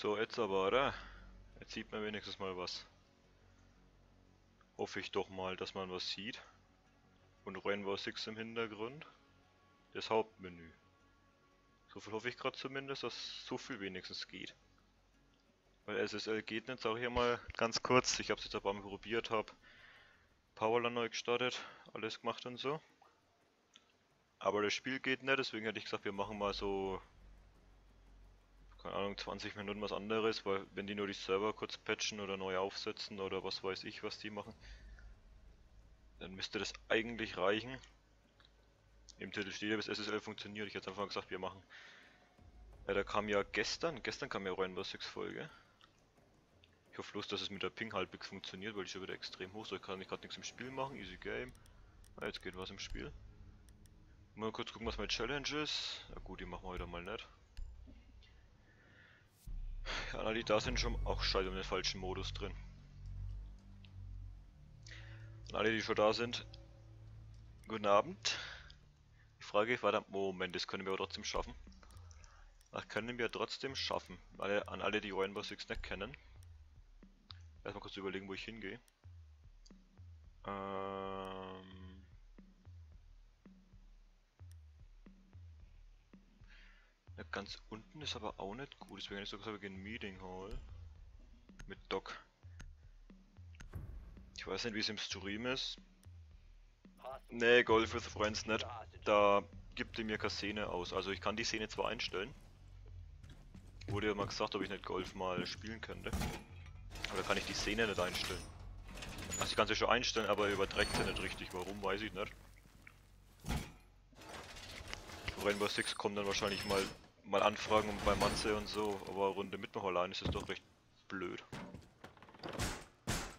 So, jetzt aber, oder? Jetzt sieht man wenigstens mal was. Hoffe ich doch mal, dass man was sieht. Und Rainbow Six im Hintergrund. Das Hauptmenü. So viel hoffe ich gerade zumindest, dass so viel wenigstens geht. Weil SSL geht nicht, sage ich mal ganz kurz. Ich habe es jetzt Mal probiert, habe Powerland neu gestartet, alles gemacht und so. Aber das Spiel geht nicht, deswegen hätte ich gesagt, wir machen mal so keine Ahnung, 20 Minuten was anderes, weil wenn die nur die Server kurz patchen oder neu aufsetzen oder was weiß ich, was die machen, dann müsste das eigentlich reichen. Im Titel steht ja, bis SSL funktioniert. Ich hätte einfach gesagt, wir machen. Ja, da kam ja gestern, gestern kam ja Rainbow Six Folge. Ich hoffe bloß, dass es mit der Ping halbwegs funktioniert, weil die schon wieder extrem hoch. So ich kann ich gerade nichts im Spiel machen, easy game. Ah, jetzt geht was im Spiel. Mal kurz gucken, was meine Challenge ist. Ja gut, die machen wir heute mal nicht. Ja, die da sind schon auch scheiße um den falschen Modus drin. Und alle die schon da sind, guten Abend. Die Frage ist, warte, Moment, das können wir aber trotzdem schaffen. Das können wir trotzdem schaffen. Alle, an alle, die Rainbow Six nicht kennen. Erstmal kurz überlegen, wo ich hingehe. Ähm Ja, ganz unten ist aber auch nicht gut, deswegen hätte ich so gehen Meeting Hall. Mit Doc. Ich weiß nicht, wie es im Stream ist. Nee, Golf with Friends nicht. Da gibt er mir keine Szene aus. Also ich kann die Szene zwar einstellen. Wurde ja mal gesagt, ob ich nicht Golf mal spielen könnte. Aber da kann ich die Szene nicht einstellen. Also ich kann sie schon einstellen, aber er überträgt sie nicht richtig. Warum, weiß ich nicht. Rainbow Six kommt dann wahrscheinlich mal mal anfragen bei Manze und so, aber Runde mit noch allein ist es doch recht blöd.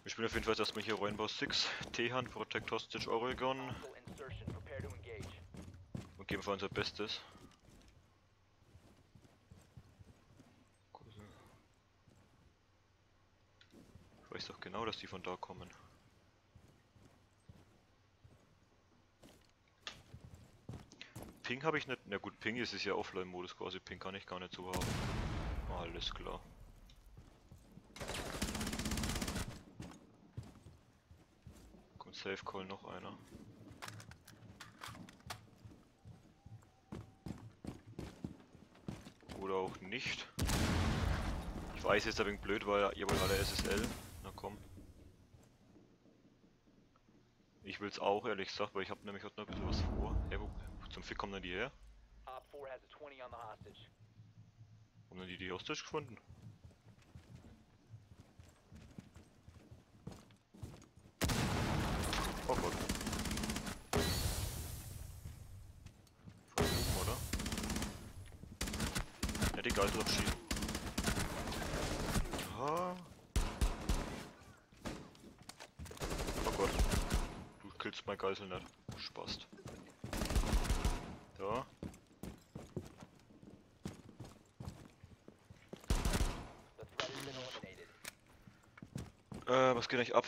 Wir spielen auf jeden Fall erstmal hier Rainbow Six, T-Hand, Protect Hostage Oregon und geben für unser Bestes. Ich weiß doch genau, dass die von da kommen. Ping habe ich nicht. Na gut, Ping ist es ja Offline-Modus quasi. Ping kann ich gar nicht so haben. Alles klar. Kommt Safe Call noch einer. Oder auch nicht. Ich weiß jetzt ein wenig blöd, weil ihr wollt alle SSL. Na komm. Ich will's auch ehrlich gesagt, weil ich habe nämlich heute noch ein bisschen was vor. Hey, wo, zum Fick kommen die her? Haben die die Hostage gefunden? Oh Gott. Oben, oder? Ja, die Geisel abschieben. Aha. Oh Gott. Du killst mein Geisel nicht. Spaß. So. Äh, was geht eigentlich ab?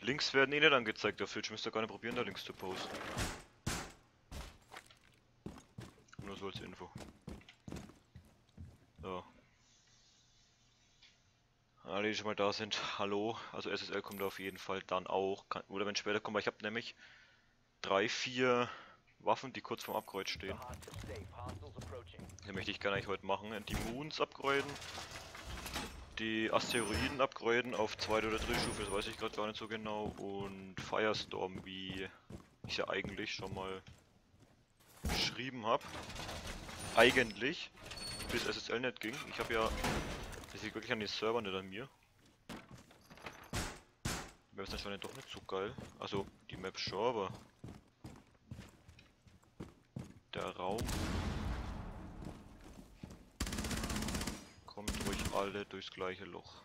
Links werden eh nicht angezeigt Twitch, müsst ihr gar nicht probieren, da Links zu posten. Nur so als Info. So. Alle, die schon mal da sind, hallo. Also SSL kommt auf jeden Fall dann auch. Kann, oder wenn später kommt, weil ich habe nämlich drei, vier Waffen, die kurz vorm Upgrade stehen. Die möchte ich gerne heute machen. Die Moons upgraden. Die Asteroiden upgraden auf zweite oder dritte Stufe, das weiß ich gerade gar nicht so genau. Und Firestorm, wie ich ja eigentlich schon mal beschrieben habe. Eigentlich, bis SSL nicht ging. Ich habe ja das liegt wirklich an den Servern, nicht an mir. Maps sind anscheinend doch nicht so geil. Also, die Map schon, aber... Der Raum... Kommt ruhig alle durchs gleiche Loch.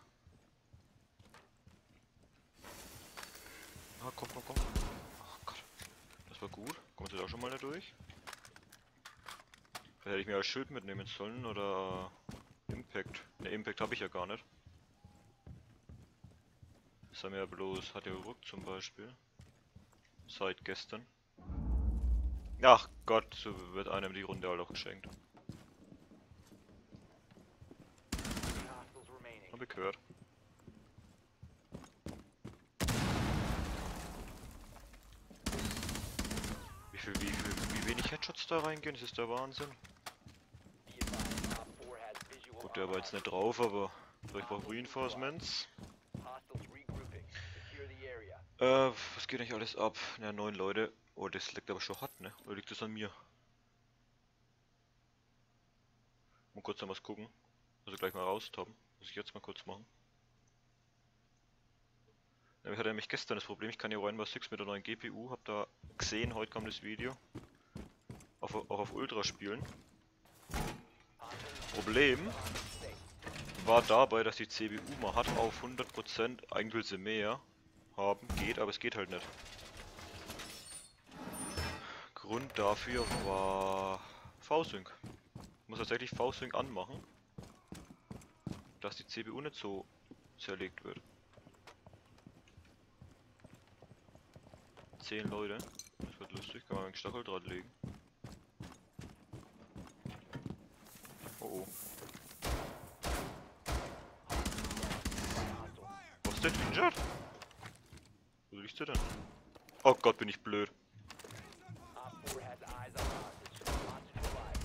Ah, komm, komm, komm. Ach Gott. Das war gut. Kommt ihr da schon mal nicht durch? Vielleicht hätte ich mir als Schild mitnehmen sollen, oder... Impact. Ne, Impact habe ich ja gar nicht. Das haben wir ja bloß, gerückt zum Beispiel. Seit gestern. Ach Gott, so wird einem die Runde auch noch geschenkt. Hab ich gehört. Wie viel, wie, wie, wie wenig Headshots da reingehen, das ist der Wahnsinn. Be advised, Op 4 has visual Gut, der war jetzt nicht drauf, aber ich brauche Reinforcements. Äh, was geht eigentlich alles ab? Ja, neun Leute. Oh, das liegt aber schon hart, ne? Oder liegt das an mir? Mal kurz noch was gucken. Also gleich mal raustappen. Muss ich jetzt mal kurz machen. Ich hatte nämlich gestern das Problem, ich kann ja Rainbow Six mit der neuen GPU, hab da gesehen, heute kam das Video. Auf, auch auf Ultra spielen. Problem war dabei, dass die CPU mal hat auf 100%, eigentlich will sie mehr haben, geht, aber es geht halt nicht. Grund dafür war V-Sync. Muss tatsächlich V-Sync anmachen, dass die CPU nicht so zerlegt wird. 10 Leute, das wird lustig, kann man einen Stacheldraht legen. Oh oh. Was ist denn injured? Du denn? Oh Gott, bin ich blöd. Op 4 has eyes on hostage. Hostage alive.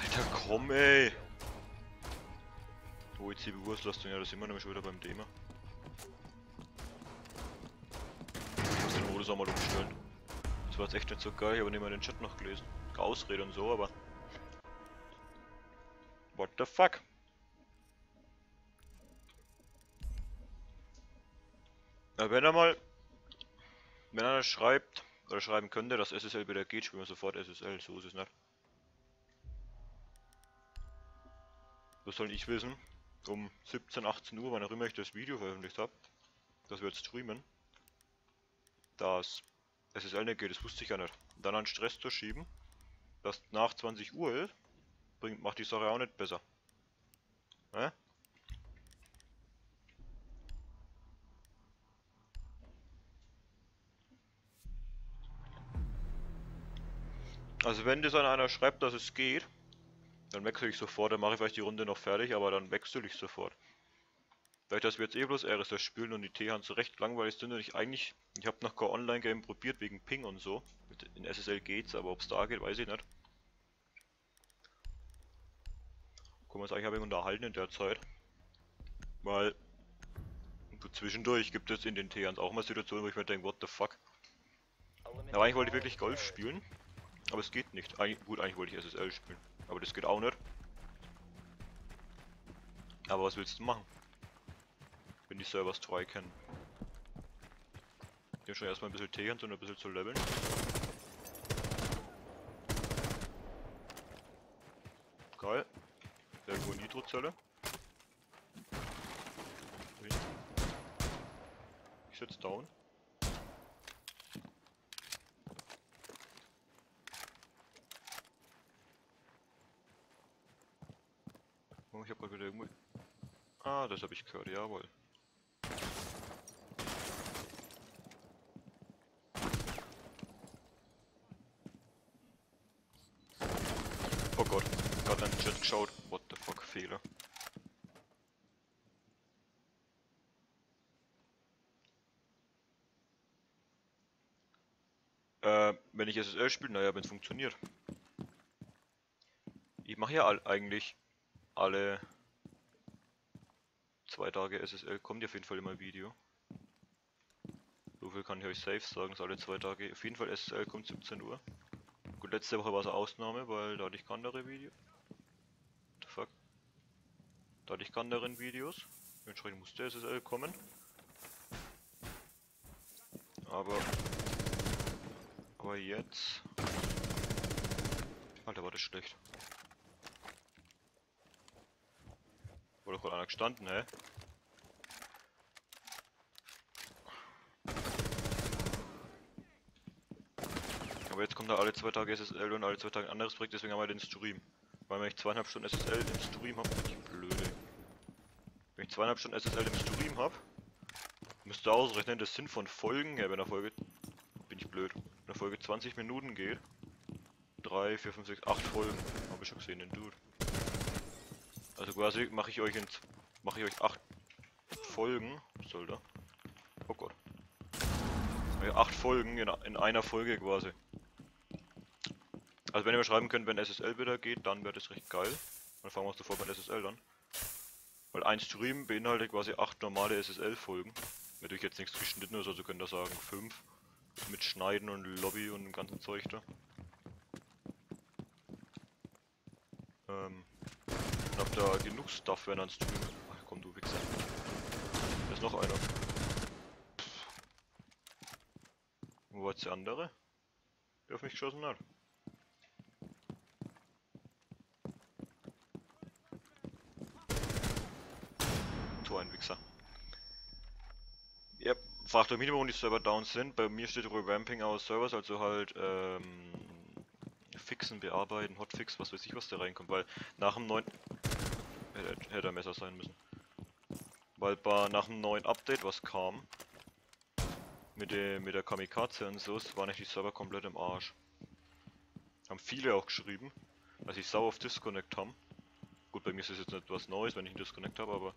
Alter, komm ey! Hohe CPU-Auslastung, ja, da sind wir nämlich schon wieder beim Thema. Ich muss den Modus auch mal umstellen. Das war jetzt echt nicht so geil, ich habe nicht mal den Chat noch gelesen. Ausrede und so, aber... What the fuck? Ja, wenn er mal... Wenn einer schreibt, oder schreiben könnte, dass SSL wieder geht, spielen wir sofort SSL, so ist es nicht. Was soll ich wissen? Um 17, 18 Uhr, wann auch immer ich das Video veröffentlicht habe, dass wir jetzt streamen, dass SSL nicht geht, das wusste ich ja nicht. Und dann an Stress zu schieben, dass nach 20 Uhr ist, bringt, macht die Sache auch nicht besser. Hä? Also wenn das an einer schreibt, dass es geht, dann wechsle ich sofort, dann mache ich vielleicht die Runde noch fertig, aber dann wechsle ich sofort. Vielleicht, dass wir jetzt eh bloß RSS spielen und die T-Hand so recht langweilig sind und ich eigentlich, ich habe noch kein Online-Game probiert wegen Ping und so. In SSL geht's, aber ob es da geht, weiß ich nicht. Können wir uns eigentlich ein wenig unterhalten in der Zeit. Weil, zwischendurch gibt es in den T-Hands auch mal Situationen, wo ich mir denke, what the fuck. Aber eigentlich wollte ich wirklich Golf spielen, aber es geht nicht. Eig gut, eigentlich wollte ich SSL spielen, aber das geht auch nicht. Aber was willst du machen? Wenn die Servers treu kennen. Hier schon erstmal ein bisschen T-Hand und ein bisschen zu leveln. Geil. Irgendwo Nitrozelle. Ich sitze down. Grad wieder irgendwo. Ah, das habe ich gehört, jawohl. Oh Gott, gerade den Chat geschaut. What the fuck, Fehler. Äh, wenn ich SSL spiele, naja, wenn es funktioniert. Ich mache ja all, eigentlich alle zwei Tage SSL kommt auf jeden Fall immer ein Video. So viel kann ich euch safe sagen, dass alle zwei Tage auf jeden Fall SSL kommt 17 Uhr. Gut, letzte Woche war es eine Ausnahme, weil da hatte ich andere Video. What the fuck? Da hatte ich keine anderen Videos. Entsprechend musste SSL kommen. Aber... Aber jetzt... Alter, war das schlecht. Wurde doch gerade einer gestanden, hä? Aber jetzt kommt da alle zwei Tage SSL und alle zwei Tage ein anderes Projekt, deswegen haben wir den Stream. Weil wenn ich zweieinhalb Stunden SSL im Stream habe, bin ich blöde. Wenn ich zweieinhalb Stunden SSL im Stream habe, müsst ihr ausrechnen, das sind von Folgen her, wenn er Folge, bin ich blöd. Dann eine Folge 20 Minuten geht. 3, 4, 5, 6, 8 Folgen. Habe ich schon gesehen, den Dude. Also quasi mache ich euch in mache ich euch 8 Folgen. Was soll da? Oh Gott. 8 Folgen in, in einer Folge quasi. Also wenn ihr mir schreiben könnt, wenn SSL wieder geht, dann wäre das recht geil. Dann fangen wir sofort bei SSL an. Weil ein Stream beinhaltet quasi 8 normale SSL-Folgen. Natürlich jetzt nichts geschnitten ist, also könnt ihr sagen 5. Mit Schneiden und Lobby und dem ganzen Zeug da. Ähm, ich hab da genug Stuff, wenn er ein Stream. Ach komm, du Wichser. Da noch einer. Wo war jetzt der andere? Der auf mich geschossen hat. So ein Wichser. Ja, fragt euch mich, warum die Server down sind. Bei mir steht Revamping our Servers, also halt ähm, fixen, bearbeiten, Hotfix, was weiß ich, was da reinkommt, weil nach dem neuen hätte, hätte er Messer sein müssen. Weil bei, nach dem neuen Update, was kam, mit, der mit der Kamikaze und so, waren nicht die Server komplett im Arsch. Haben viele auch geschrieben, dass sie sau auf Disconnect haben. Gut, bei mir ist es jetzt nicht was Neues, wenn ich einen Disconnect habe, aber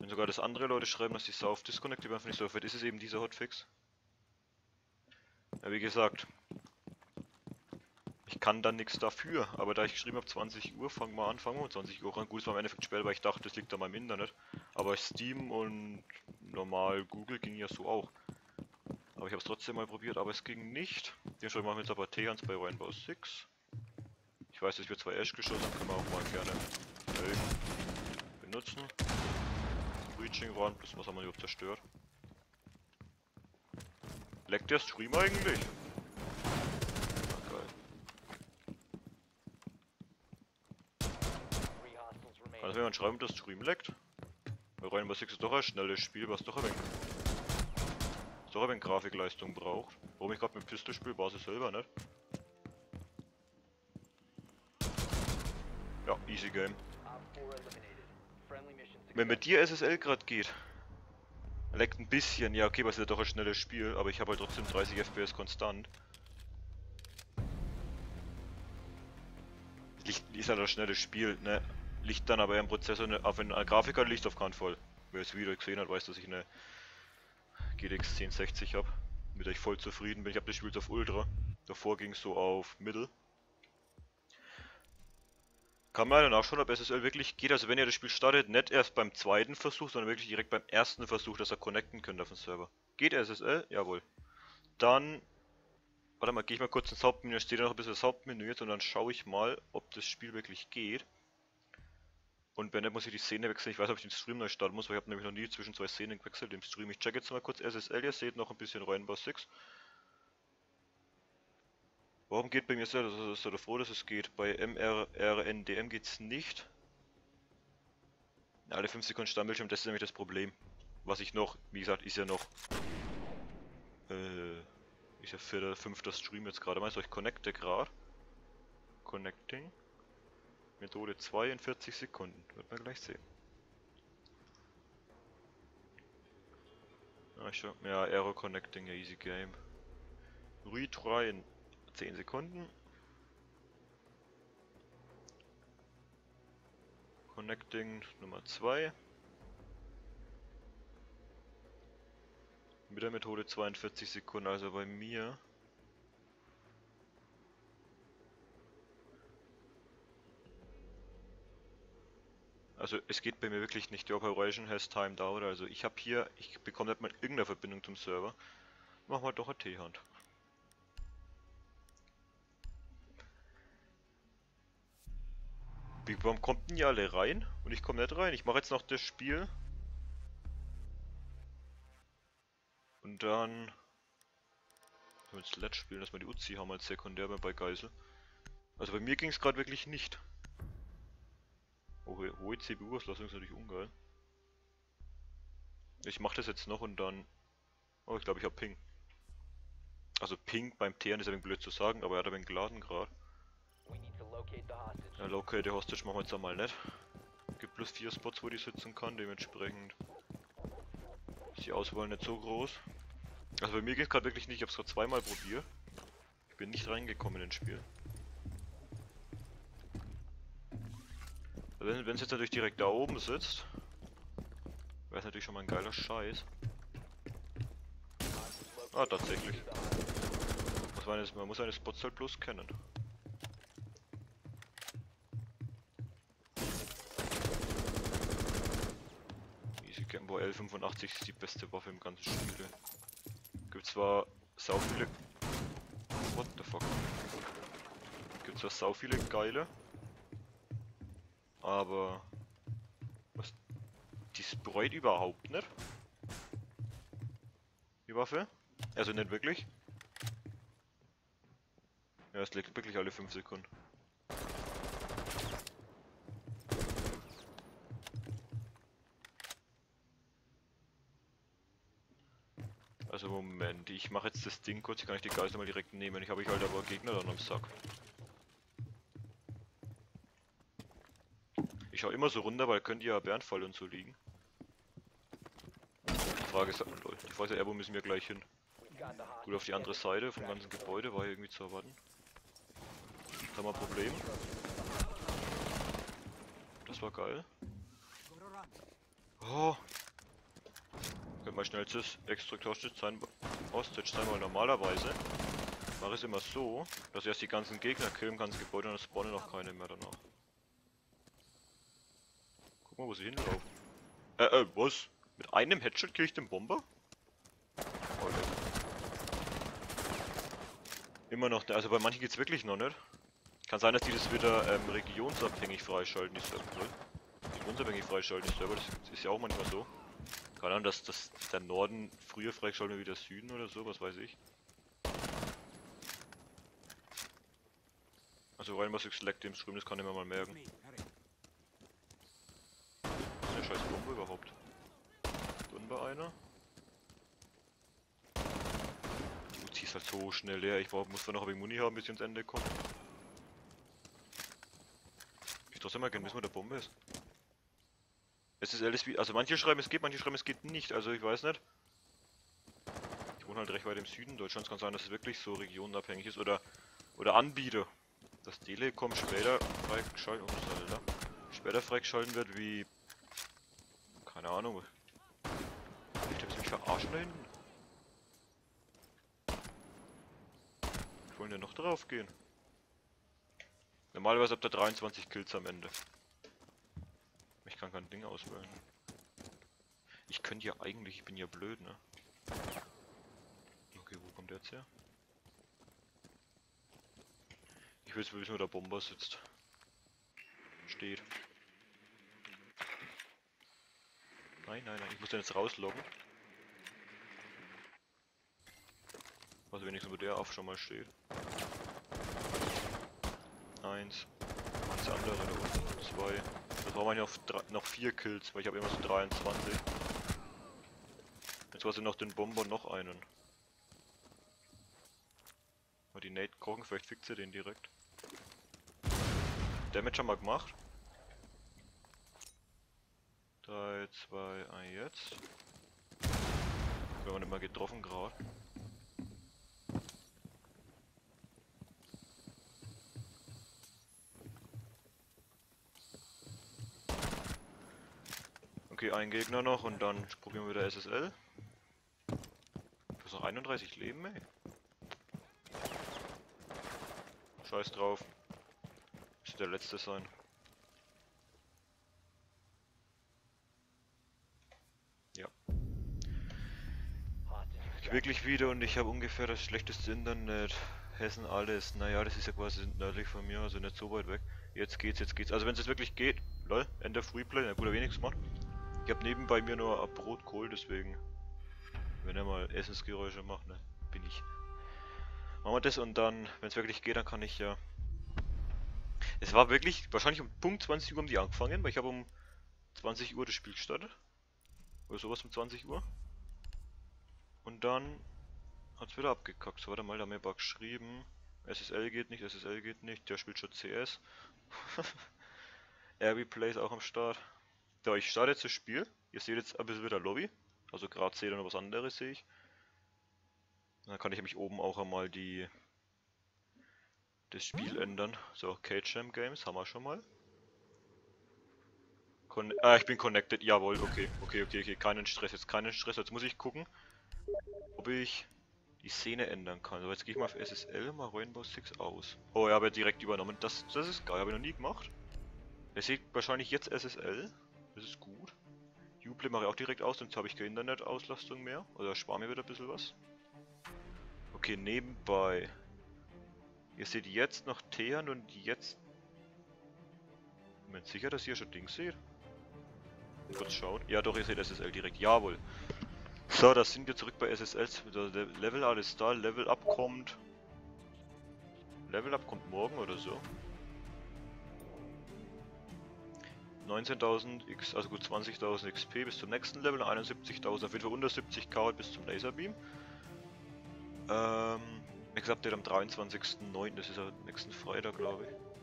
wenn sogar das andere Leute schreiben, dass die sau auf Disconnect über nicht so fett ist es eben dieser Hotfix. Ja, wie gesagt, ich kann dann nichts dafür, aber da ich geschrieben habe 20 Uhr, fangen wir an, fangen wir um 20 Uhr an. Gut, es war im Endeffekt später, weil ich dachte, das liegt an meinem Internet. Aber Steam und normal Google ging ja so auch. Aber ich habe es trotzdem mal probiert, aber es ging nicht. Den schon machen wir jetzt aber T-Hans bei Rainbow Six. Ich weiß, dass wir zwei Ash geschossen haben, können wir auch mal gerne benutzen. Breaching Run, plus was haben wir überhaupt zerstört? Leckt der Stream eigentlich? Ach, geil. Remain. Also wenn man schreiben, dass Stream leckt. Rainbow Six ist doch ein schnelles Spiel, was doch ein wenig, doch ein wenig Grafikleistung braucht. Warum ich gerade mit Pistol spiele, weiß ich selber nicht. Ja, easy game. Op 4 eliminated. Friendly mission Wenn mit dir SSL gerade geht, leckt ein bisschen, ja okay, was ist doch ein schnelles Spiel, aber ich habe halt trotzdem 30 FPS konstant. Ist halt ein schnelles Spiel, ne? Liegt dann aber im Prozessor, ne? auf eine Grafiker liegt auf keinen Fall. Wer das Video gesehen hat, weiß, dass ich eine GTX 1060 habe, mit der ich voll zufrieden bin. Ich habe das Spiel jetzt auf Ultra, davor ging es so auf Mittel. Kann man dann nachschauen, ob SSL wirklich geht. Also wenn ihr das Spiel startet, nicht erst beim zweiten Versuch, sondern wirklich direkt beim ersten Versuch, dass ihr connecten könnt auf den Server. Geht SSL? Jawohl. Dann, warte mal, gehe ich mal kurz ins Hauptmenü, da steht ja noch ein bisschen das Hauptmenü jetzt und dann schaue ich mal, ob das Spiel wirklich geht. Und wenn nicht, muss ich die Szene wechseln. Ich weiß, ob ich den Stream neu starten muss, weil ich habe nämlich noch nie zwischen zwei Szenen gewechselt im Stream. Ich check jetzt mal kurz SSL, ihr seht noch ein bisschen Rainbow Six. Warum geht bei mir so? Das ist ja froh, dass es geht. Bei MRRNDM geht's nicht. Alle 5 Sekunden Stammbildschirm, das ist nämlich das Problem. Was ich noch, wie gesagt, ist ja noch. Äh, ist ja vierter, fünfter Stream jetzt gerade mal. So, ich connecte gerade. Connecting. Methode 2 in 40 Sekunden. Wird man gleich sehen. Ja, ich schau, ja, Aero Connecting, ja, easy game. Retry in 10 Sekunden. Connecting Nummer 2. Mit der Methode 42 Sekunden, also bei mir. Also es geht bei mir wirklich nicht, die Operation has timed out, also ich habe hier, ich bekomme nicht mal irgendeine Verbindung zum Server. Machen wir doch eine T-Hand. Warum kommt denn ihr alle rein? Und ich komme nicht rein. Ich mache jetzt noch das Spiel. Und dann... Let's spielen, dass wir die Uzi haben als Sekundär bei Geisel. Also bei mir ging es gerade wirklich nicht. Oh, hohe, hohe CPU-Auslassung ist natürlich ungeil. Ich mache das jetzt noch und dann... Oh, ich glaube ich habe Ping. Also Ping beim TN ist ein wenig blöd zu sagen, aber er hat ein wenig geladen gerade. To locate the hostage. Ja, machen wir jetzt einmal nicht. Gibt bloß vier Spots, wo die sitzen kann, dementsprechend ist die Auswahl nicht so groß. Also bei mir geht gerade wirklich nicht, ich hab's gerade zweimal probiert. Ich bin nicht reingekommen ins Spiel. Wenn es jetzt natürlich direkt da oben sitzt, wäre es natürlich schon mal ein geiler Scheiß. Ah, tatsächlich. Muss man, jetzt, man muss eine Spots halt bloß kennen. Easy Gambo L85 ist die beste Waffe im ganzen Spiel. Gibt zwar sau viele. What the fuck? Gibt zwar sau viele geile. Aber. Was? Die sprayt überhaupt nicht. Die Waffe? Also nicht wirklich. Ja, es legt wirklich alle 5 Sekunden. Also Moment, ich mache jetzt das Ding kurz, ich kann ich die Geister mal direkt nehmen. Ich habe ich halt aber Gegner dann am Sack. Ich schau immer so runter, weil könnt ihr ja Bärenfall und so liegen. Die Frage ist, oh lol, die Frage ist wo müssen wir gleich hin? Gut auf die andere Seite vom ganzen Gebäude war hier irgendwie zu erwarten. Da haben wir ein Problem. Das war geil. Oh. Könnte mal schnellstes Extraktorstütz sein, Aussitz sein, weil normalerweise mache ich es immer so, dass ich erst die ganzen Gegner killen, ganzes Gebäude und dann spawnen noch keine mehr danach. Guck mal, wo sie hinlaufen. Äh, äh, was? Mit einem Headshot kill ich den Bomber? Oh. Immer noch, also bei manchen geht's wirklich noch nicht. Kann sein, dass die das wieder ähm, regionsabhängig freischalten, die Server. Regionsabhängig freischalten, die Server, das ist ja auch manchmal so. Keine Ahnung, dass, dass der Norden früher freigeschaltet wird wie der Süden oder so, was weiß ich. Also rein was ich select im Stream, das kann ich mir mal merken. Ist scheiß Bombe überhaupt? Drin bei einer? Du ziehst halt so schnell leer, ich brauch, muss dann noch ein Muni haben, bis ich ans Ende komme. Ich trotzdem mal gerne wissen, wo der Bombe ist. Es ist alles wie, also manche schreiben es geht, manche schreiben es geht nicht, also ich weiß nicht. Ich wohne halt recht weit im Süden Deutschlands, kann sein, dass es wirklich so regionenabhängig ist oder oder Anbieter. Dass Telekom später freigeschalten, oh, später freigeschalten wird wie keine Ahnung. Ich glaube, mich verarschen da hinten. Ich wollen ja noch drauf gehen. Normalerweise habt ihr 23 Kills am Ende. Ich kann kein Ding auswählen. Ich könnte ja eigentlich, ich bin ja blöd, ne? Okay, wo kommt der jetzt her? Ich will wissen, wo der Bomber sitzt. Steht. Nein, nein, nein, ich muss den jetzt rausloggen. Also wenigstens wo der auf schon mal steht. Eins. Das andere da unten. Zwei. Das wir noch, drei, noch vier Kills, weil ich habe immer so 23. Jetzt war sie noch den Bomber noch einen. Aber die Nate kochen, vielleicht fickt sie den direkt. Damage haben wir gemacht. 3, 2, 1, jetzt. Wenn man nicht mal getroffen gerade. Okay, ein Gegner noch und dann probieren wir wieder SSL. Du hast noch 31 Leben, ey. Scheiß drauf. Müsste der letzte sein. Ja. Ich wirklich wieder und ich habe ungefähr das schlechteste Internet. Hessen alles. Naja, das ist ja quasi nördlich von mir, also nicht so weit weg. Jetzt geht's, jetzt geht's. Also wenn es jetzt wirklich geht, lol, Ende Freeplay, na gut, er wenigstens macht. Ich habe nebenbei mir nur ein Brot Kohl, deswegen, wenn er mal Essensgeräusche macht, ne, bin ich. Machen wir das und dann, wenn es wirklich geht, dann kann ich ja. Es war wirklich wahrscheinlich um Punkt 20 Uhr um die angefangen, weil ich habe um 20 Uhr das Spiel gestartet. Oder sowas um 20 Uhr. Und dann hat es wieder abgekackt. So, warte mal, da haben wir ein paar geschrieben. SSL geht nicht, SSL geht nicht, der spielt schon CS. RB Play ist auch am Start. So, ich starte jetzt das Spiel. Ihr seht jetzt ein bisschen wieder Lobby. Also gerade seht ihr noch was anderes, sehe ich. Dann kann ich nämlich oben auch einmal die das Spiel ändern. So, Cage Jam Games haben wir schon mal. Con ah, ich bin connected. Jawohl, okay, okay, okay, okay. Keinen Stress, jetzt keinen Stress. Jetzt muss ich gucken, ob ich die Szene ändern kann. So, jetzt gehe ich mal auf SSL, mal Rainbow Six aus. Oh, ja, aber direkt übernommen. Das, das ist geil, habe ich noch nie gemacht. Ihr seht wahrscheinlich jetzt SSL. Das ist gut. Uplay mache ich auch direkt aus, sonst habe ich keine Internetauslastung mehr. Oder spare mir wieder ein bisschen was. Okay, nebenbei. Ihr seht jetzt noch Thean und jetzt... Moment, sicher, dass ihr schon Dings seht? Kurz schauen. Ja doch, ihr seht SSL direkt. Jawohl. So, da sind wir zurück bei SSL. Der Level alles da. Level Up kommt... Level Up kommt morgen oder so. 19.000 X, also gut 20.000 XP bis zum nächsten Level, 71.000 auf jeden Fall unter 70k bis zum Laserbeam. Ähm, Next Update am 23.09. Das ist am nächsten Freitag, glaube ich.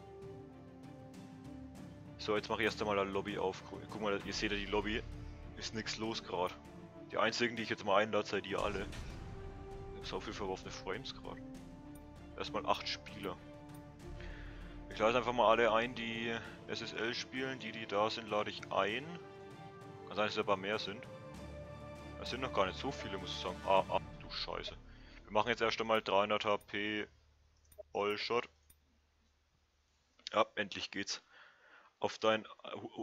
So, jetzt mache ich erst einmal eine Lobby auf. Guck mal, ihr seht ja die Lobby. Ist nichts los gerade. Die einzigen, die ich jetzt mal einlade, seid ihr alle. Ich habe so viel verworfene Frames gerade. Erstmal 8 Spieler. Ich lade einfach mal alle ein, die SSL spielen. Die, die da sind, lade ich ein. Kann sein, dass es aber mehr sind. Es sind noch gar nicht so viele, muss ich sagen. Ah, ah, du Scheiße. Wir machen jetzt erst einmal 300 HP Allshot. Ja, endlich geht's. Auf dein,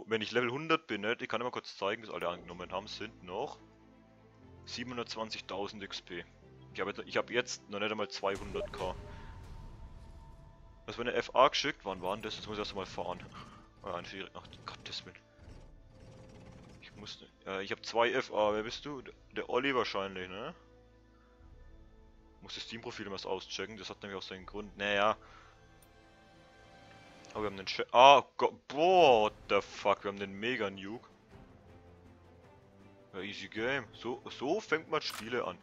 wenn ich Level 100 bin, ne, ich kann immer kurz zeigen, bis alle angenommen haben, sind noch 720.000 XP. Ich habe ich hab jetzt noch nicht einmal 200k. Was war eine FA geschickt? Wann waren das? Jetzt muss ich erst mal fahren. Ah, Ach, Gottes Willen. Ich muss. Äh, ich habe zwei FA. Wer bist du? Der Olli wahrscheinlich, ne? Muss das Steam-Profil erst auschecken, das hat nämlich auch seinen Grund. Naja. Aber wir haben den Sch Ah, Gott, boah, what the fuck, wir haben den Mega-Nuke. Ja, easy game. So, so fängt man Spiele an.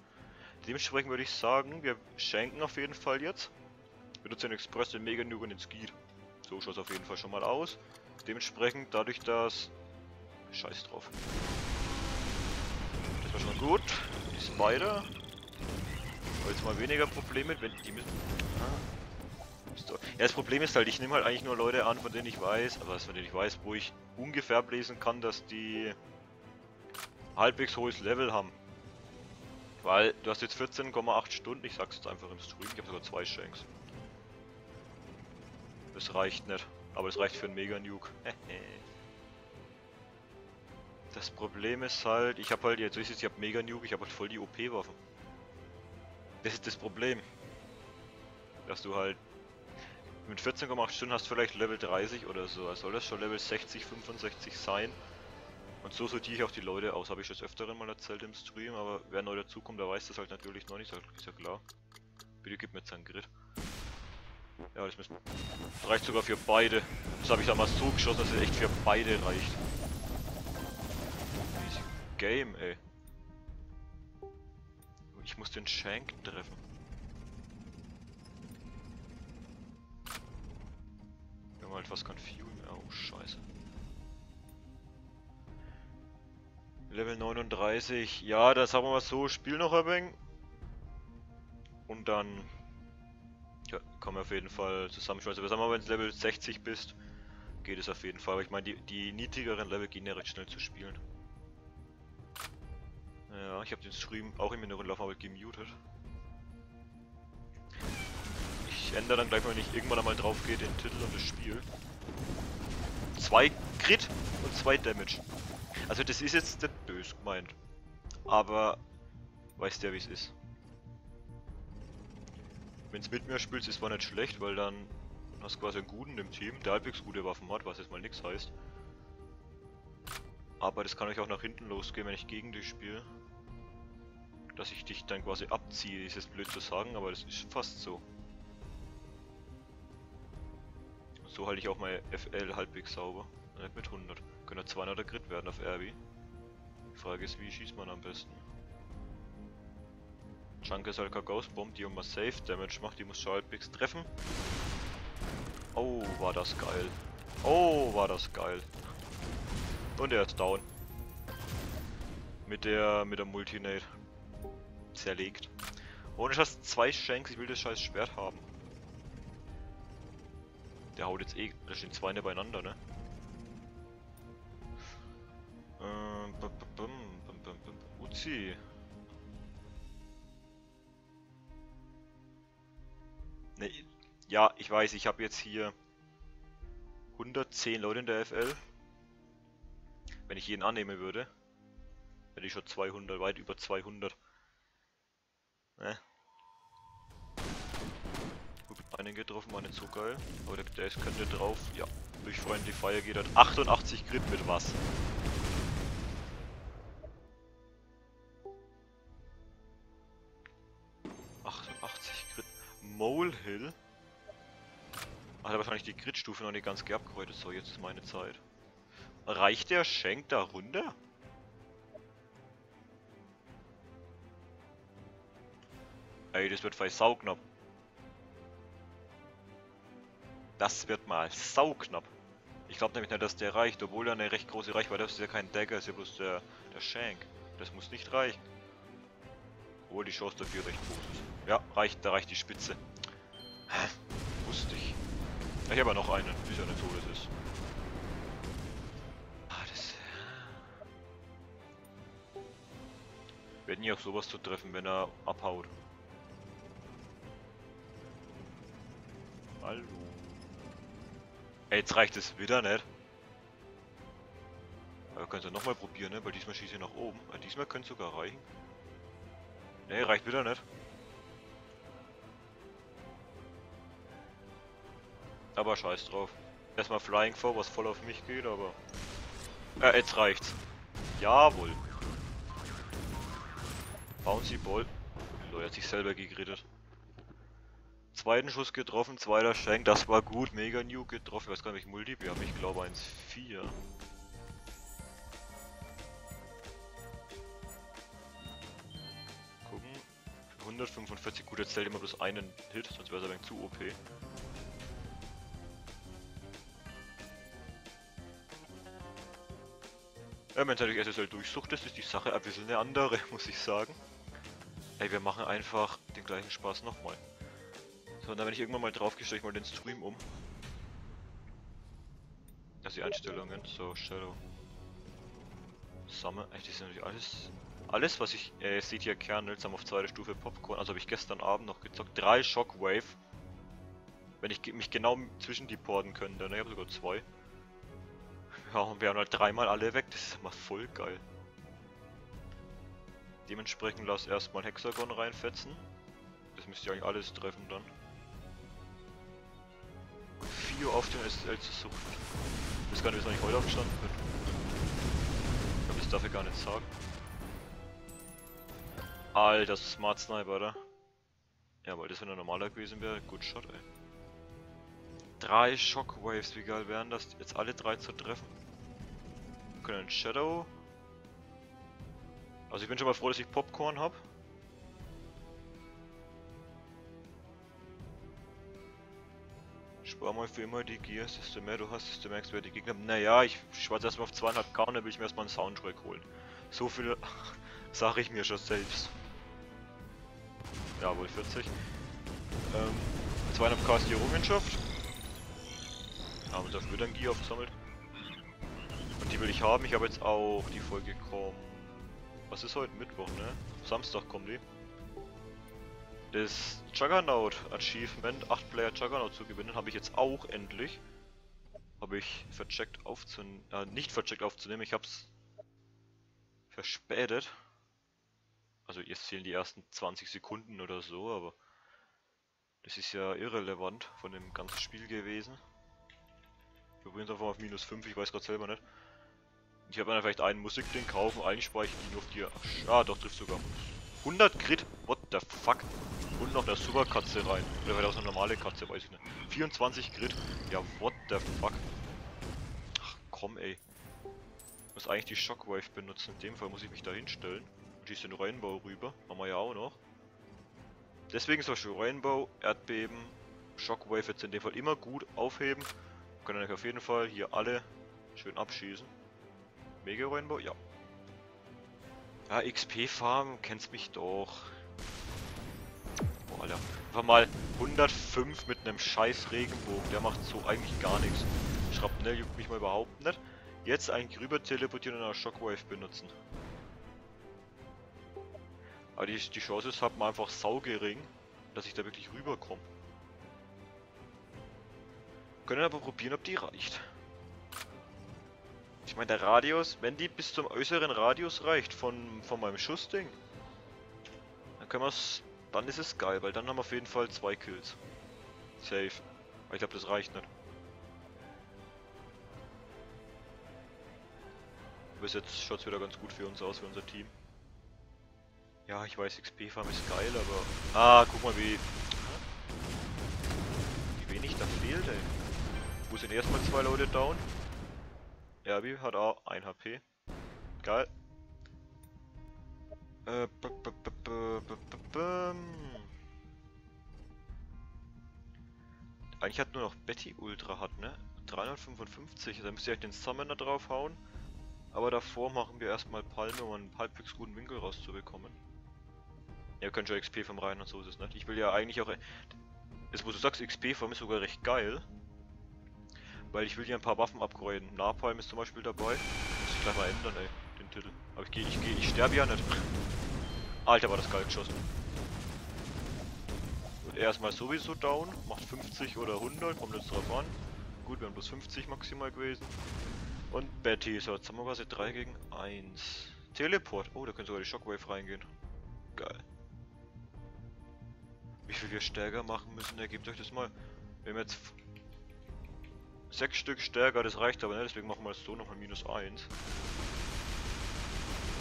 Dementsprechend würde ich sagen, wir schenken auf jeden Fall jetzt. Wir nutzen den Express, den Mega-Nuke und den Skeet. So schaut es auf jeden Fall schon mal aus. Dementsprechend, dadurch, dass... Scheiß drauf. Das war schon mal gut. Die Spider. Aber jetzt mal weniger Probleme, wenn die müssen... Ah. Ja, das Problem ist halt, ich nehme halt eigentlich nur Leute an, von denen ich weiß, aber von denen ich weiß, wo ich ungefähr ablesen kann, dass die halbwegs hohes Level haben. Weil du hast jetzt 14,8 Stunden, ich sag's jetzt einfach im Stream, ich habe sogar zwei Shanks. Das reicht nicht, aber es reicht für einen Mega Nuke. das Problem ist halt, ich habe halt jetzt, ich habe Mega Nuke, ich habe halt voll die OP-Waffen. Das ist das Problem. Dass du halt mit 14,8 Stunden hast du vielleicht Level 30 oder so. Also soll das schon Level 60, 65 sein? Und so sortiere ich auch die Leute aus. Habe ich das öfteren mal erzählt im Stream, aber wer neu dazukommt, der weiß das halt natürlich noch nicht. Ist ja klar. Bitte gib mir jetzt einen Grid. Ja, das, müssen, das reicht sogar für beide. Das habe ich damals so geschossen, dass es echt für beide reicht. Easy Game, ey. Ich muss den Shank treffen. Wir haben halt was confused. Oh, scheiße. Level 39. Ja, das haben wir mal so. Spiel noch ein wenig. Und dann ja, kommen wir auf jeden Fall zusammenschmeißen. Was haben wir, wenn du Level 60 bist? Geht es auf jeden Fall. Aber ich meine, die, die niedrigeren Level gehen ja recht schnell zu spielen. Ja, ich habe den Stream auch im inneren Lauf aber gemutet. Ändere dann gleich mal, wenn ich irgendwann einmal drauf gehe, den Titel und das Spiel. Zwei Crit und zwei Damage. Also das ist jetzt nicht böse gemeint. Aber weißt ja wie es ist. Wenn es mit mir spielst, ist zwar nicht schlecht, weil dann hast du quasi einen guten im Team, der halbwegs gute Waffen hat, was jetzt mal nichts heißt. Aber das kann euch auch nach hinten losgehen, wenn ich gegen dich spiele dass ich dich dann quasi abziehe, ist jetzt blöd zu sagen, aber das ist fast so. So halte ich auch mein FL halbwegs sauber. Nicht mit 100. Könnte 200er Grid werden auf RB. Die Frage ist, wie schießt man am besten? Chunk ist halt keine Ghost Bomb, die immer Safe Damage macht, die muss schon halbwegs treffen. Oh, war das geil. Oh, war das geil. Und er ist down. Mit der mit der Multinate zerlegt. Ohne Scheiß zwei Shanks, ich will das scheiß Schwert haben. Der haut jetzt eh, da stehen zwei nebeneinander, ne? Ähm, bum, bum, bum, bum, bum. Uzi. Ne, ja, ich weiß, ich habe jetzt hier 110 Leute in der FL. Wenn ich jeden annehmen würde, hätte ich schon 200, weit über 200. Ne? Einen getroffen, war nicht so geil. Aber der, der ist könnte drauf. Ja, durch Friendly Fire geht er 88 Crit mit was. Molehill. Hat er wahrscheinlich die Crit-Stufe noch nicht ganz geupgradet. So, jetzt ist meine Zeit. Reicht der Schenk da runter? Ey, das wird vielleicht sauknapp. Das wird mal sauknapp. Ich glaube nämlich nicht, dass der reicht, obwohl er eine recht große Reichweite hat. Das ist ja kein Dagger, ist ja bloß der, der Shank. Das muss nicht reichen. Obwohl die Chance dafür recht groß ist. Ja, reicht, da reicht die Spitze. Hä? Wusste ich. Ich habe ja noch einen, ist ja nicht so, das ist. Ah, das. Wird nie auf sowas zu treffen, wenn er abhaut. Jetzt reicht es wieder nicht. Aber könnt ihr nochmal probieren, ne? Weil diesmal schieße ich nach oben. Aber diesmal könnte es sogar reichen. Ne, reicht wieder nicht. Aber scheiß drauf. Erstmal Flying vor, was voll auf mich geht, aber... Äh, jetzt reicht's. Jawohl. Bouncy Ball. So, er hat sich selber gegrittet. Zweiten Schuss getroffen, zweiter Schenk, das war gut. Mega New getroffen. Ich weiß gar nicht, welchen Multi wir haben. Ich glaube 1-4. Gucken. 145, gut, jetzt zählt immer bloß einen Hit, sonst wäre es ein zu OP. Ja, wenn es natürlich SSL durchsucht ist, ist die Sache ein bisschen eine andere, muss ich sagen. Ey, wir machen einfach den gleichen Spaß nochmal. So, dann wenn ich irgendwann mal drauf gehe, ich mal den Stream um. Also die Einstellungen, so Shadow. Summer, echt, das ist natürlich alles. Alles, was ich, äh, seht hier Kernels, haben auf zweiter Stufe Popcorn, also habe ich gestern Abend noch gezockt. Drei Shockwave. Wenn ich mich genau zwischen die porten könnte, ne, ich habe sogar zwei. Ja, und wir haben halt dreimal alle weg, das ist immer voll geil. Dementsprechend lass erstmal Hexagon reinfetzen. Das müsste ja eigentlich alles treffen dann. Fio auf dem SL zu suchen. Ich weiß gar nicht, wieso ich heute aufgestanden bin. Ich glaube, das darf ich gar nicht sagen. Alter, Smart Sniper, oder? Ja, weil das wenn er normaler gewesen wäre, gut Shot, ey. Drei Shockwaves, wie geil wären das, jetzt alle drei zu treffen. Wir können Shadow. Also ich bin schon mal froh, dass ich Popcorn habe. Spar mal für immer die Gears, desto mehr du hast, desto wer die Gegner Naja, ich schwarze erstmal auf 2,5k und dann will ich mir erstmal einen Soundtrack holen. So viel sage ich mir schon selbst. Ja, wohl 40. Ähm, 2,5k ist die Errungenschaft. Haben dafür ein Gear aufgesammelt. Und die will ich haben. Ich habe jetzt auch die Folge kommen. Was ist heute? Mittwoch, ne? Samstag kommen die. Das Juggernaut Achievement, 8 Player Juggernaut zu gewinnen, habe ich jetzt auch endlich. Habe ich vercheckt aufzunehmen, äh, nicht vercheckt aufzunehmen, ich habe es verspätet. Also jetzt zählen die ersten 20 Sekunden oder so, aber das ist ja irrelevant von dem ganzen Spiel gewesen. Wir probieren es einfach mal auf minus 5, ich weiß gerade selber nicht. Ich habe dann vielleicht einen Musikding kaufen, einspeichern, die nur auf die... Ach, ah, doch, trifft sogar. 100 Crit, what the fuck? Und noch eine Superkatze rein. Oder vielleicht auch eine normale Katze, weiß ich nicht. 24 Crit, ja, what the fuck? Ach, komm ey. Ich muss eigentlich die Shockwave benutzen, in dem Fall muss ich mich da hinstellen. Und schieße den Rainbow rüber, haben wir ja auch noch. Deswegen zum Beispiel Rainbow, Erdbeben, Shockwave jetzt in dem Fall immer gut aufheben. Wir können euch auf jeden Fall hier alle schön abschießen. Mega Rainbow, ja. Ja, XP Farm, kennst mich doch. Alter. Einfach mal 105 mit einem scheiß Regenbogen. Der macht so eigentlich gar nichts. Schrapnell juckt mich mal überhaupt nicht. Jetzt eigentlich rüber teleportieren und eine Shockwave benutzen. Aber die, die Chance ist halt mal einfach saugering, dass ich da wirklich rüberkomme. Können aber probieren, ob die reicht. Ich meine, der Radius, wenn die bis zum äußeren Radius reicht von, von meinem Schussding, dann können wir es, dann ist es geil, weil dann haben wir auf jeden Fall zwei Kills. Safe. Aber ich glaube, das reicht nicht. Bis jetzt schaut es wieder ganz gut für uns aus, für unser Team. Ja, ich weiß, XP-Farm ist geil, aber... Ah, guck mal, wie... Wie wenig da fehlt, ey. Wo sind erstmal zwei Leute down? Erbi hat auch 1 HP. Geil. Äh, Eigentlich hat nur noch Betty Ultra hat, ne? 355, da müsste ich den Summoner draufhauen. Aber davor machen wir erstmal Palme, um einen halbwegs guten Winkel rauszubekommen. Ja, könnt schon XP vom rein und so ist es nicht. Ich will ja eigentlich auch... Das, wo du sagst, XP vom ist sogar recht geil. Weil ich will hier ein paar Waffen upgraden. Napalm ist zum Beispiel dabei. Muss ich gleich mal ändern, ey, den Titel. Aber ich gehe, ich gehe, ich sterbe ja nicht. Alter, war das geil geschossen. Und er ist mal sowieso down, macht 50 oder 100, kommt jetzt drauf an. Gut, wir haben bloß 50 maximal gewesen. Und Betty, so, jetzt haben wir quasi 3 gegen 1. Teleport, oh, da könnte sogar die Shockwave reingehen. Geil. Wie viel wir stärker machen müssen, ergebt euch das mal. Wir haben jetzt Sechs Stück stärker, das reicht aber nicht, deswegen machen wir es so nochmal minus 1.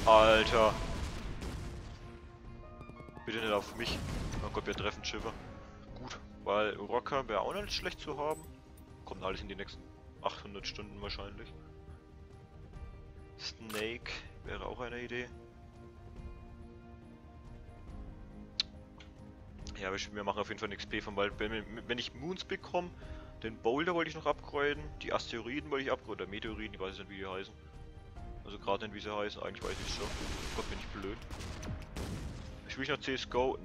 Alter. Bitte nicht auf mich. Oh Gott, wir treffen Schiffer. Gut, weil Rocker wäre auch nicht schlecht zu haben. Kommt alles in die nächsten 800 Stunden wahrscheinlich. Snake wäre auch eine Idee. Ja, wir machen auf jeden Fall ein XP von, weil wenn ich Moons bekomme, den Boulder wollte ich noch upgraden, die Asteroiden wollte ich upgraden, oder Meteoriten, ich weiß nicht wie die heißen. Also gerade nicht wie sie heißen, eigentlich weiß ich schon. Gott bin ich blöd. Spiele ich noch CSGO?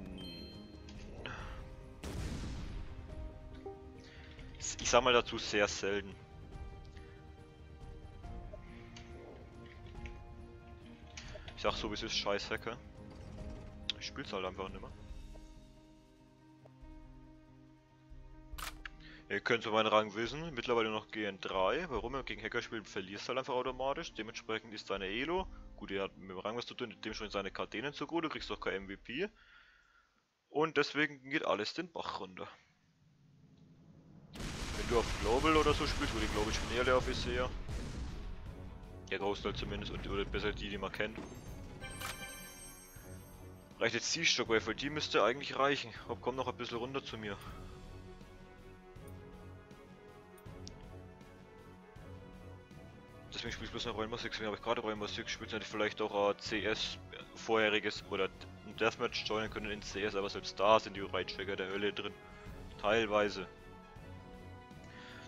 Ich sag mal dazu sehr selten. Ich sag so wie es ist, scheiß. Ich spiel's halt einfach nicht Ihr könnt so meinen Rang wissen, mittlerweile noch GN3. Warum er gegen Hacker spielt, verlierst du halt einfach automatisch. Dementsprechend ist deine Elo, gut, er hat mit dem Rang was zu tun, dementsprechend seine zu gut, du kriegst auch kein MVP. Und deswegen geht alles den Bach runter. Wenn du auf Global oder so spielst, wo die Global spielen eher der Offizier. Der Großteil zumindest, und oder besser die, die man kennt. Reicht jetzt die Stockwave, die müsste eigentlich reichen. Komm noch ein bisschen runter zu mir. Deswegen spiele ich bloß noch Royal 6, habe ich gerade 6 gespielt, hätte ich vielleicht auch ein CS vorheriges oder ein Deathmatch joinen können in CS, aber selbst da sind die Reitchecker der Hölle drin. Teilweise.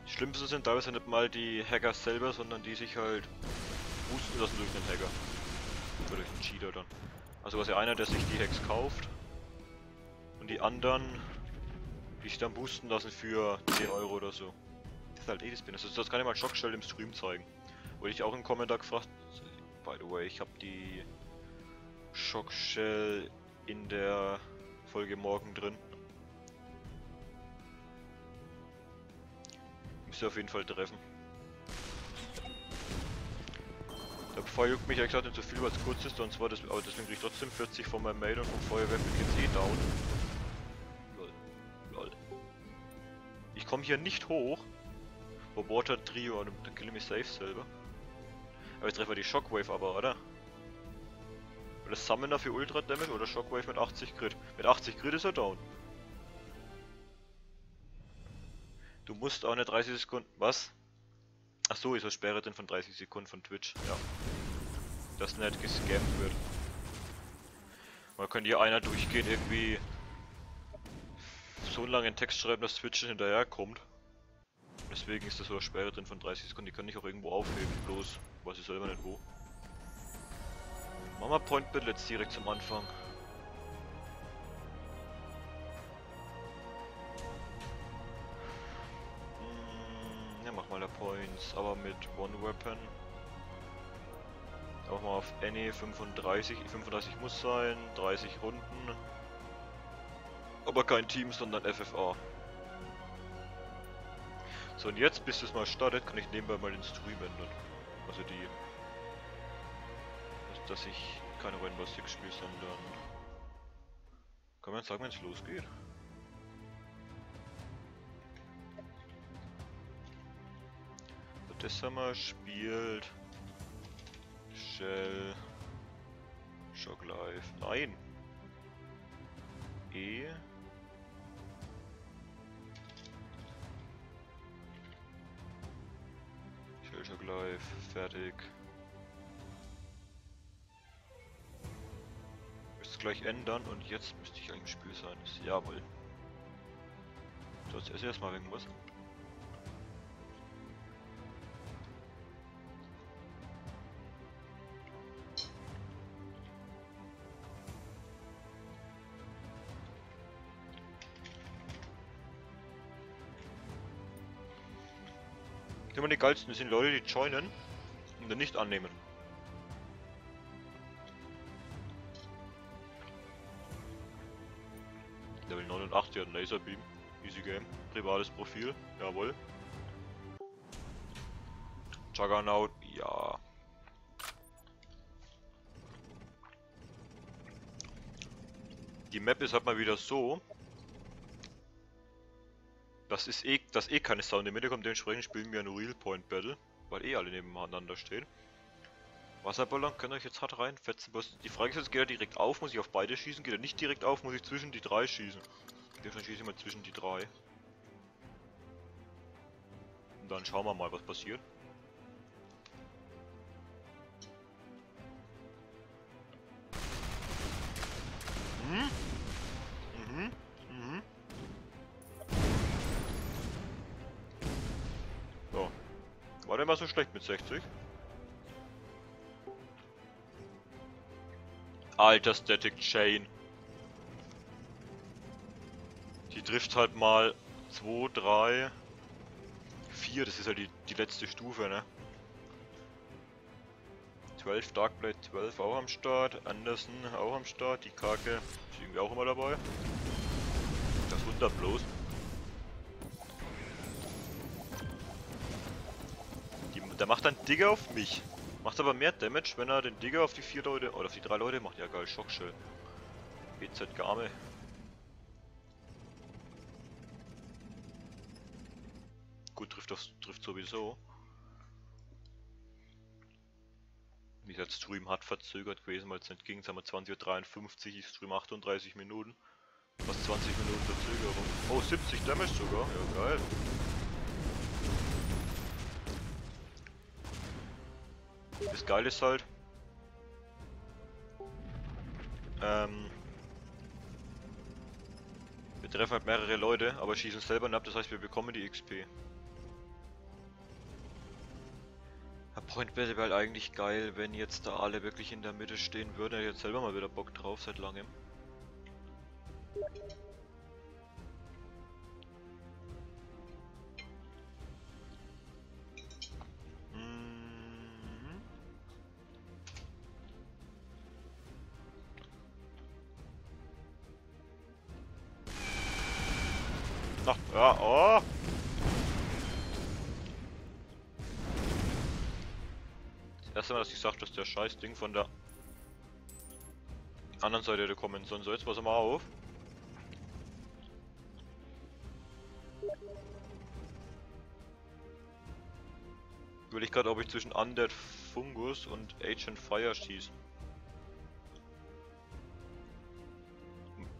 Die Schlimmsten sind teilweise nicht mal die Hacker selber, sondern die sich halt boosten lassen durch den Hacker. Oder durch den Cheater dann. Also quasi einer, der sich die Hacks kauft und die anderen, die sich dann boosten lassen für 10 Euro oder so. Das ist halt eh das Bin. Also das kann ich mal Schockstelle im Stream zeigen. Wurde ich auch im Kommentar gefragt. By the way, ich habe die Schockshell in der Folge morgen drin. Müsste auf jeden Fall treffen. Der Feuer juckt mich gesagt nicht so viel, weil es kurz ist, und zwar das, aber deswegen kriege ich trotzdem 40 von meinem Mail und vom Feuerwerk mit jetzt eh down. Lol. Lol. Ich komme hier nicht hoch. Roboter Trio, dann kill ich mich safe selber. Aber jetzt treffen wir die Shockwave aber, oder? Oder Summoner für Ultra Damage oder Shockwave mit 80 Crit? Mit 80 Crit ist er down. Du musst auch eine 30 Sekunden. Was? Ach so, ist er Sperre denn von 30 Sekunden von Twitch. Ja. Dass nicht gescampt wird. Man könnte hier einer durchgehen irgendwie so einen Text schreiben, dass Twitch hinterherkommt. Deswegen ist das so eine Sperre drin von 30 Sekunden, die kann ich auch irgendwo aufheben, bloß weiß ich selber nicht wo. Mama Point bitte jetzt direkt zum Anfang. Hm, ja, mach mal der Points, aber mit One Weapon. Auch mal auf Any 35, 35 muss sein, 30 Runden. Aber kein Team, sondern FFA. So und jetzt, bis es mal startet, kann ich nebenbei mal den Stream ändern. Also die... Dass, ich keine Rainbow Six spiele, sondern... Kann man sagen, wenn es losgeht? So, das haben wir spielt... Shell... Shock Live. Nein! E... Live. Fertig. Müsste gleich ändern und jetzt müsste ich eigentlich im Spiel sein. Jawohl. So, jetzt esse ich erstmal Immer die geilsten sind Leute, die joinen und dann nicht annehmen. Level 89 hat Laserbeam. Easy Game. Privates Profil. Jawohl. Juggernaut. Ja. Die Map ist halt mal wieder so. Das ist eh, dass eh keine Sound in der dementsprechend spielen wir ein Real Point Battle, weil eh alle nebeneinander stehen. Wasserballon, könnt ihr euch jetzt hart reinfetzen. Die Frage ist jetzt, geht er direkt auf, muss ich auf beide schießen? Geht er nicht direkt auf, muss ich zwischen die drei schießen? Dann schieße ich mal zwischen die drei. Und dann schauen wir mal, was passiert. Mhm. Der mal so schlecht mit 60? Alter Static Chain. Die trifft halt mal 2, 3, 4, das ist halt die, die letzte Stufe, ne? 12, Darkblade 12 auch am Start, Anderson auch am Start, die Kake ist irgendwie auch immer dabei. Das wundert bloß. Der macht dann Digger auf mich. Macht aber mehr Damage, wenn er den Digger auf die vier Leute, oder auf die drei Leute macht. Ja geil, Schockshell. BZ Game. Gut, trifft das trifft sowieso. Wie gesagt, Stream hat verzögert gewesen, weil es nicht ging. Jetzt wir 20.53 Uhr, ich stream 38 Minuten. Fast 20 Minuten Verzögerung. Oh, 70 Damage sogar. Ja, geil. Das Geile ist halt, ähm, wir treffen halt mehrere Leute, aber schießen selber ab, das heißt wir bekommen die XP. Point wäre halt eigentlich geil, wenn jetzt da alle wirklich in der Mitte stehen würden. Hätte ich jetzt selber mal wieder Bock drauf, seit langem. Mal, dass ich sage, dass der scheiß Ding von der anderen Seite hätte kommen sollen. So, jetzt pass mal auf. Will ich gerade, ob ich zwischen Undead Fungus und Agent Fire schieße.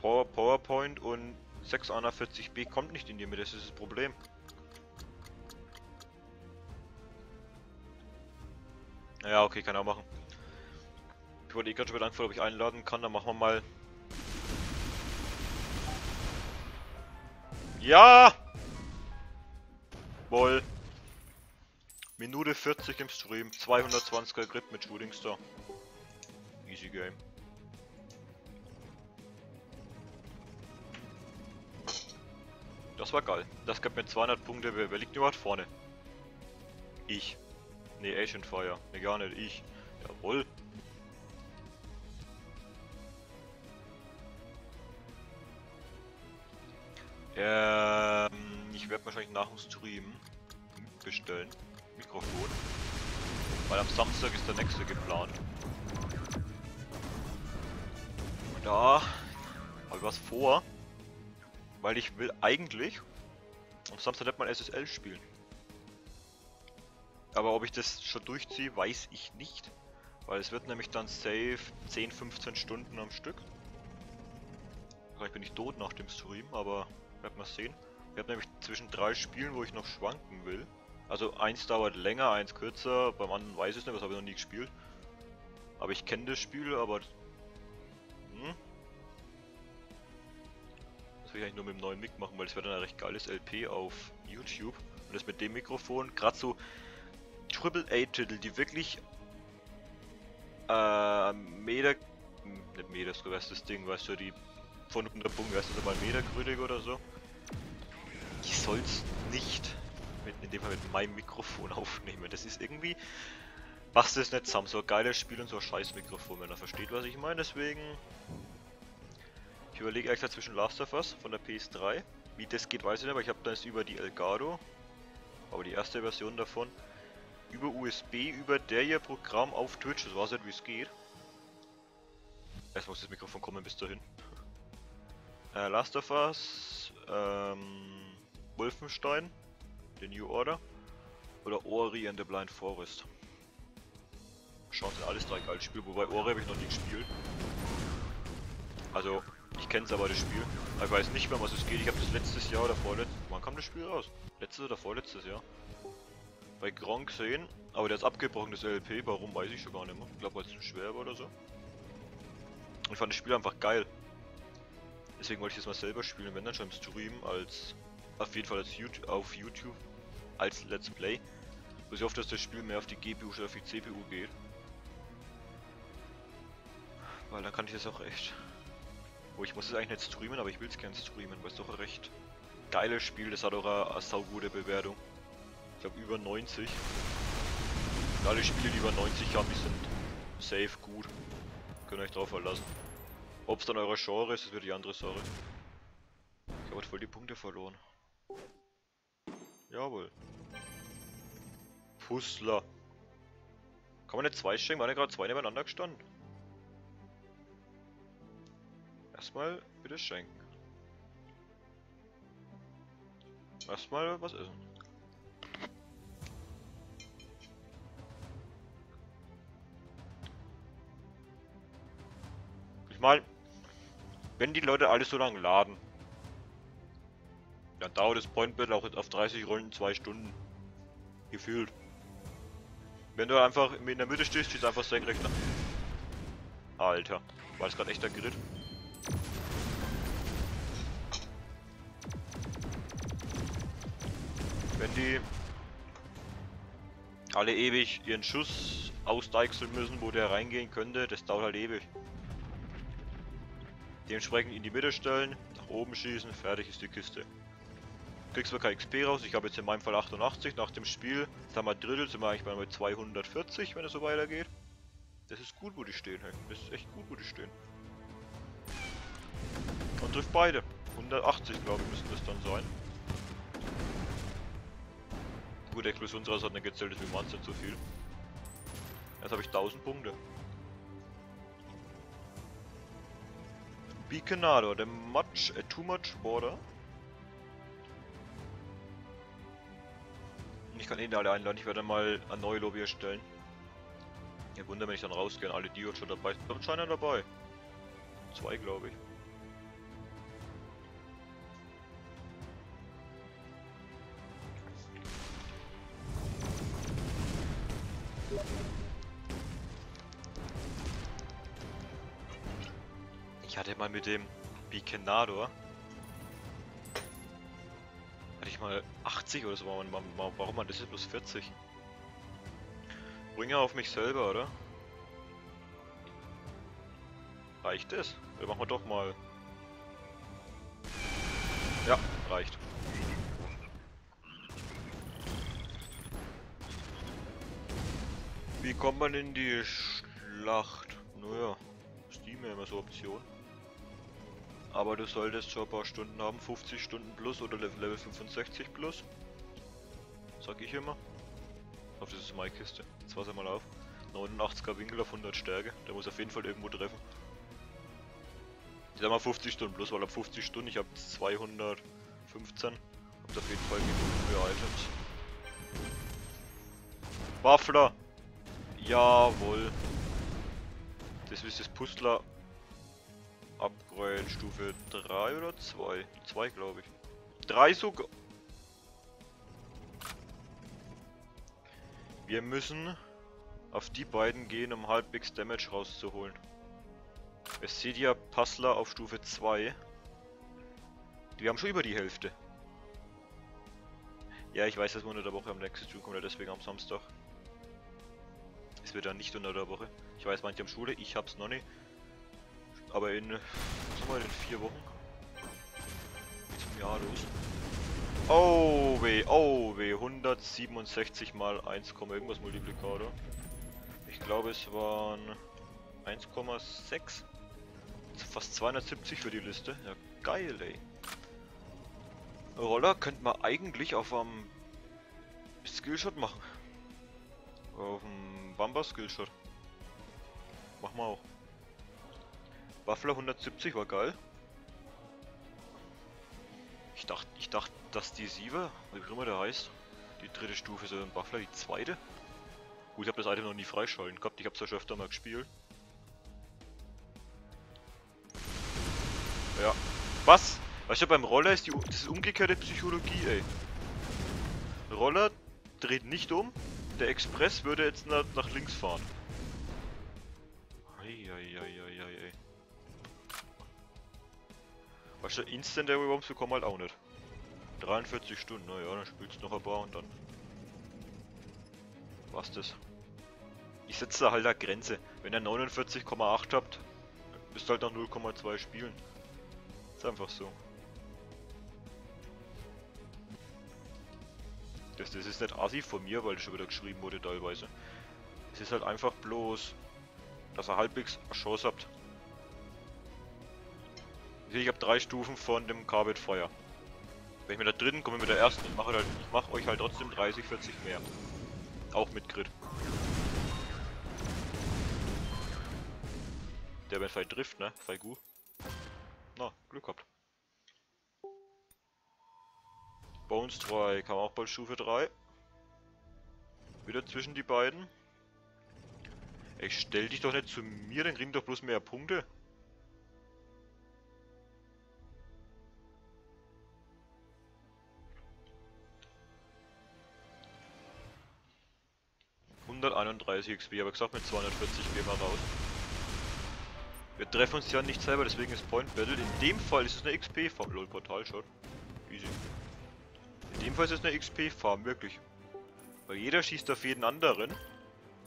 Power, PowerPoint und 641b kommt nicht in die Mitte, das ist das Problem. Ja, okay, kann auch machen. Ich wollte eh gerade schon anfangen, ob ich einladen kann, dann machen wir mal. Ja! Wohl. Minute 40 im Stream, 220er Grip mit Shooting Star. Easy Game. Das war geil. Das gab mir 200 Punkte. Wer liegt überhaupt vorne? Ich. Nee, Asian Fire. Nee, gar nicht. Ich. Jawohl. Ähm, ich werde wahrscheinlich nach dem Stream bestellen. Mikrofon. Weil am Samstag ist der nächste geplant. Und da habe ich was vor. Weil ich will eigentlich am Samstag nicht mal SSL spielen. Aber ob ich das schon durchziehe, weiß ich nicht. Weil es wird nämlich dann safe 10, 15 Stunden am Stück. Vielleicht bin ich tot nach dem Stream, aber werden wir sehen. Ich habe nämlich zwischen drei Spielen, wo ich noch schwanken will. Also eins dauert länger, eins kürzer, beim anderen weiß ich es nicht, das habe ich noch nie gespielt. Aber ich kenne das Spiel, aber... Hm? Das will ich eigentlich nur mit dem neuen Mic machen, weil es wäre dann ein recht geiles LP auf YouTube. Und das mit dem Mikrofon, gerade so Triple-A-Titel, die wirklich äh, Meter, hm, nicht Meter, so weißt das Ding, weißt du, die von 100 Punkten, weißt du, mal Meter grünig oder so. Ich soll's nicht mit, in dem Fall mit meinem Mikrofon aufnehmen. Das ist irgendwie, was das nicht zusammen, so ein geiles Spiel und so ein scheiß Mikrofon, wenn er versteht, was ich meine, deswegen... Ich überlege eigentlich zwischen Last of Us von der PS3, wie das geht, weiß ich nicht, aber ich habe das über die Elgato, aber die erste Version davon, über USB, über der hier Programm auf Twitch, das weiß nicht wie es geht. Erst muss das Mikrofon kommen bis dahin. Äh, Last of Us, ähm, Wolfenstein, The New Order oder Ori and the Blind Forest. Schauen sind alles drei geile Spiele, wobei Ori habe ich noch nie gespielt. Also, ich kenne es aber das Spiel. Ich weiß nicht mehr, was es geht. Ich habe das letztes Jahr oder vorletztes. Wann kam das Spiel raus? Letztes oder vorletztes Jahr? Bei Gronk gesehen, aber der ist abgebrochen, das LP. Warum weiß ich schon gar nicht mehr. Ich glaube, weil es zu schwer war oder so. Ich fand das Spiel einfach geil. Deswegen wollte ich das mal selber spielen, wenn dann schon im Stream als auf jeden Fall als YouTube, auf YouTube als Let's Play. Also ich hoffe, dass das Spiel mehr auf die GPU statt auf die CPU geht. Weil dann kann ich das auch echt. Oh, ich muss es eigentlich nicht streamen, aber ich will es gerne streamen, weil es doch recht geiles Spiel, das hat auch eine, eine saugute Bewertung. Ich glaube über 90. Und alle Spiele, die über 90 haben, die sind safe gut. Könnt euch drauf verlassen. Ob es dann euer Genre ist, das wird die andere Sache. Ich habe voll die Punkte verloren. Jawohl. Puzzler. Kann man nicht zwei schenken? Waren ja gerade zwei nebeneinander gestanden. Erstmal bitte schenken. Erstmal was essen. Meine, wenn die Leute alles so lange laden, dann dauert das Point Battle auch auf 30 Runden 2 Stunden. Gefühlt. Wenn du einfach in der Mitte stehst, stehst einfach senkrecht nach. Alter, war das gerade echter Grid? Wenn die alle ewig ihren Schuss ausdeichseln müssen, wo der reingehen könnte, das dauert halt ewig. Dementsprechend in die Mitte stellen, nach oben schießen, fertig ist die Kiste. Kriegst du kein XP raus, ich habe jetzt in meinem Fall 88 nach dem Spiel. Jetzt haben wir Drittel, sind wir eigentlich bei 240, wenn es so weitergeht. Das ist gut, wo die stehen, hey. Das ist echt gut, wo die stehen. Und trifft beide. 180, glaube ich, müssen das dann sein. Gut, der Explosionsraus hat nicht gezählt, deswegen waren es nicht so viel. Jetzt habe ich 1000 Punkte. Beaconado, der much, uh, too much border. Ich kann ihn alle einladen, ich werde mal eine neue Lobby erstellen. Ja, Wunder, wenn ich dann rausgehe, alle die schon dabei sind. Da scheinen dabei. Zwei, glaube ich. Ich hatte mal mit dem Beaconador hatte ich mal 80 oder so, warum, man das ist bloß 40? Bringe auf mich selber, oder? Reicht es? Oder machen wir doch mal. Ja, reicht. Wie kommt man in die Schlacht? Naja, Steam ja immer so Option. Aber du solltest schon ein paar Stunden haben, 50 Stunden plus oder Level 65 plus. Sag ich immer. Auf das ist meine Kiste. Jetzt fass mal auf. 89er Winkel auf 100 Stärke. Der muss auf jeden Fall irgendwo treffen. Ich sag mal 50 Stunden plus, weil ab 50 Stunden ich habe 215. Habt auf jeden Fall genug für Items. Waffler! Jawohl. Das ist das Puzzler Upgrade Stufe 3 oder 2? 2 glaube ich. 3 sogar. Wir müssen auf die beiden gehen, um halbwegs Damage rauszuholen. Es sieht ja Puzzler auf Stufe 2. Die haben schon über die Hälfte. Ja, ich weiß, dass wir unter der Woche am nächsten Stream kommen, deswegen am Samstag. Es wird dann nicht unter der Woche. Ich weiß, manche haben Schule, ich hab's noch nicht. Aber in, was wir, in vier Wochen? Zum Jahr los. Oh weh, oh weh, 167 mal 1, irgendwas Multiplikator. Ich glaube es waren 1,6. Fast 270 für die Liste. Ja geil ey. Roller könnte man eigentlich auf einem Skillshot machen. Auf dem Bamba Skillshot. Machen wir auch. Buffler 170 war geil. Ich dachte, ich dachte, dass die Siever, wie immer der heißt, die dritte Stufe ist, ein Buffler die zweite. Gut, ich habe das Item noch nie freischalten gehabt, ich habe es ja schon öfter mal gespielt. Ja. Was? Weißt du, beim Roller ist die das ist umgekehrte Psychologie, ey. Roller dreht nicht um, der Express würde jetzt nach, nach links fahren. Weißt du, Instantary Bombs bekommen halt auch nicht. 43 Stunden, naja, dann spielst du noch ein paar und dann. Was das? Ich setze da halt eine Grenze. Wenn ihr 49,8 habt, müsst ihr halt nach 0,2 spielen. Ist einfach so. Das, das ist nicht assi von mir, weil das schon wieder geschrieben wurde teilweise. Es ist halt einfach bloß, dass ihr halbwegs eine Chance habt. Ich habe drei Stufen von dem Carbid Feuer. Wenn ich mit der dritten komme, mit der ersten, ich mache halt, ich mache euch halt trotzdem 30, 40 mehr. Auch mit Crit. Der wird vielleicht trifft, ne? Sei gut. Na, Glück gehabt. Bones 3 kam auch bald Stufe 3. Wieder zwischen die beiden. Ich stell dich doch nicht zu mir, dann kriegen doch bloß mehr Punkte. ...131 XP, aber gesagt mit 240 gehen wir raus. Wir treffen uns ja nicht selber, deswegen ist Point Battle. In dem Fall ist es eine XP-Farm. Lol, Portal-Shot. Easy. In dem Fall ist es eine XP-Farm, wirklich. Weil jeder schießt auf jeden anderen,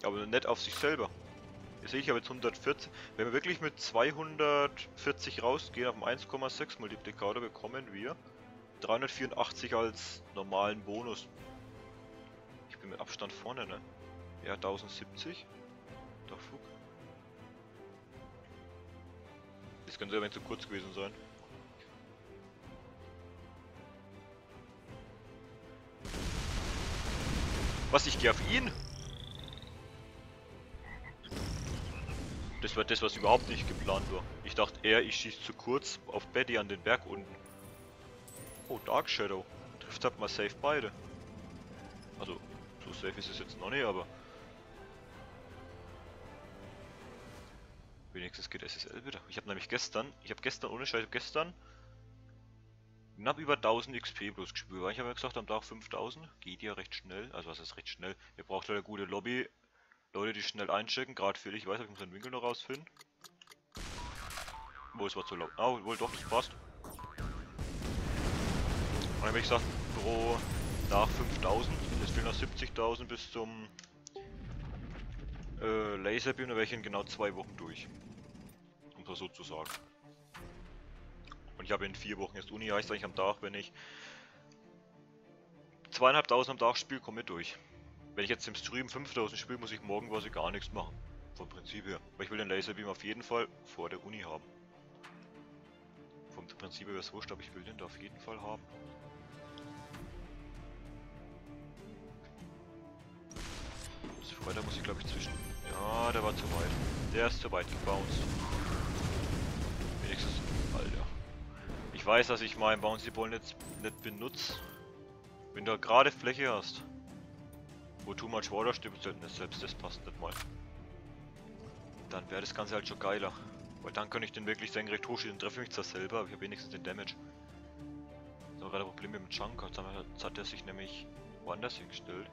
aber nicht auf sich selber. Hier sehe ich aber jetzt 140. Wenn wir wirklich mit 240 rausgehen auf dem 1,6 Multiplikator, bekommen wir 384 als normalen Bonus. Ich bin mit Abstand vorne, ne? Ja, 1070. Doch, Flug. Das könnte aber zu kurz gewesen sein. Was, ich gehe auf ihn? Das war das, was überhaupt nicht geplant war. Ich dachte eher, ich schieße zu kurz auf Betty an den Berg unten. Oh, Dark Shadow. Trifft halt mal safe beide. Also, so safe ist es jetzt noch nicht, aber... Wenigstens geht SSL wieder. Ich habe nämlich gestern, ich habe gestern, ohne Scheiß, gestern knapp über 1000 XP bloß gespielt. Weil ich habe ja gesagt, am Tag 5000. Geht ja recht schnell. Also was ist recht schnell? Ihr braucht halt eine gute Lobby. Leute, die schnell einchecken. Gerade für. Ich weiß, ich muss den Winkel noch rausfinden. Wo es war zu laut. Ah, oh, wohl doch, das passt. Und habe ich gesagt, pro nach 5000. Es fehlen noch 70.000 bis zum äh, Laserbeam. Da wäre ich in genau zwei Wochen durch um das so zu sagen. Und ich habe in vier Wochen jetzt Uni, heißt eigentlich am Tag, wenn ich zweieinhalbtausend am Tag spiele, komme ich durch. Wenn ich jetzt im Stream 5000 spiele, muss ich morgen quasi gar nichts machen. Vom Prinzip her. Weil ich will den Laserbeam auf jeden Fall vor der Uni haben. Vom Prinzip her wäre es wurscht, aber ich will den da auf jeden Fall haben. Weiter muss ich glaube ich zwischen... Ja, der war zu weit. Der ist zu weit gebounced. Wenigstens... Alter. Ich weiß, dass ich meinen Bouncy Ball nicht, nicht benutze. Wenn du gerade Fläche hast, wo Too Much Water stimmt, selbst das passt nicht mal. Dann wäre das Ganze halt schon geiler. Weil dann könnte ich den wirklich senkrecht hochschießen, treffe mich zwar selber, aber ich habe wenigstens den Damage. Das ist gerade ein Problem mit dem Chunk, jetzt hat er sich nämlich woanders hingestellt.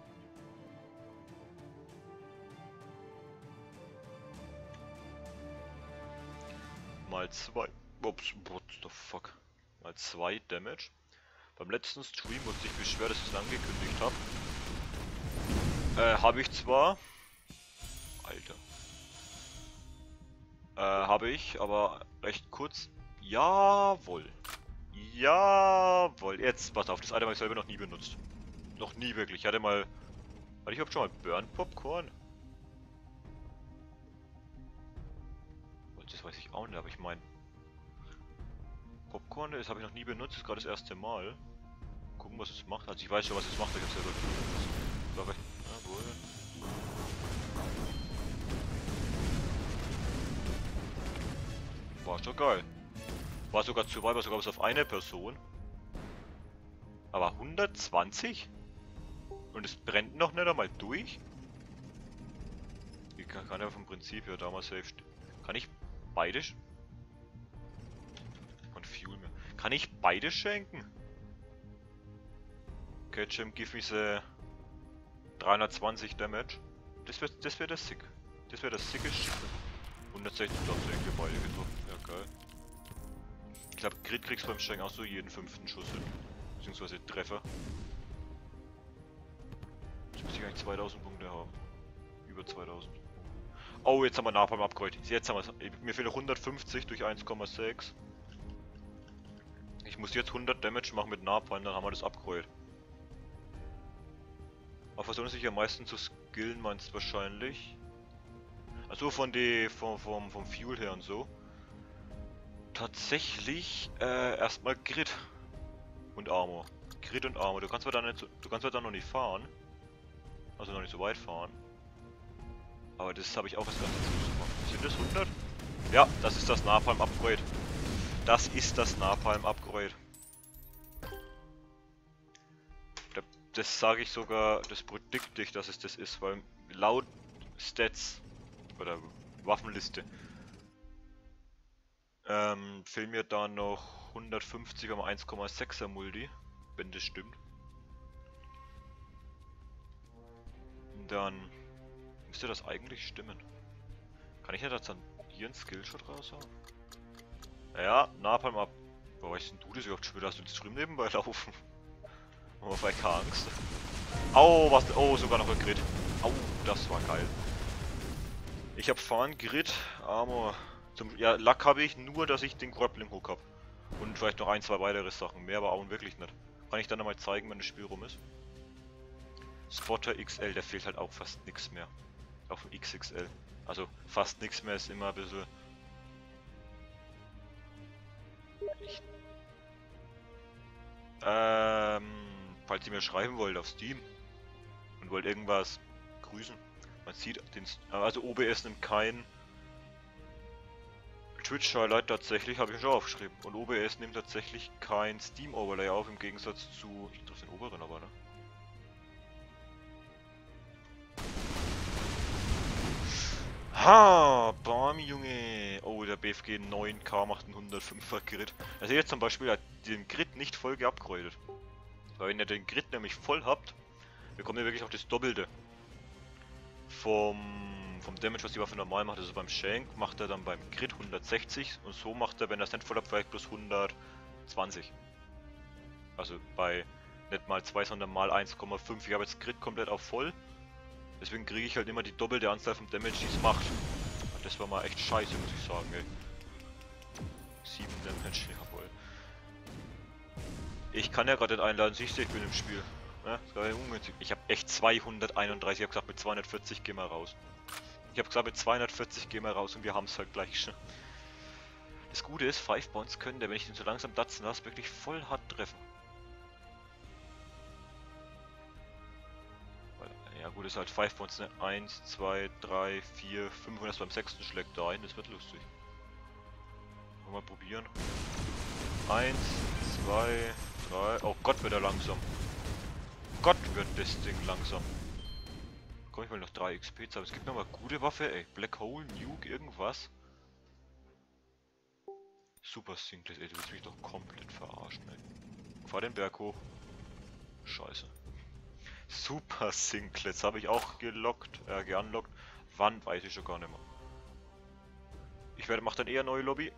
Mal zwei. Ups, what the fuck. Mal zwei Damage. Beim letzten Stream wurde sich beschwert, dass ich es angekündigt habe. Äh, habe ich zwar. Alter. Äh, habe ich, aber recht kurz. Jawohl. Jawohl. Jetzt, pass auf, das Item habe ich selber noch nie benutzt. Noch nie wirklich. Ich hatte mal. Hatte ich habe schon mal Burn Popcorn? Das weiß ich auch nicht, aber ich meine. Popcorn, das habe ich noch nie benutzt, ist gerade das erste Mal. Gucken, was es macht. Also ich weiß schon, was es macht, ich habe selber benutzt. Glaube ich. Jawohl. War schon geil. War sogar zu weit, war sogar bis auf eine Person. Aber 120? Und es brennt noch nicht einmal durch? Wie kann, kann er vom Prinzip her damals safe Kann ich beide... Und Fuel mehr. Kann ich beide schenken? Okay, Jim, give me the 320 Damage. Das wäre das, wär das Sick. Das wäre das Sickes 160 darfst du irgendwie beide getroffen. Ja, geil. Ich glaube, Grid kriegst beim Schenken auch so jeden fünften Schuss hin. Beziehungsweise Treffer. Jetzt müsste ich eigentlich 2000 Punkte haben. Über 2000. Oh, jetzt haben wir Napalm Upgrade. Jetzt haben wir Mir fehlen 150 durch 1,6. Ich muss jetzt 100 Damage machen mit Napalm, dann haben wir das. Auf was soll sich am meisten zu skillen, meinst du wahrscheinlich? Also von die vom, vom, vom Fuel her und so. Tatsächlich äh, erstmal Grid und Armor. Grid und Armor. Du kannst zwar dann dann noch nicht fahren. Also noch nicht so weit fahren. Aber das habe ich auch erst ganz gemacht. Sind das 100? Ja, das ist das Napalm Upgrade. Das ist das Napalm Upgrade. Das sage ich sogar, das predikte ich, dass es das ist, weil laut Stats oder Waffenliste ähm, fehlen mir da noch 150 am 1,6er Multi, wenn das stimmt. Dann Müsste das eigentlich stimmen. Kann ich ja das dann hier einen Skillshot raus haben? Ja, Napalm ab. Wo weißt denn du das überhaupt schon? Hast du das Stream nebenbei laufen? Oh, vielleicht keine Angst. Au, was? Oh, sogar noch ein Grid. Au, das war geil. Ich hab Fahren, Grid, Armor. Zum, ja, Lack habe ich nur, dass ich den Grappling Hook hab. Und vielleicht noch ein, zwei weitere Sachen. Mehr aber auch wirklich nicht. Kann ich dann nochmal zeigen, wenn das Spiel rum ist. Spotter XL, der fehlt halt auch fast nichts mehr auf XXL. Also fast nichts mehr ist immer ein bisschen... Ich ähm, falls ihr mir schreiben wollt auf Steam und wollt irgendwas grüßen. Man sieht den, also OBS nimmt kein Twitch Highlight tatsächlich, habe ich schon aufgeschrieben. Und OBS nimmt tatsächlich kein Steam Overlay auf, im Gegensatz zu, ich treffe den oberen aber, ne? Ha, bam, Junge. Oh, der BFG 9K macht einen 105er Grid. Also jetzt zum Beispiel hat den Grid nicht voll geupgradet. Weil wenn ihr den Grid nämlich voll habt, bekommt ihr wirklich auch das Doppelte. Vom, vom Damage, was die Waffe normal macht, also beim Shank macht er dann beim Grid 160 und so macht er, wenn er es nicht voll hat, vielleicht plus 120. Also bei nicht mal 2, sondern mal 1,5. Ich habe jetzt Grid komplett auf voll. Deswegen kriege ich halt immer die doppelte Anzahl von Damage, die es macht. Und das war mal echt scheiße, muss ich sagen, ey. 7 Damage, jawohl. Ich kann ja gerade nicht einladen, siehst du, ich bin im Spiel. War ja. Ich habe echt 231, ich habe gesagt mit 240 gehen wir raus. Ich habe gesagt mit 240 gehen wir raus und wir haben es halt gleich schon. Das Gute ist, Five Bonds können der, wenn ich den so langsam datzen lasse, wirklich voll hart treffen. Ja gut, ist halt Five Bonds, ne? 1, 2, 3, 4, 5 und erst beim sechsten schlägt da ein, das wird lustig. Mal probieren. 1, 2, 3, oh Gott wird er langsam. Gott wird das Ding langsam. Komm, ich will noch 3 XP haben. Es gibt nochmal gute Waffe, ey. Black Hole, Nuke, irgendwas. Super Singlet, ey, du willst mich doch komplett verarschen, ey. Fahr den Berg hoch. Scheiße. Super Singlets habe ich auch gelockt, äh, geunlockt. Wann, weiß ich schon gar nicht mehr. Ich werde, mach dann eher neue Lobby.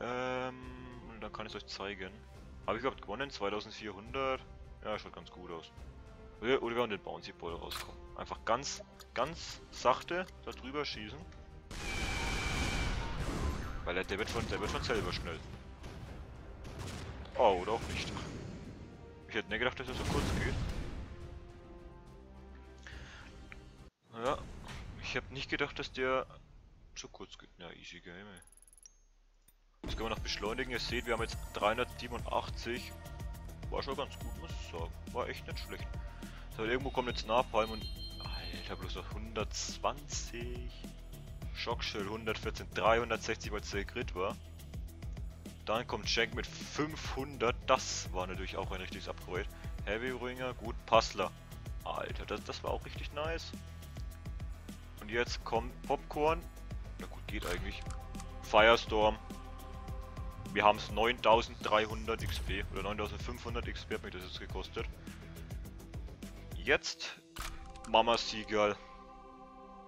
Ähm, und dann kann ich es euch zeigen. Habe ich überhaupt gewonnen? 2400? Ja, schaut ganz gut aus. Oder, wir haben den Bouncy Ball rauskommen. Einfach ganz, ganz sachte da drüber schießen. Weil der, wird von, der wird von selber schnell. Oh, oder auch nicht. Ich hätte nicht gedacht, dass er so kurz geht. Ja, ich habe nicht gedacht, dass der so kurz geht. Ja, easy game, ey. Jetzt können wir noch beschleunigen. Ihr seht, wir haben jetzt 387. War schon ganz gut, muss ich sagen. War echt nicht schlecht. So, irgendwo kommt jetzt Napalm und... Alter, bloß noch 120. Schockshell 114, 360, weil es der Grid war. Dann kommt Shank mit 500. Das war natürlich auch ein richtiges Upgrade. Heavy Ringer, gut. Passler. Alter, das, das war auch richtig nice. Und jetzt kommt Popcorn. Na gut, geht eigentlich. Firestorm. Wir haben es 9300 XP oder 9500 XP hat mich das jetzt gekostet. Jetzt Mama Seagull.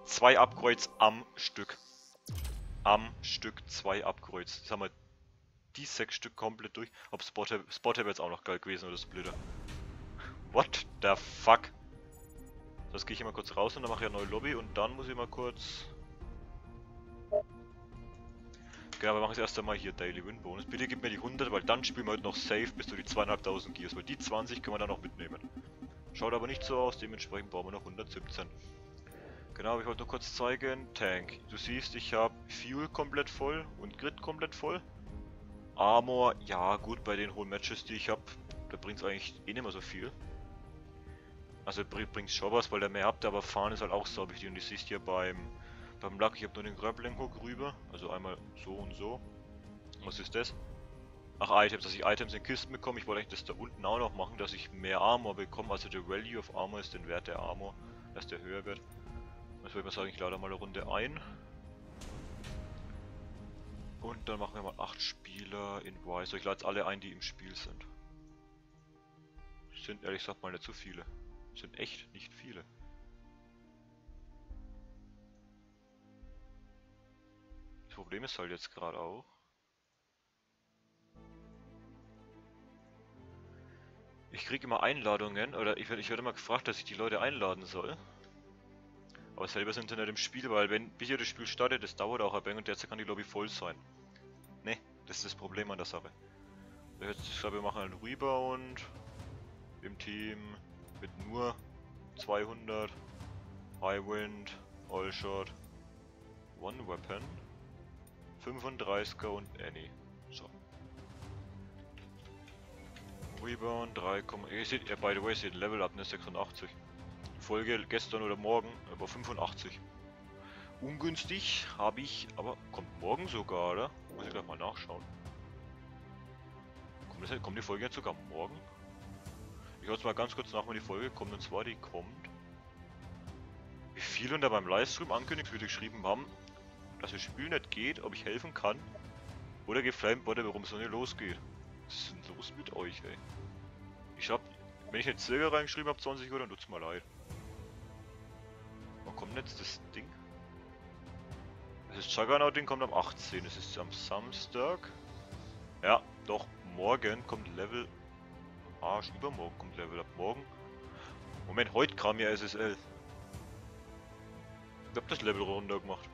Zwei Upgrades am Stück. Am Stück zwei Upgrades. Jetzt haben wir die sechs Stück komplett durch. Ob Spot, Spot wäre jetzt auch noch geil gewesen oder Splitter. What the fuck? Das gehe ich mal kurz raus und dann mache ich eine neue Lobby und dann muss ich mal kurz Genau, wir machen jetzt erst einmal hier Daily Win Bonus. Bitte gib mir die 100, weil dann spielen wir heute noch safe bis zu die 2500 Gears, weil die 20 können wir dann noch mitnehmen. Schaut aber nicht so aus, dementsprechend brauchen wir noch 117. Genau, ich wollte nur kurz zeigen, Tank. Du siehst, ich habe Fuel komplett voll und Grid komplett voll. Armor, ja gut, bei den hohen Matches, die ich habe, da bringt es eigentlich eh nicht mehr so viel. Also bringt schon was, weil der mehr habt, aber fahren ist halt auch so wichtig und du siehst hier beim beim Lack, ich habe nur den Grappling-Hook rüber, also einmal so und so. Was ist das? Ach, Items, dass ich Items in Kisten bekomme. Ich wollte eigentlich das da unten auch noch machen, dass ich mehr Armor bekomme. Also der Value of Armor ist den Wert der Armor, dass der höher wird. Das würde ich mal sagen, ich lade mal eine Runde ein. Und dann machen wir mal 8 Spieler in Wise. Ich lade jetzt alle ein, die im Spiel sind. Sind ehrlich gesagt mal nicht so viele. Sind echt nicht viele. Das Problem ist halt jetzt gerade auch. Ich kriege immer Einladungen, oder ich werde ich werd immer gefragt, dass ich die Leute einladen soll. Aber selber sind sie nicht im Spiel, weil wenn bis ihr das Spiel startet, das dauert auch ein wenig und derzeit kann die Lobby voll sein. Ne, das ist das Problem an der Sache. Ich glaube, wir machen einen Rebound im Team mit nur 200, High Wind, All Shot, One Weapon. 35er und Annie. So. Rebound 3, ihr seht, ja, by the way, seht Level up, ne 86. Folge gestern oder morgen über 85. Ungünstig habe ich, aber kommt morgen sogar, oder? Muss ich gleich mal nachschauen. Kommt, das, kommt die Folge jetzt sogar morgen? Ich jetzt mal ganz kurz nach, wann die Folge kommt, und zwar die kommt. Wie viele da beim Livestream angekündigt, wie die geschrieben haben, dass das Spiel nicht geht, ob ich helfen kann. Oder geflamed wurde, warum es so nicht losgeht. Was ist denn los mit euch, ey? Ich hab, wenn ich jetzt Silber reingeschrieben habe, 20 Uhr, dann tut's mir leid. Wann kommt jetzt das Ding? Das Juggernaut-Ding kommt am 18. Es ist am Samstag. Ja, doch, morgen kommt Level... Arsch, übermorgen kommt Level ab. Morgen... Moment, heute kam ja SSL. Ich hab das Level runter gemacht.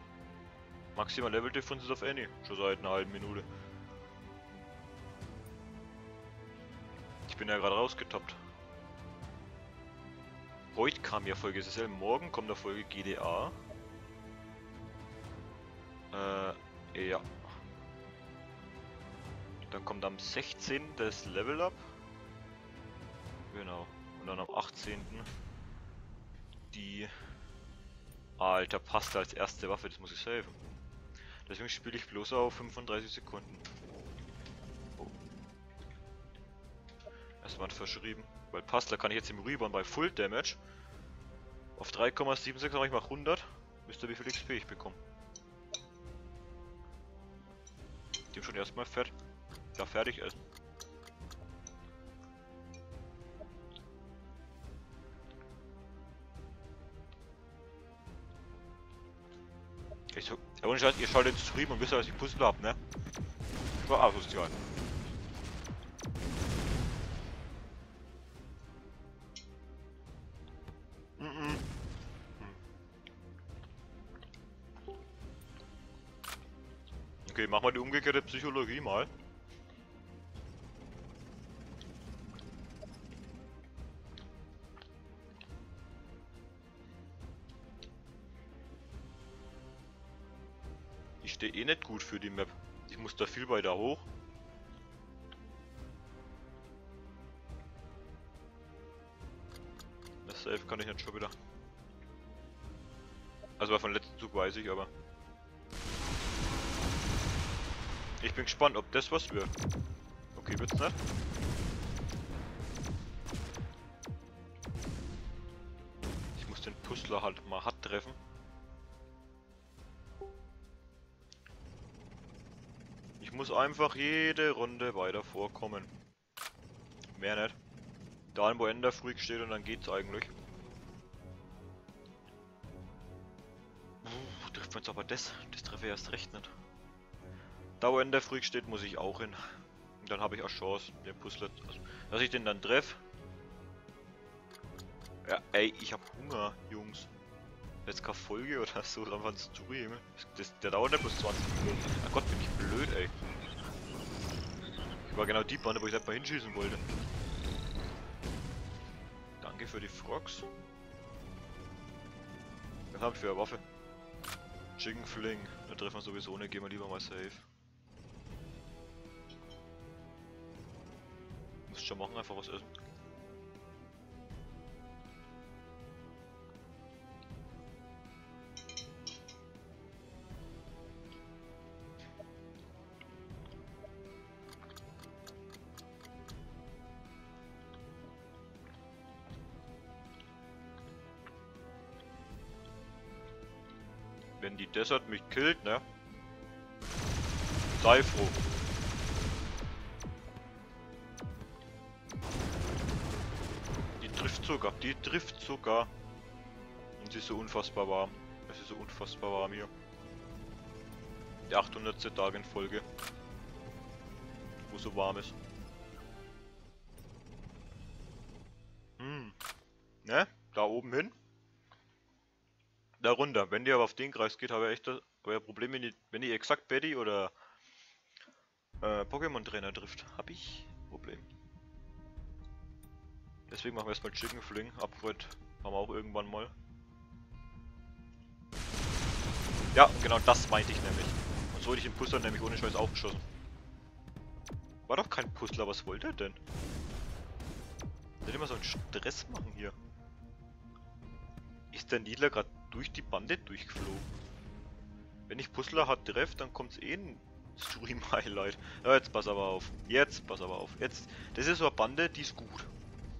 Maximal Level Difference ist auf Any, schon seit einer halben Minute. Ich bin ja gerade rausgetappt. Heute kam ja Folge SSL, morgen kommt der Folge GDA. Äh, ja. Dann kommt am 16. das Level Up. Genau. Und dann am 18. die... Alter, passt als erste Waffe, das muss ich saven. Deswegen spiele ich bloß auf 35 Sekunden. Oh. Erstmal verschrieben. Weil Pastler kann ich jetzt im Rebound bei Full Damage auf 3,76 mache ich mal 100. Wisst ihr wie viel XP ich bekomme? Dem schon erstmal fett. Ja, fertig essen. Ich ohne Scheiß, ihr schaut den Stream und wisst, dass ich Puzzle hab, ne? War asozial. Mhm. Okay, mach mal die umgekehrte Psychologie mal. Ich stehe eh nicht gut für die Map. Ich muss da viel weiter hoch. Das Safe kann ich nicht schon wieder. Also von letzten Zug weiß ich, aber... Ich bin gespannt, ob das was wird. Okay, wird's nicht. Ich muss den Puzzler halt mal hart treffen. Muss einfach jede Runde weiter vorkommen. Mehr nicht. Da wo Ender Freak steht und dann geht's eigentlich. Uh, trifft man jetzt aber das? Das treffe ich erst recht nicht. Da wo Ender Freak steht, muss ich auch hin. Und dann habe ich auch Chance, den Puzzle, also, dass ich den dann treffe. Ja, ey, ich hab Hunger, Jungs. Jetzt keine Folge oder so, einfach ein Stream. Das, der dauert nicht bis 20 Minuten. Ach Gott, bin ich blöd, ey. Ich war genau die Bande, wo ich mal hinschießen wollte. Danke für die Frogs. Was haben wir für eine Waffe? Chicken Fling. Da treffen wir sowieso nicht, gehen wir lieber mal safe. Muss schon machen, einfach was essen. Desert mich killt, ne? Sei froh. Die trifft sogar, die trifft sogar. Und sie ist so unfassbar warm. Es ist so unfassbar warm hier. Die 800. Tag in Folge. Wo so warm ist. Hm. Ne? Da oben hin. Da runter. Wenn die aber auf den Kreis geht, habe ich echt euer Problem, wenn die, wenn die exakt Betty oder äh, Pokémon Trainer trifft. Hab ich Problem. Deswegen machen wir erstmal Chicken Fling. Upgrade haben wir auch irgendwann mal. Ja, genau das meinte ich nämlich. Und so hätte ich den Puzzler nämlich ohne Scheiß aufgeschossen. War doch kein Puzzler, was wollte er denn? Nicht immer so einen Stress machen hier. Ist der Niedler gerade durch die Bande durchgeflogen? Wenn ich Puzzler hart treffe, dann kommt's eh ein Stream-Highlight. Ja, jetzt pass aber auf. Jetzt pass aber auf. Jetzt. Das ist so eine Bande, die ist gut.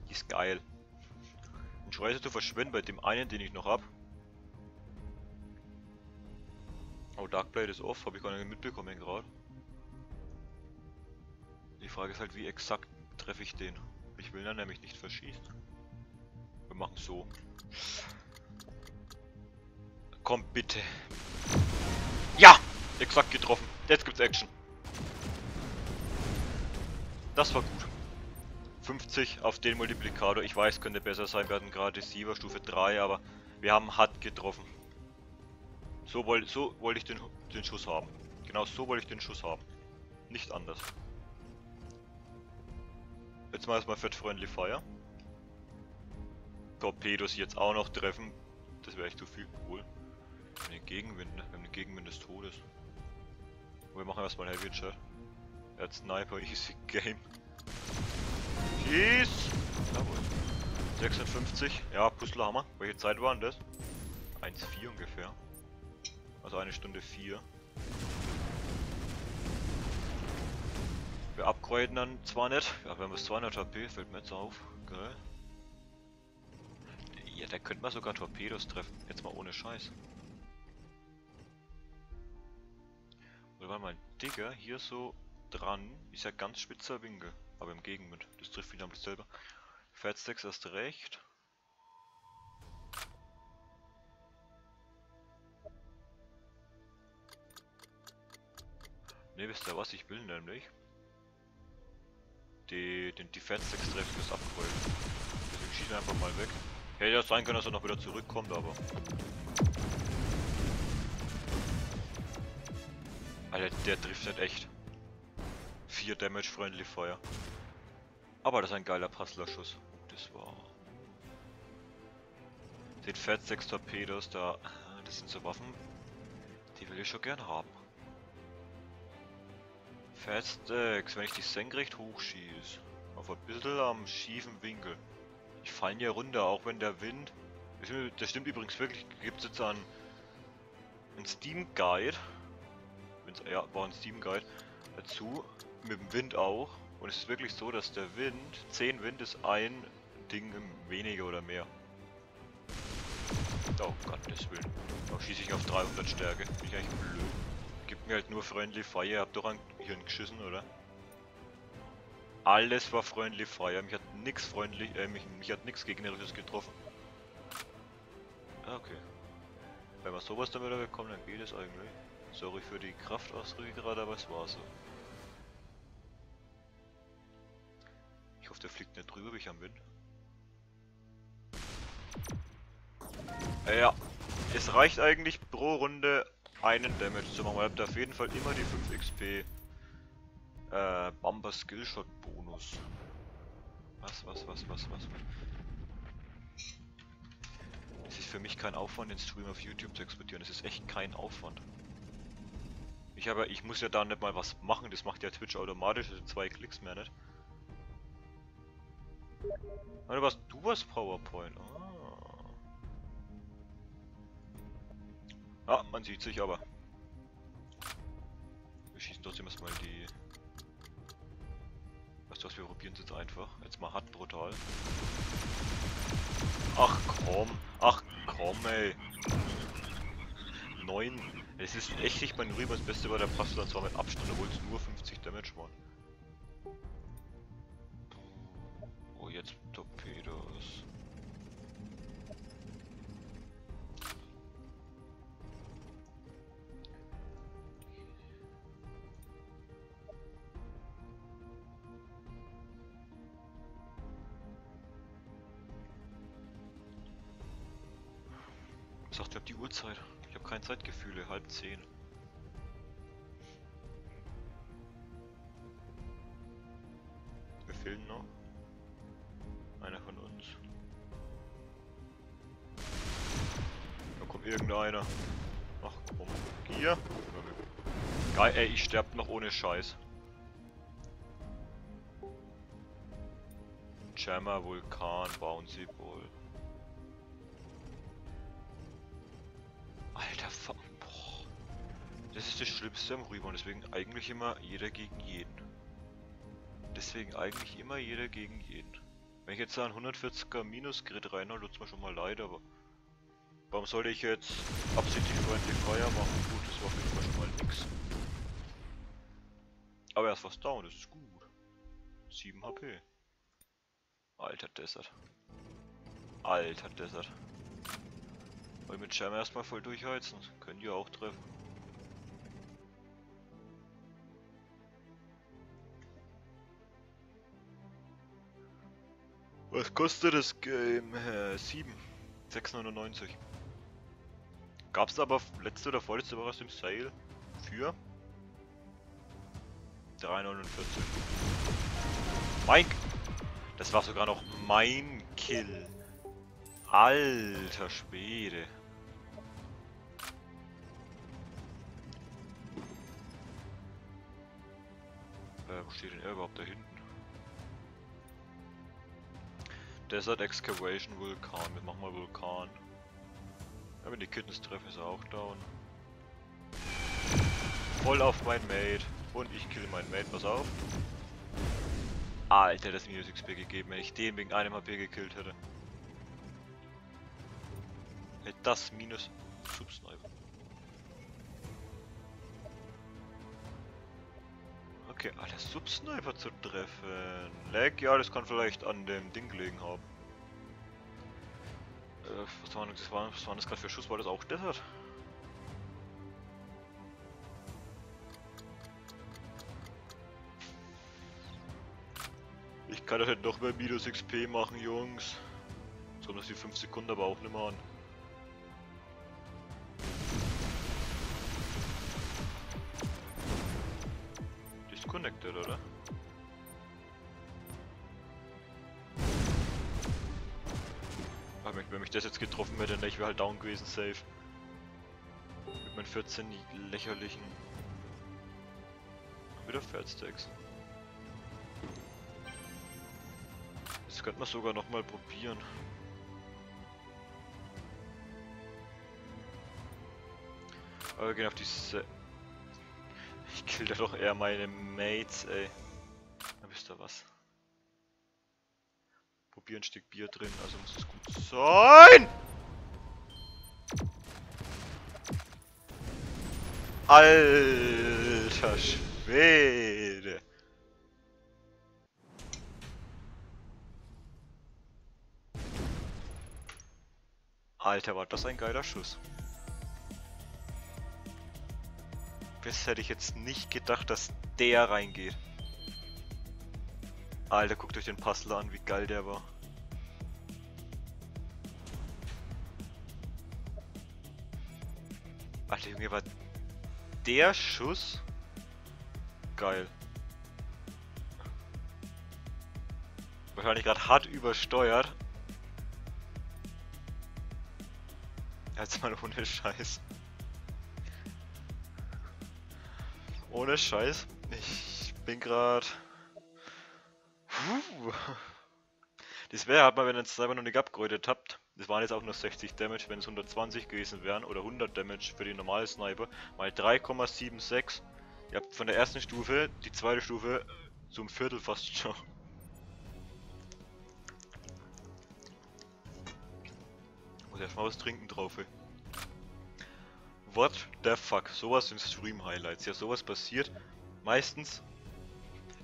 Die ist geil. Und Scheiße zu verschwenden bei dem einen, den ich noch hab. Oh, Darkblade ist off, habe ich gar nicht mitbekommen gerade. Die Frage ist halt, wie exakt treffe ich den. Ich will dann nämlich nicht verschießen. Wir machen so. Komm bitte. Ja! Exakt getroffen. Jetzt gibt's Action. Das war gut. 50 auf den Multiplikator. Ich weiß, könnte besser sein. Wir hatten gerade Siever Stufe 3, aber wir haben hart getroffen. So, woll, so wollte ich den, den Schuss haben. Genau so wollte ich den Schuss haben. Nicht anders. Jetzt mal erstmal Fett Friendly Fire. Torpedos jetzt auch noch treffen, das wäre echt zu viel. Wohl. Eine Gegenwind, ne? Wir haben eine Gegenwind des Todes. Wir machen erstmal Heavy Chat. Er hat Sniper, easy game. Schieß! Jawohl. 56, ja, Puzzlehammer. Welche Zeit waren das? 1,4 ungefähr. Also eine Stunde 4. Wir upgraden dann zwar nicht, ja, wir haben bis 200 HP, fällt mir jetzt auf. Geil. Ja, da könnte man sogar Torpedos treffen. Jetzt mal ohne Scheiß. Oder warte mal, Digger, hier so dran ist ja ganz spitzer Winkel. Aber im Gegenwind. Das trifft wieder am selber. Fatstacks erst recht. Ne, wisst ihr was? Ich will nämlich die, den Defense 6 treffen fürs Upgrade. Deswegen schieße einfach mal weg. Hätte ja sein können, dass er noch wieder zurückkommt, aber. Alter, der trifft nicht echt. 4 Damage Friendly Fire. Aber das ist ein geiler Passlerschuss. Das war. Den Fat 6 Torpedos da. Das sind so Waffen, die will ich schon gern haben. Faststacks, wenn ich die senkrecht hochschieße. Auf ein bisschen am schiefen Winkel. Ich fallen ja runter, auch wenn der Wind. Das stimmt übrigens wirklich. Gibt es jetzt einen, einen Steam Guide. Wenn's, ja, war ein Steam Guide dazu. Mit dem Wind auch. Und es ist wirklich so, dass der Wind, 10 Wind ist ein Ding weniger oder mehr. Oh Gottes Willen. Da schieße ich auf 300 Stärke. Bin ich eigentlich blöd. Gibt mir halt nur Friendly Fire. Habt doch ein Hirn geschissen, oder? Alles war Friendly Fire. Mich hat nix freundlich, äh, mich, mich hat nix gegnerisches getroffen. Ah, okay. Wenn wir sowas wieder bekommen, dann geht es eigentlich. Sorry für die Kraftausdrücke gerade, aber es war so. Ich hoffe, der fliegt nicht drüber, wie ich am Wind. Ja, es reicht eigentlich pro Runde einen Damage zu machen. Man hat auf jeden Fall immer die 5 XP äh, Bumper Skillshot Bonus. Was, was, was, was, was? Es ist für mich kein Aufwand, den Stream auf YouTube zu exportieren. Es ist echt kein Aufwand. Ich habe, ich muss ja da nicht mal was machen. Das macht ja Twitch automatisch. Das sind zwei Klicks mehr nicht. Warte, was? Du warst PowerPoint. Ah. Ah, man sieht sich aber. Wir schießen trotzdem erstmal die... Weißt du was, wir probieren es jetzt einfach. Jetzt mal hart brutal. Ach komm, ach komm ey. 9. Es ist echt nicht mein Rüber das Beste war der passt dann zwar mit Abstand, obwohl es nur 50 Damage waren. Oh, jetzt Torpedos. Sagt ihr die Uhrzeit? Keine Zeitgefühle, halb zehn. Wir fehlen noch. Einer von uns. Da kommt irgendeiner. Ach komm. Hier? Geil, ey, ich sterb noch ohne Scheiß. Jammer, Vulkan, Bouncy Ball. Alter, boah. Das ist das Schlimmste am Rüber und deswegen eigentlich immer jeder gegen jeden. Deswegen eigentlich immer jeder gegen jeden. Wenn ich jetzt da ein 140er Minus-Grid reinhole, tut's mir schon mal leid, aber... Warum sollte ich jetzt absichtlich Friendly Fire machen? Gut, das war jeden Fall schon mal nix. Aber er ist fast down, das ist gut. 7 HP. Alter Desert. Alter Desert. Wollen mit Jam erstmal voll durchheizen. Können die auch treffen. Was kostet das Game? Äh, 7. 6,99. Gab's aber letzte oder vorletzte Woche aus dem Sale für 3,49. Mike! Das war sogar noch mein Kill. Alter Schwede. Wo steht denn er überhaupt da hinten? Desert Excavation Vulkan. Wir machen mal Vulkan. Ja, wenn die Kittens treffen, ist er auch down. Voll auf mein Mate. Und ich kill meinen Mate, pass auf. Alter, das minus XP gegeben, wenn ich den wegen einem HP gekillt hätte. Hätte das minus Subsniper. Okay, alle Subsniper zu treffen. Lag, ja, das kann vielleicht an dem Ding gelegen haben. Äh, was war das, was war das gerade für Schuss? War das auch Desert? Ich kann das halt noch mehr minus XP machen, Jungs. So dass die 5 Sekunden aber auch nicht mehr an. Disconnected, oder? Aber wenn mich das jetzt getroffen hätte, dann wäre halt down gewesen, safe. Mit meinen 14 lächerlichen. Wieder Fatstacks. Das könnte man sogar noch mal probieren. Aber wir gehen auf die Se Ich kill da doch eher meine Mates, ey. Da wisst ihr was. Probier ein Stück Bier drin, also muss es gut sein! Alter Schwede! Alter, war das ein geiler Schuss. Das hätte ich jetzt nicht gedacht, dass der reingeht. Alter, guckt euch den Puzzler an, wie geil der war. Alter Junge, war der Schuss geil. Wahrscheinlich gerade hart übersteuert. Jetzt mal ohne Scheiß. Ohne Scheiß. Ich bin gerade. Das wäre halt mal, wenn ihr selber noch nicht abgeräutet habt. Das waren jetzt auch nur 60 Damage, wenn es 120 gewesen wären oder 100 Damage für die normale Sniper. Mal 3,76. Ihr habt von der ersten Stufe die zweite Stufe zum Viertel fast schon. Muss erstmal was trinken drauf, ey. What the fuck? Sowas sind Stream-Highlights. Ja, sowas passiert meistens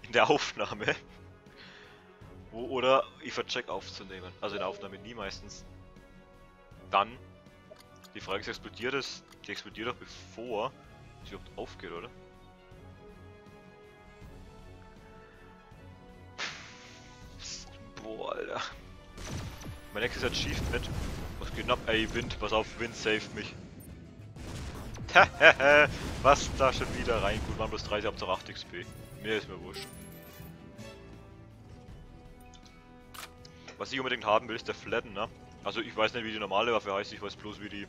in der Aufnahme. Wo, oder ich vercheck aufzunehmen. Also in der Aufnahme nie meistens. Dann. Die Frage ist, explodiert es? Die explodiert doch bevor sie überhaupt aufgeht, oder? Boah, Alter. Mein nächstes Achievement. Was geht ab? Ey, Wind, pass auf, Wind save mich. Was da schon wieder rein? Gut, waren bloß 30, Hauptsache 8 XP. Mir ist mir wurscht. Was ich unbedingt haben will, ist der Flatten, ne? Also ich weiß nicht, wie die normale Waffe heißt, ich weiß bloß, wie die,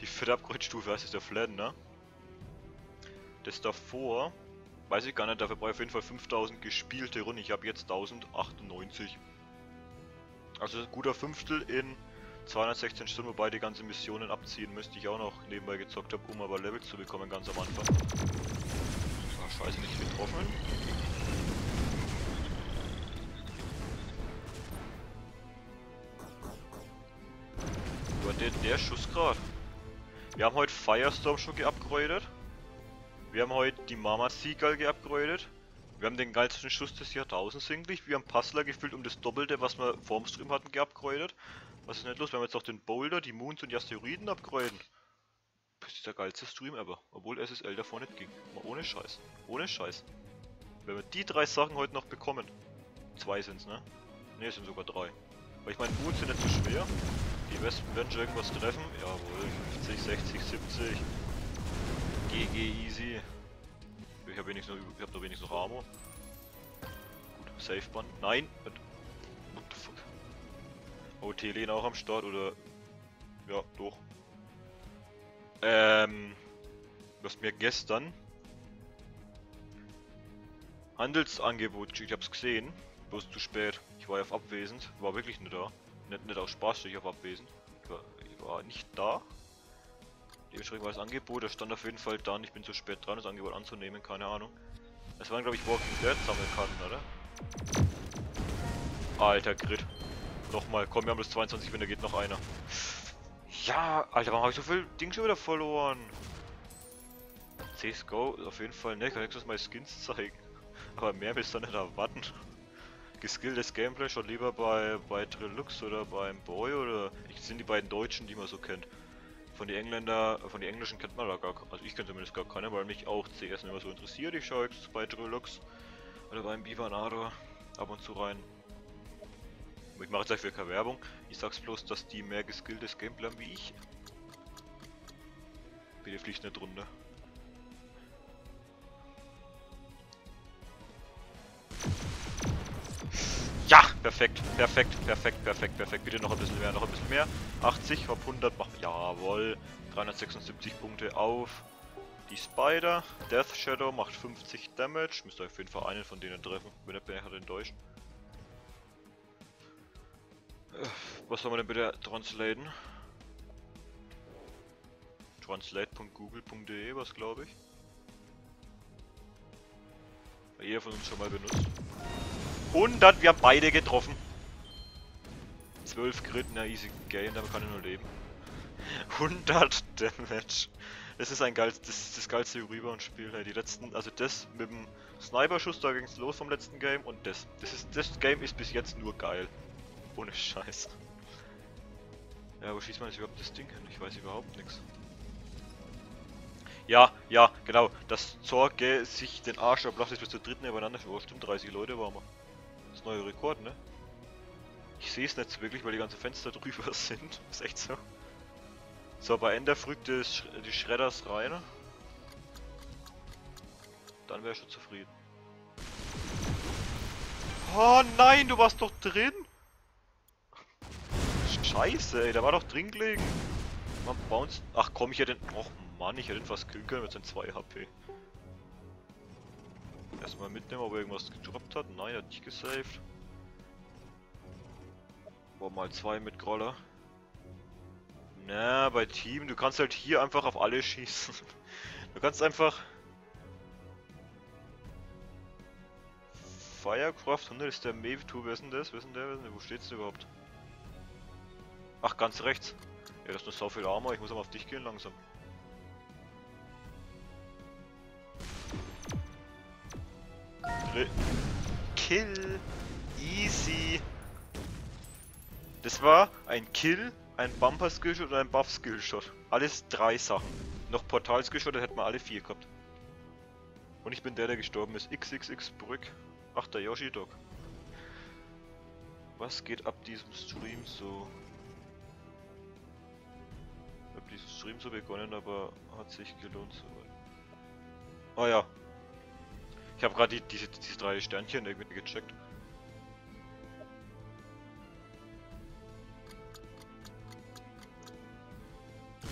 die vierte Upgrade-Stufe heißt, ist der Flatten, ne? Das davor, weiß ich gar nicht, dafür brauche ich auf jeden Fall 5000 gespielte Runden, ich habe jetzt 1098. Also guter Fünftel in 216 Stunden, wobei die ganzen Missionen abziehen müsste ich auch noch nebenbei gezockt habe, um aber Level zu bekommen ganz am Anfang. Ah, scheiße, nicht getroffen. War der, der Schuss gerade? Wir haben heute Firestorm schon geupgradet. Wir haben heute die Mama Seagull geupgradet. Wir haben den geilsten Schuss des Jahrtausends eigentlich. Wir haben Puzzler gefüllt um das Doppelte, was wir vorm Stream hatten, geupgradet. Was ist nicht los? Wir haben jetzt auch den Boulder, die Moons und die Asteroiden upgraden. Das ist der geilste Stream ever. Obwohl SSL davor nicht ging. Mal ohne Scheiß. Ohne Scheiß. Wenn wir die drei Sachen heute noch bekommen. Zwei sind's, ne? Ne, es sind sogar drei. Weil ich meine, Moons sind nicht so schwer. Die Wespen werden schon irgendwas treffen. Jawohl, 50, 60, 70. GG easy. Ich habe wenigstens noch, ich hab da wenigstens noch Armor. Gut, Safe Band. Nein! What the fuck? OT Lehn auch am Start oder. Ja, doch. Ähm. Du hast mir gestern Handelsangebot geschickt, ich hab's gesehen. Bloß zu spät. Ich war ja auf abwesend. War wirklich nicht da. Nicht, nicht aus Spaß ich auf abwesend. Ich war, ich war nicht da. Dementsprechend war das Angebot, da stand auf jeden Fall da ich bin zu spät dran, das Angebot anzunehmen, keine Ahnung. Das waren glaube ich Walking Dead Sammelkarten, oder? Alter Grid. Nochmal, komm, wir haben bis 22, wenn da geht noch einer. Ja, Alter, warum habe ich so viel Ding schon wieder verloren? CSGO ist auf jeden Fall ne, kann nächstes Mal Skins zeigen. Aber mehr willst du nicht erwarten. Geskilltes Gameplay schon lieber bei, bei Trilux oder beim Boy oder ich sind die beiden Deutschen, die man so kennt. Von den Engländer, von den Englischen kennt man da gar also ich kenne zumindest gar keine, weil mich auch CS mehr so interessiert. Ich schaue jetzt bei Trilux oder beim Bivanador ab und zu rein. Ich mache jetzt dafür keine Werbung. Ich sag's bloß, dass die mehr geskilltes Gameplay haben wie ich. Bitte fliegt nicht runter. Ja, perfekt, perfekt, perfekt, perfekt, perfekt. Bitte noch ein bisschen mehr, noch ein bisschen mehr. 80 auf 100 machen. Jawohl. 376 Punkte auf die Spider. Death Shadow macht 50 Damage. Müsste auf jeden Fall einen von denen treffen. Wenn er bin ich enttäuscht. Was soll man denn bitte translaten? Translate.google.de, was glaube ich. Jeder von uns schon mal benutzt. 100, wir haben beide getroffen. 12 Crit, na easy game, damit kann ich nur leben. 100 Damage. Das ist ein geil, das das geilste Rebound-Spiel. Die letzten, also das mit dem Sniper-Schuss, da ging's los vom letzten Game und das. Das ist, das Game ist bis jetzt nur geil. Ohne Scheiß. Ja, wo schießt man jetzt überhaupt das Ding hin? Ich weiß überhaupt nichts. Ja, ja, genau. Das Zorge sich den Arsch ablacht ist bis zur dritten übereinander. Oh, stimmt, 30 Leute waren wir. Das neue Rekord, ne? Ich sehe es nicht wirklich, weil die ganzen Fenster drüber sind. Ist echt so. So, bei Ender frügt es die Schredders rein. Dann wäre ich schon zufrieden. Oh nein, du warst doch drin! Scheiße, ey, der war doch drin gelegen. Man bounce. Ach komm, ich hätte. Och Mann, ich hätte was killen können mit seinen 2 HP. Erstmal mitnehmen, ob er irgendwas gedroppt hat. Nein, er hat nicht gesaved. Boah, mal zwei mit Groller. Na, bei Team, du kannst halt hier einfach auf alle schießen. Du kannst einfach... Firecraft 100 ist der Mave 2, wer ist denn das? Wer ist denn der? Wo steht's denn überhaupt? Ach, ganz rechts. Ja, das ist nur so viel Armor, ich muss aber auf dich gehen langsam. Kill! Easy! Das war ein Kill, ein Bumper Skillshot und ein Buff Skillshot. Alles drei Sachen. Noch Portal Skillshot, dann hätten wir alle vier gehabt. Und ich bin der, der gestorben ist. XXX Brück. Ach, der Yoshi Dog. Was geht ab diesem Stream so? Diesen Stream so begonnen, aber hat sich gelohnt soweit. Oh ja. Ich habe gerade die, diese, diese drei Sternchen irgendwie gecheckt.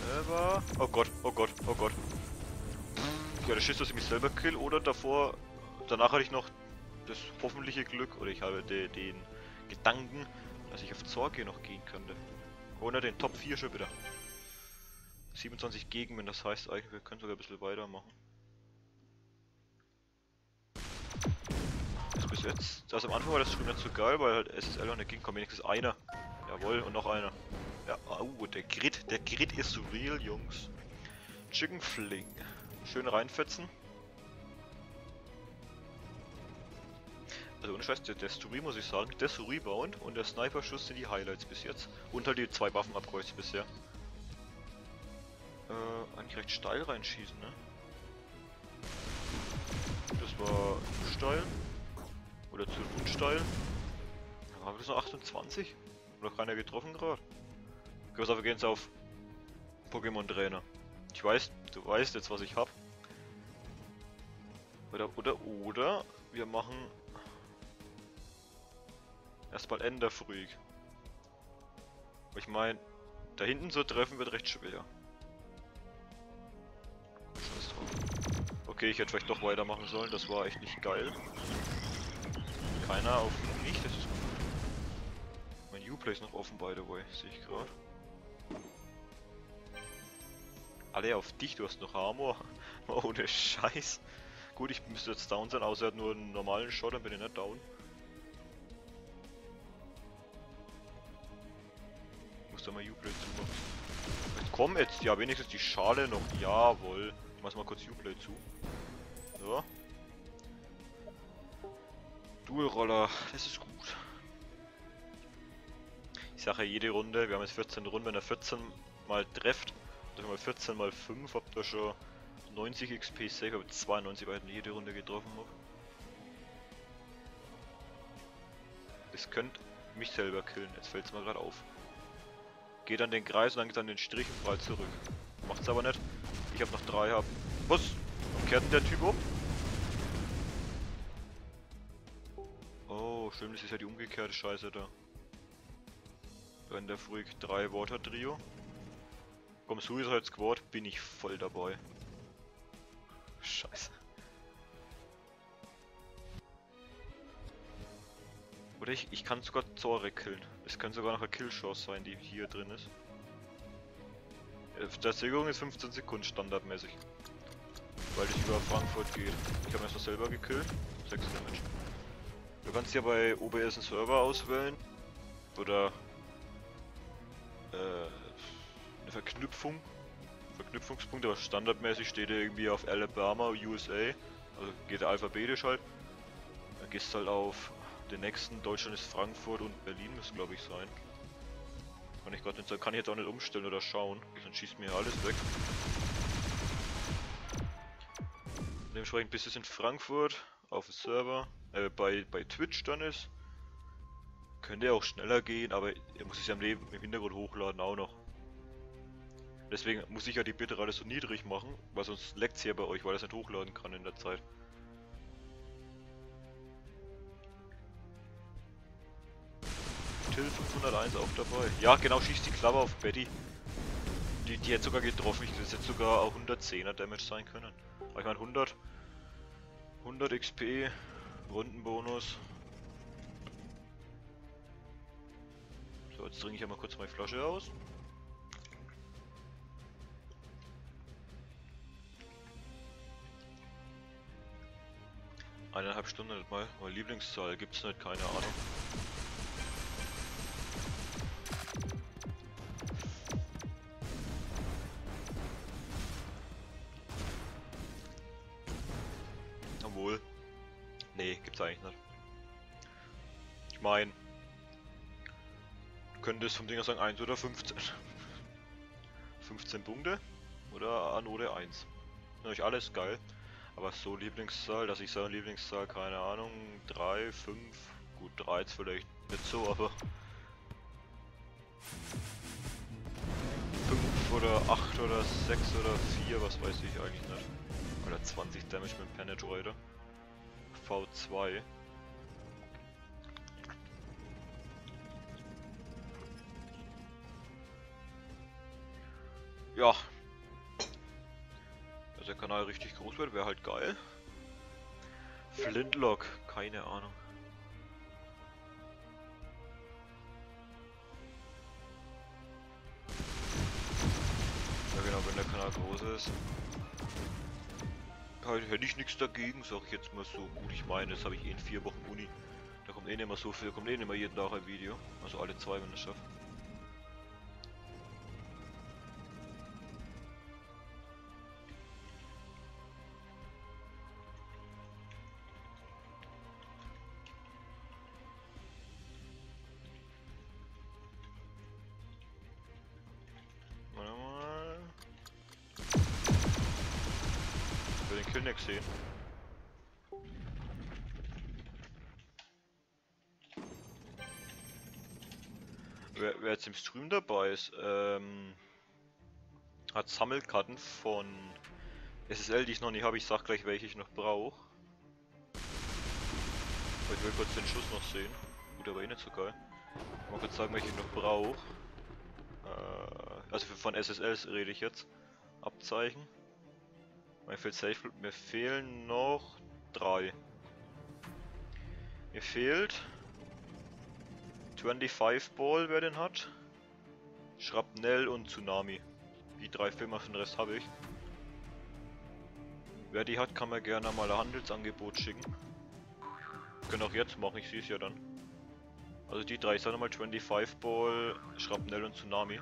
Selber. Oh Gott, oh Gott, oh Gott. Ja, der Schiss, dass ich mich selber kill oder davor. Danach hatte ich noch das hoffentliche Glück oder ich habe de, den Gedanken, dass ich auf Zorge noch gehen könnte. Oder den Top 4 schon wieder. 27 Gegenmen, das heißt eigentlich, wir können sogar ein bisschen weitermachen. Das bis jetzt, also am Anfang war das schon nicht so geil, weil halt SSL und der King kommt wenigstens einer. Jawohl, und noch einer. Ja, oh, der Grid, der Grid ist real, Jungs. Chicken Fling. Schön reinfetzen. Also ohne Scheiß, der, der Story muss ich sagen, der Rebound und der Sniper-Schuss sind die Highlights bis jetzt. Und halt die zwei Waffen-Upgrades bisher. Äh, eigentlich recht steil reinschießen, ne? Das war steil. Oder zu unsteil. Da haben wir noch 28. Noch keiner getroffen gerade. Wir gehen jetzt auf Pokémon Trainer. Ich weiß, du weißt jetzt, was ich hab. Oder, oder, oder, wir machen erstmal Enderfreak. Ich meine, da hinten zu treffen wird recht schwer. Okay, ich hätte vielleicht doch weitermachen sollen, das war echt nicht geil. Keiner auf mich, das ist gut. Mein Uplay ist noch offen, by the way, sehe ich gerade. Alle auf dich, du hast noch Armor. Ohne Scheiß. Gut, ich müsste jetzt down sein, außer er hat nur einen normalen Shot, dann bin ich nicht down. Ich muss da mal Uplay zumachen. Jetzt komm jetzt, ja wenigstens die Schale noch, jawohl. Mach mal kurz Uplay zu. So. Dual-Roller, das ist gut. Ich sage ja jede Runde, wir haben jetzt 14 Runden, wenn er 14 mal trefft, dann mal 14 mal 5, habt ihr schon 90 XP safe, aber 92, weil ich jede Runde getroffen habe. Das könnte mich selber killen, jetzt fällt es mir gerade auf. Geht an den Kreis und dann geht an den Strich und prallt zurück. Macht's aber nicht. Ich habe noch drei hab. Was? Kehrt denn der Typ um? Oh, stimmt, das ist ja die umgekehrte Scheiße da. Wenn der Freak 3 Water Trio. Komm, Suicide Squad, bin ich voll dabei. Scheiße. Oder ich, ich kann sogar Zore killen. Es könnte sogar noch eine Killchance sein, die hier drin ist. Äh, Verzögerung ist 15 Sekunden standardmäßig. Weil das über Frankfurt geht. Ich habe erst mal selber gekillt. 6 Damage. Du kannst ja bei OBS einen Server auswählen. Oder äh, eine Verknüpfung. Verknüpfungspunkt, aber standardmäßig steht er irgendwie auf Alabama, USA. Also geht er alphabetisch halt. Dann gehst du halt auf den nächsten. Deutschland ist Frankfurt und Berlin muss glaube ich sein. Kann ich gerade kann ich jetzt auch nicht umstellen oder schauen. Sonst schießt mir alles weg. Dementsprechend bis es in Frankfurt auf dem Server, äh, bei, bei Twitch dann ist. Könnte auch schneller gehen, aber er muss es ja im, Leben, im Hintergrund hochladen auch noch. Deswegen muss ich ja die Bitrate so niedrig machen, weil sonst leckt es ja bei euch, weil es nicht hochladen kann in der Zeit. Till 501 auch dabei. Ja, genau, schießt die Klappe auf Betty. Die, die hätte sogar getroffen. Das hätte sogar auch 110er Damage sein können. Aber ich meine 100. 100 XP, Rundenbonus. So, jetzt trinke ich einmal kurz meine Flasche aus. Eineinhalb Stunden nicht mal. Meine Lieblingszahl gibt's nicht, keine Ahnung. Gibt's eigentlich nicht. Ich mein. Du könntest vom Dinger sagen 1 oder 15. 15 Punkte oder Anode 1. Natürlich alles geil. Aber so Lieblingszahl, dass ich sage Lieblingszahl, keine Ahnung, 3, 5, gut 3 ist vielleicht nicht so, aber 5 oder 8 oder 6 oder 4, was weiß ich eigentlich nicht. Oder 20 Damage mit Penetrator. V2. Ja. Dass der Kanal richtig groß wird, wäre halt geil. Flintlock, keine Ahnung. Ja genau, wenn der Kanal groß ist. Halt, hätte ich nichts dagegen, sag ich jetzt mal so. Gut, ich meine, das habe ich eh in vier Wochen Uni. Da kommt eh nicht mehr so viel, da kommt eh nicht mehr jeden Tag ein Video. Also alle zwei, wenn ich schaffe. Wer, jetzt im Stream dabei ist, ähm, hat Sammelkarten von SSL, die ich noch nicht habe. Ich sag gleich, welche ich noch brauche. Ich will kurz den Schuss noch sehen. Gut, aber eh nicht so geil. Mal kurz sagen, welche ich noch brauche. also von SSLs rede ich jetzt, Abzeichen. Mir fehlt Safe, mir fehlen noch drei. Mir fehlt 25 Ball, wer den hat. Schrapnell und Tsunami. Die drei Filme, den Rest habe ich. Wer die hat, kann mir gerne mal ein Handelsangebot schicken. Können auch jetzt machen, ich sehe es ja dann. Also die drei, ich sag nochmal 25 Ball, Schrapnell und Tsunami.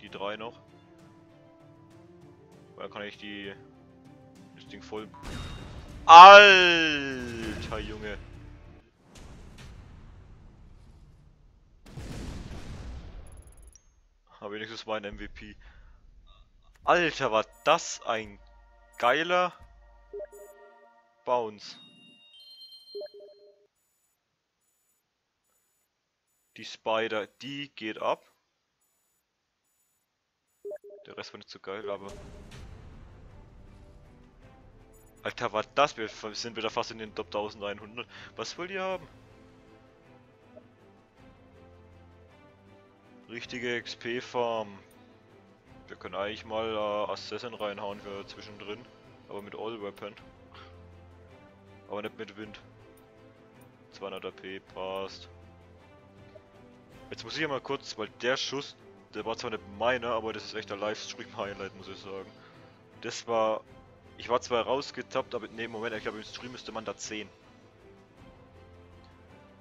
Die drei noch. Dann kann ich die das Ding voll. Alter Junge! Aber wenigstens mein MVP. Alter, war das ein geiler Bounce. Die Spider, die geht ab. Der Rest war nicht so geil, aber... Alter, war das? Wir sind wieder fast in den Top 1100. Was wollt ihr haben? Richtige XP-Farm. Wir können eigentlich mal äh, Assassin reinhauen für zwischendrin. Aber mit All Weapon. Aber nicht mit Wind. 200 AP, passt. Jetzt muss ich ja mal kurz, weil der Schuss, der war zwar nicht meiner, aber das ist echt ein Livestream-Highlight, muss ich sagen. Das war... Ich war zwar rausgetappt, aber ne, Moment, ich glaube im Stream müsste man da 10.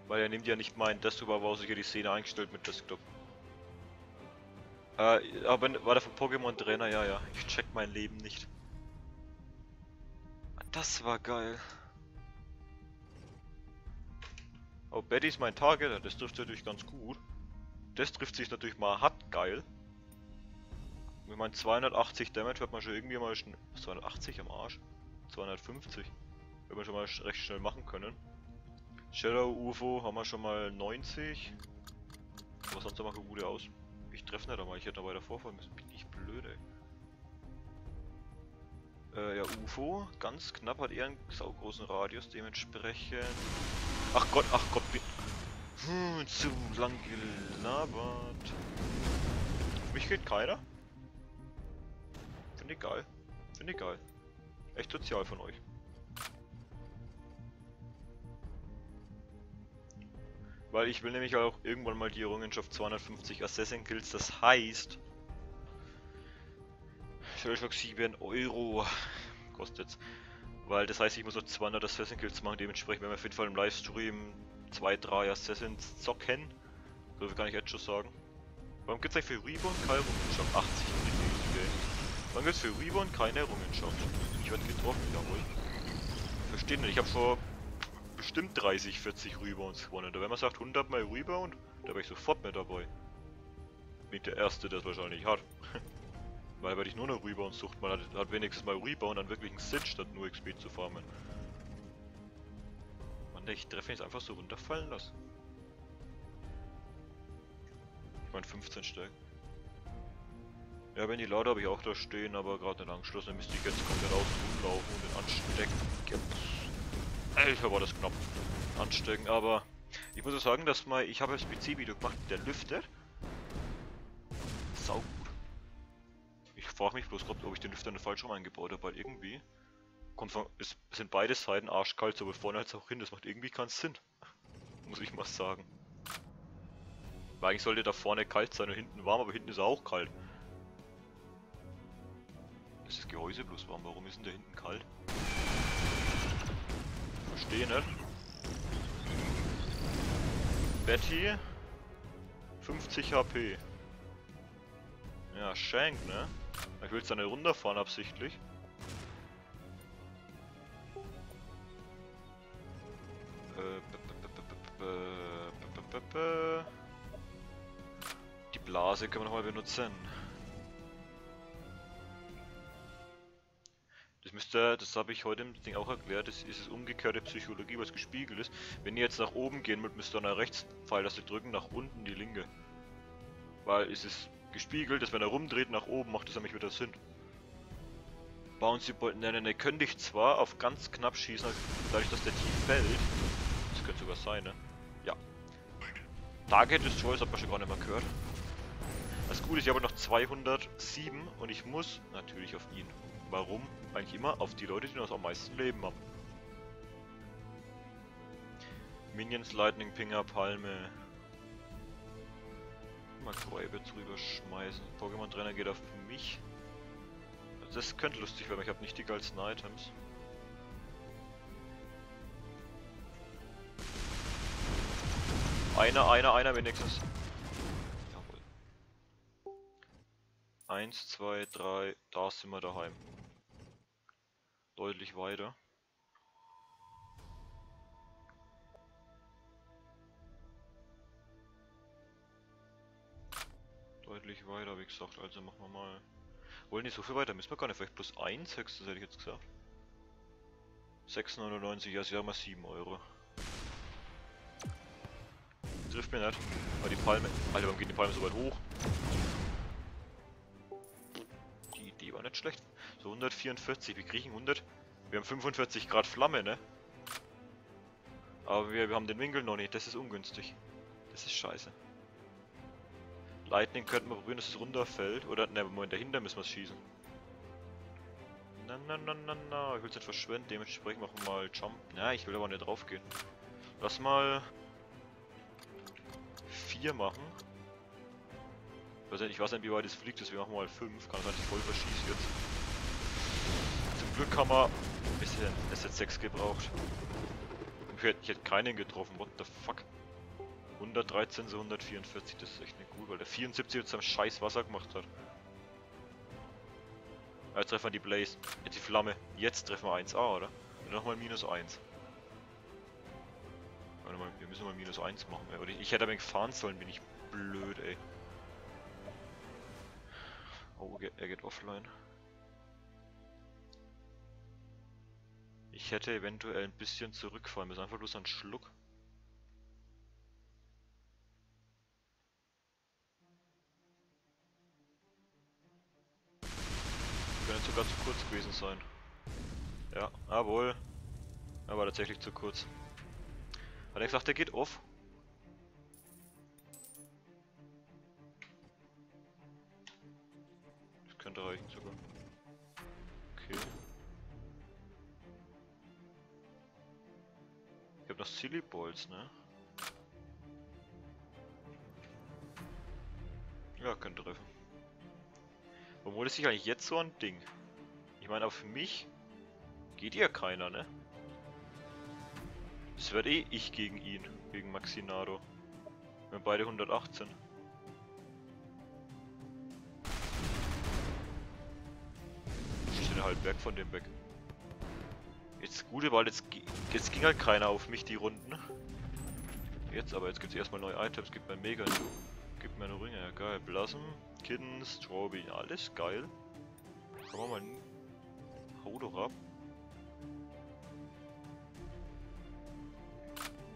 Weil er nimmt ja nicht meinen Desktop, aber auch sicher die Szene eingestellt mit Desktop. Äh, aber war der von Pokémon Trainer? Ja, ja. Ich check mein Leben nicht. Das war geil. Oh, Betty ist mein Target, das trifft natürlich ganz gut. Das trifft sich natürlich mal hart geil. Mit meinen 280 Damage wird man schon irgendwie mal schon 280 am Arsch. 250. Wird man schon mal recht schnell machen können. Shadow UFO haben wir schon mal 90. Aber sonst machen wir gute aus. Ich treffe nicht einmal, ich hätte noch weiter vorfahren müssen. Bin ich blöd, ey. Äh, ja, UFO, ganz knapp hat eher einen saugroßen Radius, dementsprechend... Ach Gott, ach Gott, bin... Hm, zu lang gelabert. Auf mich geht keiner. Finde ich geil. Finde ich geil. Echt sozial von euch. Weil ich will nämlich auch irgendwann mal die Errungenschaft 250 Assassin Kills, das heißt... Shellshock 7 Euro kostet's. Weil das heißt, ich muss noch 200 Assassin Kills machen, dementsprechend werden wir auf jeden Fall im Livestream 2-3 Assassins zocken. So viel kann ich jetzt schon sagen. Warum gibt's eigentlich für Reborn keine Errungenschaft? 80 okay. Warum gibt's für Reborn keine Errungenschaft? Ich werde getroffen, jawohl. Verstehen nicht, ich habe vor bestimmt 30, 40 Rebounds gewonnen. Da wenn man sagt 100 mal Rebound, da wäre ich sofort mit dabei. Bin der Erste, der es wahrscheinlich hat. Weil weil ich nur eine Rebound sucht, man hat, hat wenigstens mal Rebound an wirklichen Sit, statt nur XP zu farmen. Mann, ich treffe jetzt einfach so runterfallen lassen. Ich meine 15 Stärken. Ja, wenn die Laude habe ich auch da stehen, aber gerade nicht angeschlossen, dann müsste ich jetzt komplett außen rumlaufen und den anstecken. Alter, war das knapp. Anstecken, aber ich muss auch sagen, dass mal, ich habe das PC-Video gemacht, der lüftet. Sau gut. Ich frage mich bloß gerade, ob ich den Lüfter nicht falsch rum eingebaut habe, weil irgendwie kommt von, es sind beide Seiten arschkalt, sowohl vorne als auch hin, das macht irgendwie keinen Sinn. muss ich mal sagen. Weil eigentlich sollte da vorne kalt sein und hinten warm, aber hinten ist er auch kalt. Ist das Gehäuse bloß warm, warum ist denn da hinten kalt? Nicht. Betty 50 HP. Ja, Shank, ne? Ich will jetzt eine runterfahren absichtlich. Die Blase können wir nochmal benutzen. Müsste, das habe ich heute im Ding auch erklärt, das ist es umgekehrte Psychologie, was gespiegelt ist. Wenn ihr jetzt nach oben gehen wollt, müsst ihr nach rechts Pfeiltaste drücken, nach unten die linke. Weil es ist gespiegelt, dass wenn er rumdreht nach oben, macht das nämlich wieder Sinn. Bouncy Bolt, ne, ne, ne, könnte ich zwar auf ganz knapp schießen, dadurch, dass der tief fällt. Das könnte sogar sein, ne? Ja. Target Destroy, das hat man schon gar nicht mehr gehört. Das Gute ist, ich habe noch 207 und ich muss natürlich auf ihn. Warum? Eigentlich immer auf die Leute, die noch am meisten Leben haben. Minions, Lightning, Pinger, Palme. Mal Gräube drüber schmeißen. Pokémon Trainer geht auf mich. Das könnte lustig werden, ich habe nicht die geilsten Items. Einer, einer, einer wenigstens. Jawohl. Eins, zwei, drei, da sind wir daheim. Deutlich weiter. Deutlich weiter, wie gesagt, also machen wir mal. Wollen nicht so viel weiter, müssen wir gar nicht, vielleicht plus 1 höchstens hätte ich jetzt gesagt. 6,99, ja, sie haben mal 7 Euro. Trifft mir nicht. Aber die Palme. Alter, warum geht die Palme so weit hoch? Die Idee war nicht schlecht. So 144, wir kriegen 100. Wir haben 45 Grad Flamme, ne? Aber wir, wir haben den Winkel noch nicht, das ist ungünstig. Das ist scheiße. Lightning könnten wir probieren, dass es runterfällt. Oder, ne, Moment, dahinter müssen wir es schießen. Na, na, na, na, na, ich will es nicht verschwenden, dementsprechend machen wir mal Jump. Na, ich will aber nicht drauf gehen. Lass mal 4 machen. Ich weiß, nicht, ich weiß nicht, wie weit es fliegt, deswegen machen wir mal 5. Kann es nicht voll verschießen jetzt. Glück haben wir ein bisschen SZ6 gebraucht. Ich hätte, ich hätte keinen getroffen, what the fuck. 113 so 144, das ist echt nicht gut, weil der 74 jetzt am scheiß Wasser gemacht hat. Jetzt treffen wir die Blaze, jetzt die Flamme, jetzt treffen wir 1A, oder? Und nochmal minus 1. Warte mal, wir müssen mal minus 1 machen. Oder ich, ich hätte aber fahren sollen, bin ich blöd, ey. Oh, er geht offline. Ich hätte eventuell ein bisschen zurückfahren müssen, einfach bloß einen Schluck. Könnte sogar zu kurz gewesen sein. Ja, jawohl. Er war tatsächlich zu kurz. Hat er gesagt, der geht off? Das könnte reichen sogar. Hab noch Silly Balls, ne? Ja, könnte treffen. Warum holt es sich eigentlich jetzt so ein Ding? Ich meine, auf mich geht ja keiner, ne? Es wird eh ich gegen ihn, gegen Maxinado. Wir haben beide 118. Ich den halb weg von dem weg. Jetzt gute Wahl, jetzt, jetzt ging halt keiner auf mich die Runden. Jetzt aber, jetzt gibt es erstmal neue Items, gibt mir mega, gibt mir eine Ringe, ja geil. Blossom, Kitten, Strawberry, alles geil. Kann man mal, hau doch ab.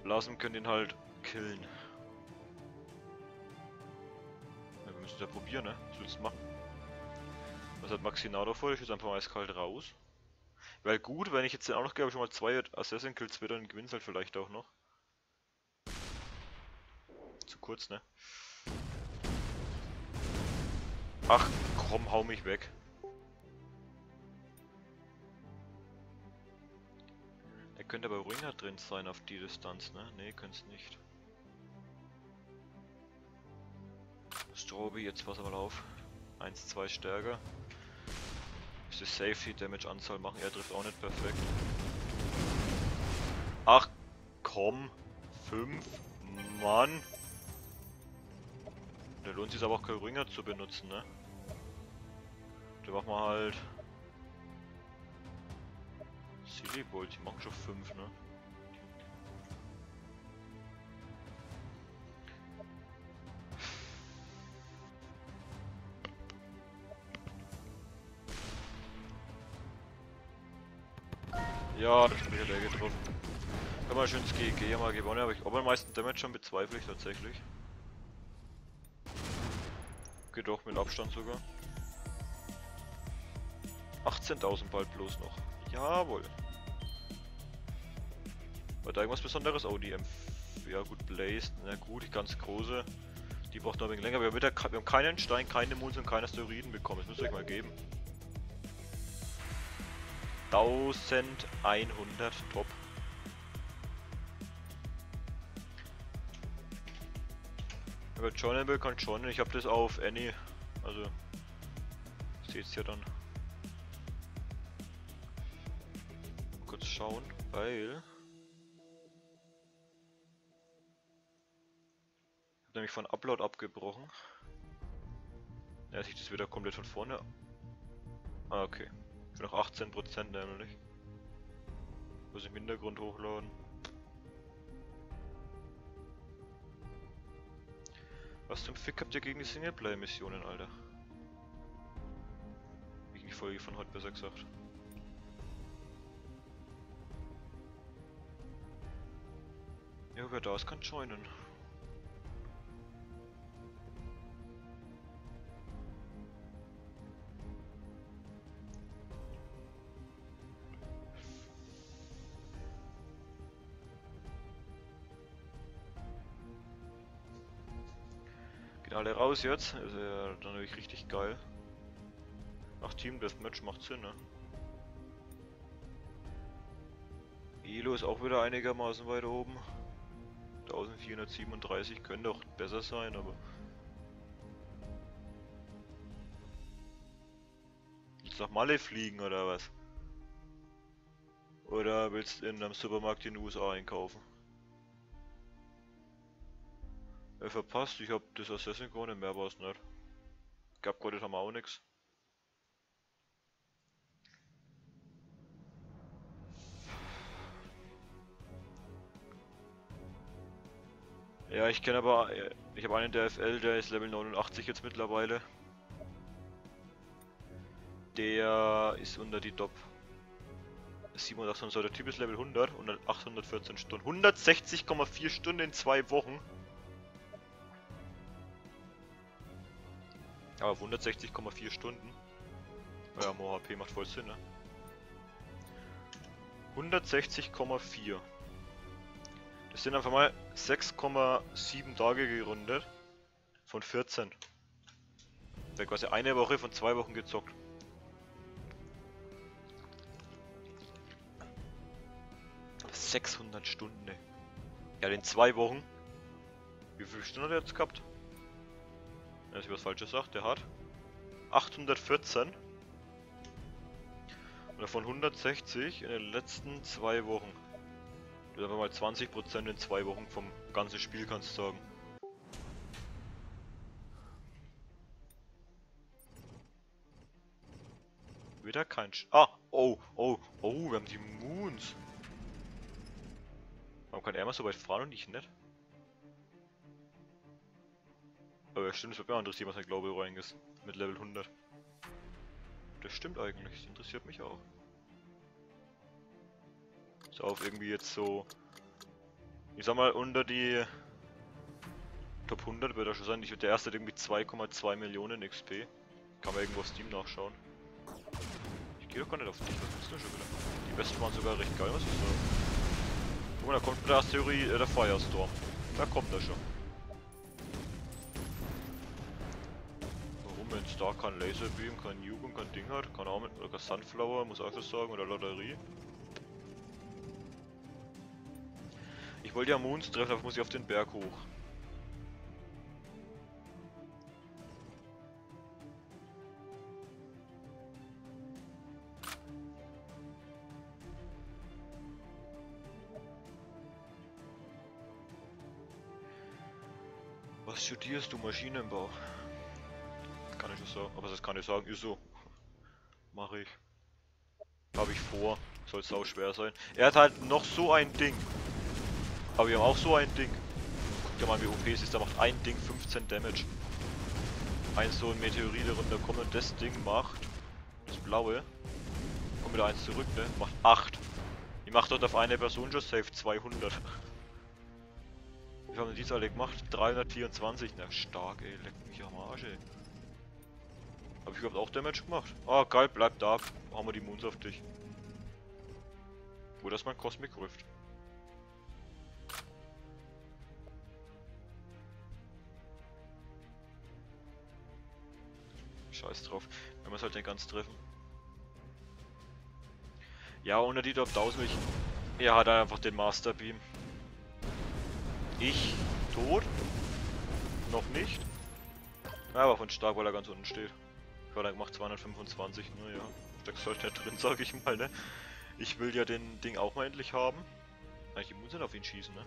Blasen können ihn halt killen. Ja, wir müssen es ja probieren, ne? Was willst du machen? Was hat Maxinado vor? Ich jetzt einfach mal eiskalt raus. Weil gut, wenn ich jetzt auch noch glaube schon mal zwei Assassin Kills wieder, dann gewinnt halt vielleicht auch noch. Zu kurz, ne? Ach komm, hau mich weg. könnte aber Ringer drin sein auf die Distanz, ne? Ne, könnte nicht. Strobi, jetzt pass mal auf. 1, 2 stärker. Ist das Safety Damage Anzahl machen, er trifft auch nicht perfekt. Ach komm, 5, Mann. Da lohnt sich aber auch kein Ringer zu benutzen, ne? Da machen wir halt Silly Bolt, die machen schon 5, ne? Ja, das hat der getroffen. Man schön das GG mal gewonnen, aber ich, ob er meisten Damage schon bezweifle ich tatsächlich. Geht doch mit Abstand sogar. 18.000 bald bloß noch. Jawohl. War da irgendwas Besonderes? Oh, die M... Ja gut, Blaze, na gut, die ganz große. Die Die braucht noch ein wenig länger. Wir haben, wieder, wir haben keinen Stein, keine Moons und keine Asteroiden bekommen. Das müsst ihr euch mal geben. 1100 top. Aber Johnable kann schon, ich habe das auf Annie, also seht's ja dann. Mal kurz schauen, weil ich hab nämlich von Upload abgebrochen. Ja, sich das wieder komplett von vorne. Ah, okay. Für noch 18% nämlich. Muss ich im Hintergrund hochladen. Was zum Fick habt ihr gegen die Singleplayer-Missionen, Alter? Gegen die Folge von heute besser gesagt. Ja, wer da ist, kann joinen. Alle raus jetzt, ist ja dann natürlich richtig geil. Ach, Team Deathmatch macht Sinn, ne? Elo ist auch wieder einigermaßen weit oben. 1437 könnte auch besser sein, aber... Willst du nach Malle fliegen oder was? Oder willst du in einem Supermarkt in den USA einkaufen? Äh, verpasst, ich hab das Assassin gewonnen, mehr war's nicht. Gab gerade haben wir auch nix. Ja, ich kenne aber, äh, ich habe einen der FL, der ist Level 89 jetzt mittlerweile. Der ist unter die Top 700, so der Typ ist Level 100 und 814 Stunden. 160,4 Stunden in zwei Wochen. Aber 160,4 Stunden. Ja, Mo macht voll Sinn, ne? 160,4. Das sind einfach mal 6,7 Tage gerundet. Von 14. Der quasi eine Woche von zwei Wochen gezockt. ...600 Stunden, ey. Ja, in zwei Wochen. Wie viele Stunden hat er jetzt gehabt? Dass ich was falsches sagt, der hat 814 und davon 160 in den letzten zwei Wochen. Das einfach mal 20% in zwei Wochen vom ganzen Spiel, kannst du sagen. Wieder kein Sch Ah, oh, oh, oh, wir haben die Moons. Warum kann er mal so weit fahren und ich nicht? Aber stimmt, es wird mir auch interessieren, was ein Global Rank ist. Mit Level 100. Das stimmt eigentlich, das interessiert mich auch. Ist auf irgendwie jetzt so... Ich sag mal, unter die Top 100 wird er schon sein. Ich der erste hat irgendwie 2,2 Millionen XP. Kann man irgendwo auf Steam nachschauen. Ich gehe doch gar nicht auf dich, was bist du schon wieder? Die besten waren sogar recht geil, was ist da? Guck mal, da kommt der Asteroid, äh, der Firestorm. Da kommt er schon. Wenn Star kein Laserbeam, kein Nuke und kein Ding hat, kann auch mit, oder Sunflower, muss auch das sagen, oder Lotterie. Ich wollte ja Moons treffen, dafür muss ich auf den Berg hoch. Was studierst du Maschinenbau? Kann ich das sagen? Aber das kann ich sagen, ist so. Mache ich. Habe ich vor. Soll es auch schwer sein. Er hat halt noch so ein Ding. Aber wir haben auch so ein Ding. Guck dir mal, wie OP es ist. Da macht ein Ding 15 Damage. Ein so ein Meteorit, der runterkommt und das Ding macht. Das blaue. Kommt wieder eins zurück, ne? Macht 8. Die macht dort auf eine Person schon safe 200. Wie haben die alle gemacht? 324. Na stark, ey. Leck mich am Arsch, ey. Hab ich überhaupt auch Damage gemacht? Ah, geil, bleib da. Haben wir die Moons auf dich. Wo das mein Cosmic Rift? scheiß drauf. Wenn wir es halt nicht ganz treffen. Ja, ohne die Top 1000 will ich... Er hat einfach den Master Beam. Ich tot? Noch nicht. Aber von stark, weil er ganz unten steht. Förder gemacht 225, naja. Steckst halt nicht drin, sag ich mal, ne? Ich will ja den Ding auch mal endlich haben. Eigentlich muss nicht auf ihn schießen, ne?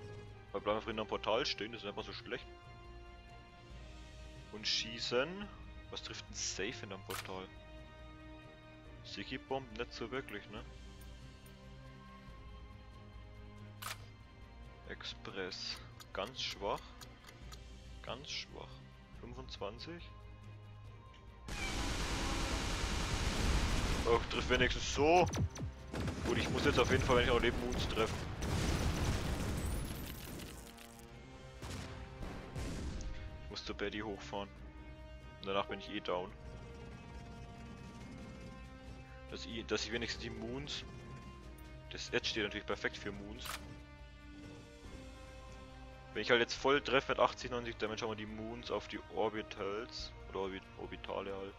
Weil bleiben wir vorhin am Portal stehen, das ist einfach so schlecht. Und schießen. Was trifft ein Safe in einem Portal? Sticky Bomb nicht so wirklich, ne? Express. Ganz schwach. Ganz schwach. 25. Oh, trifft wenigstens so. Gut, ich muss jetzt auf jeden Fall, wenn ich auch leben Moons treffen. Ich muss zur Betty hochfahren. Und danach bin ich eh down. Dass ich, dass ich wenigstens die Moons. Das Edge steht natürlich perfekt für Moons. Wenn ich halt jetzt voll treffe mit 80, 90 Damage, haben wir die Moons auf die Orbitals. Oder Orbit Orbitale halt.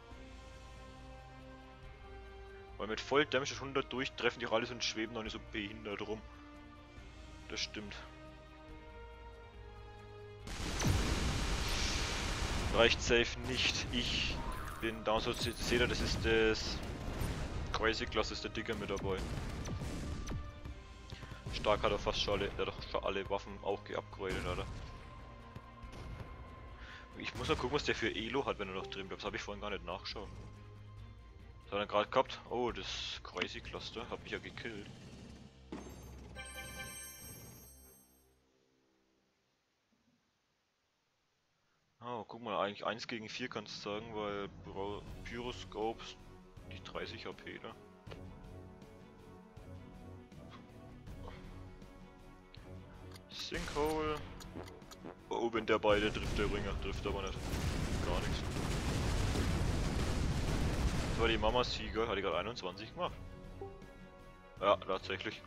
Weil mit voll Damage 100 durch treffen die auch alles und schweben noch nicht so behindert rum. Das stimmt. Reicht safe nicht. Ich bin da so seht ihr, das ist das Crazy Class ist der Dicker mit dabei. Stark hat er fast schon alle, der hat schon alle Waffen auch geupgradet, oder? Ich muss mal gucken, was der für Elo hat, wenn er noch drin bleibt. Das habe ich vorhin gar nicht nachgeschaut. Hat er gerade gehabt? Oh, das Crazy Cluster hat mich ja gekillt. Oh, guck mal, eigentlich 1 gegen 4 kannst du sagen, weil Pyroscopes die 30 HP da. Sinkhole. Oh, wenn der beide trifft, der Ringer trifft aber nicht. Gar nichts. Das war die Mama Sieger, hat die gerade 21 gemacht. Ja, tatsächlich.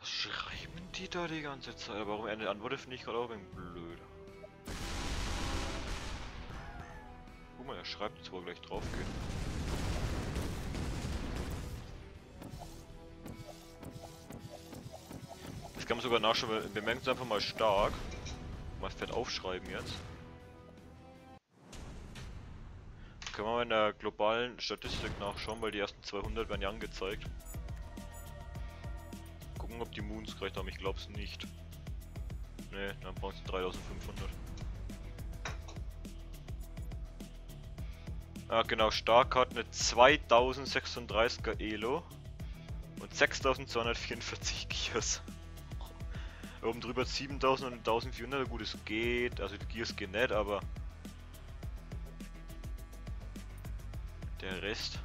Was schreiben die da die ganze Zeit? Warum er nicht antwortet, finde ich gerade auch ein blöd. Guck mal, er schreibt jetzt, wo er gleich drauf geht. Das kann man sogar nachschauen, wir, wir merken es einfach mal stark. Mal fett aufschreiben jetzt. Können wir mal in der globalen Statistik nachschauen, weil die ersten 200 werden ja angezeigt. Gucken, ob die Moons gereicht haben, ich glaub's nicht. Ne, dann brauchen sie 3500. Ah genau, Stark hat eine 2036er Elo und 6244 Gears. Oben drüber 7000 und 1400, gut es geht, also die Gears gehen nicht, aber der Rest,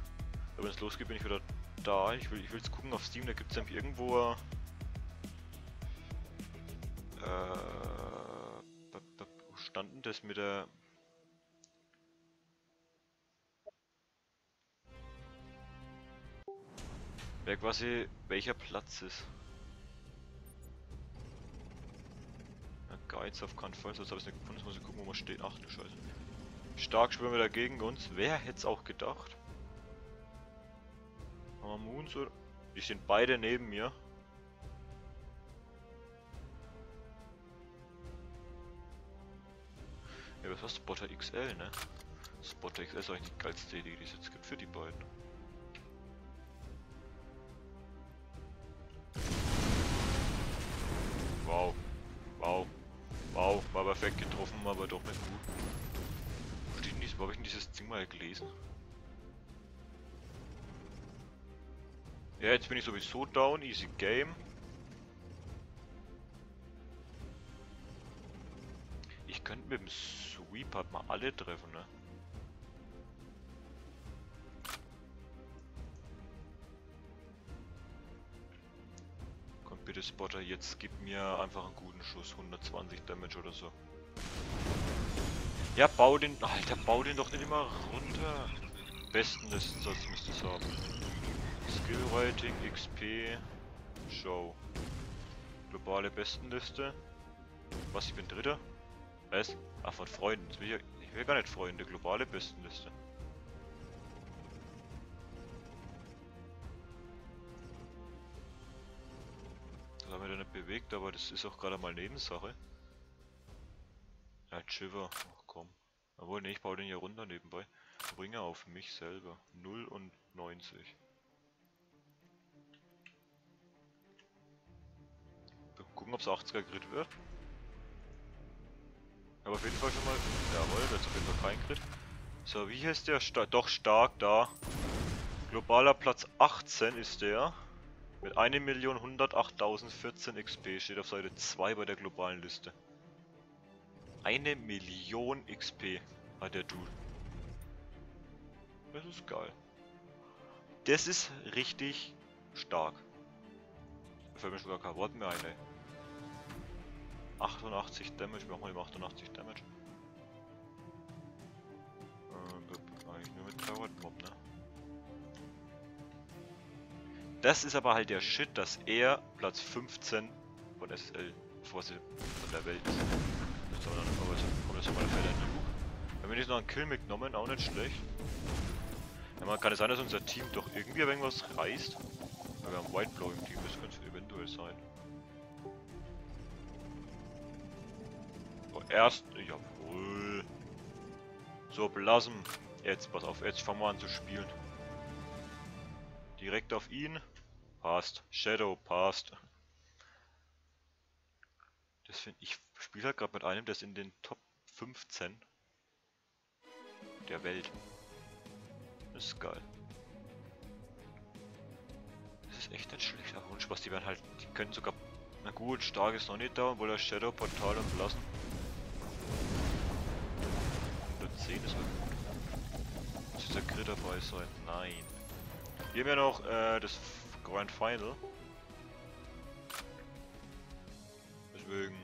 wenn es losgeht bin ich wieder da, ich will ich jetzt gucken auf Steam, da gibt es nämlich irgendwo äh, wo stand denn das mit der Wer quasi welcher Platz ist. Ja, Guides auf keinen Fall, sonst habe ich nicht gefunden, jetzt muss ich gucken, wo man steht. Ach du Scheiße. Stark schwimmen wir dagegen uns. Wer hätte es auch gedacht? Haben wir Moons oder? Die sind beide neben mir. Ja, was du? Spotter XL, ne? Spotter XL ist eigentlich die geilste Idee, die es jetzt gibt für die beiden. Wow. Wow. Wow. War perfekt getroffen, aber doch nicht gut. Steht dieses, wo habe ich denn dieses Ding mal gelesen? Ja, jetzt bin ich sowieso down, easy game. Ich könnte mit dem Sweep halt mal alle treffen, ne? Bitte Spotter, jetzt gib mir einfach einen guten Schuss, 120 Damage oder so. Ja, bau den. Alter, bau den doch nicht immer runter. Besten Listen sonst müsste es haben. Skill Rating, XP, Show. Globale Bestenliste. Was, ich bin Dritter? Was? Ach, von Freunden. Das will ich, ich will gar nicht Freunde. Globale Bestenliste. Das haben wir da nicht bewegt, aber das ist auch gerade mal Nebensache. Ja, Chiver. Ach komm. Obwohl, ne, ich baue den hier runter nebenbei. Bringe auf mich selber. 0 und 90. Gucken, ob es 80er Grid wird. Aber auf jeden Fall schon mal. Jawohl, wird auf jeden Fall kein Grid. So, wie heißt der? Sta doch stark da. Globaler Platz 18 ist der. Mit 1.108.014 XP steht auf Seite 2 bei der globalen Liste. Eine Million XP hat der Dude. Das ist geil. Das ist richtig stark. Da fällt mir schon gar kein Wort mehr ein, ey. 88 Damage, wir machen mal eben 88 Damage. Äh, eigentlich nur mit Powered Mob, ne? Das ist aber halt der Shit, dass er Platz 15 von SL, von der Welt ist. Das ist aber dann, aber so, das alle Fälle ein Nuke. Wenn wir nicht noch einen Kill mitgenommen, auch nicht schlecht. Ja, man kann es sein, dass unser Team doch irgendwie irgendwas reißt. Ja, wir haben White Blow im Team, das könnte eventuell sein. Oh, erst. Jawohl. So, Blasem. Jetzt, pass auf, jetzt fangen wir an zu spielen. Direkt auf ihn. Passt. Shadow, passt. Das finde ich. spiele halt gerade mit einem, der ist in den Top 15 der Welt. Das ist geil. Das ist echt ein schlechter Wunsch, was die werden halt. Die können sogar. Na gut, stark ist noch nicht da, obwohl das Shadow Portal und lassen. 110 ist halt gut. Muss dieser Grid dabei sein? Nein. Wir haben ja noch äh, das Grand Final. Deswegen.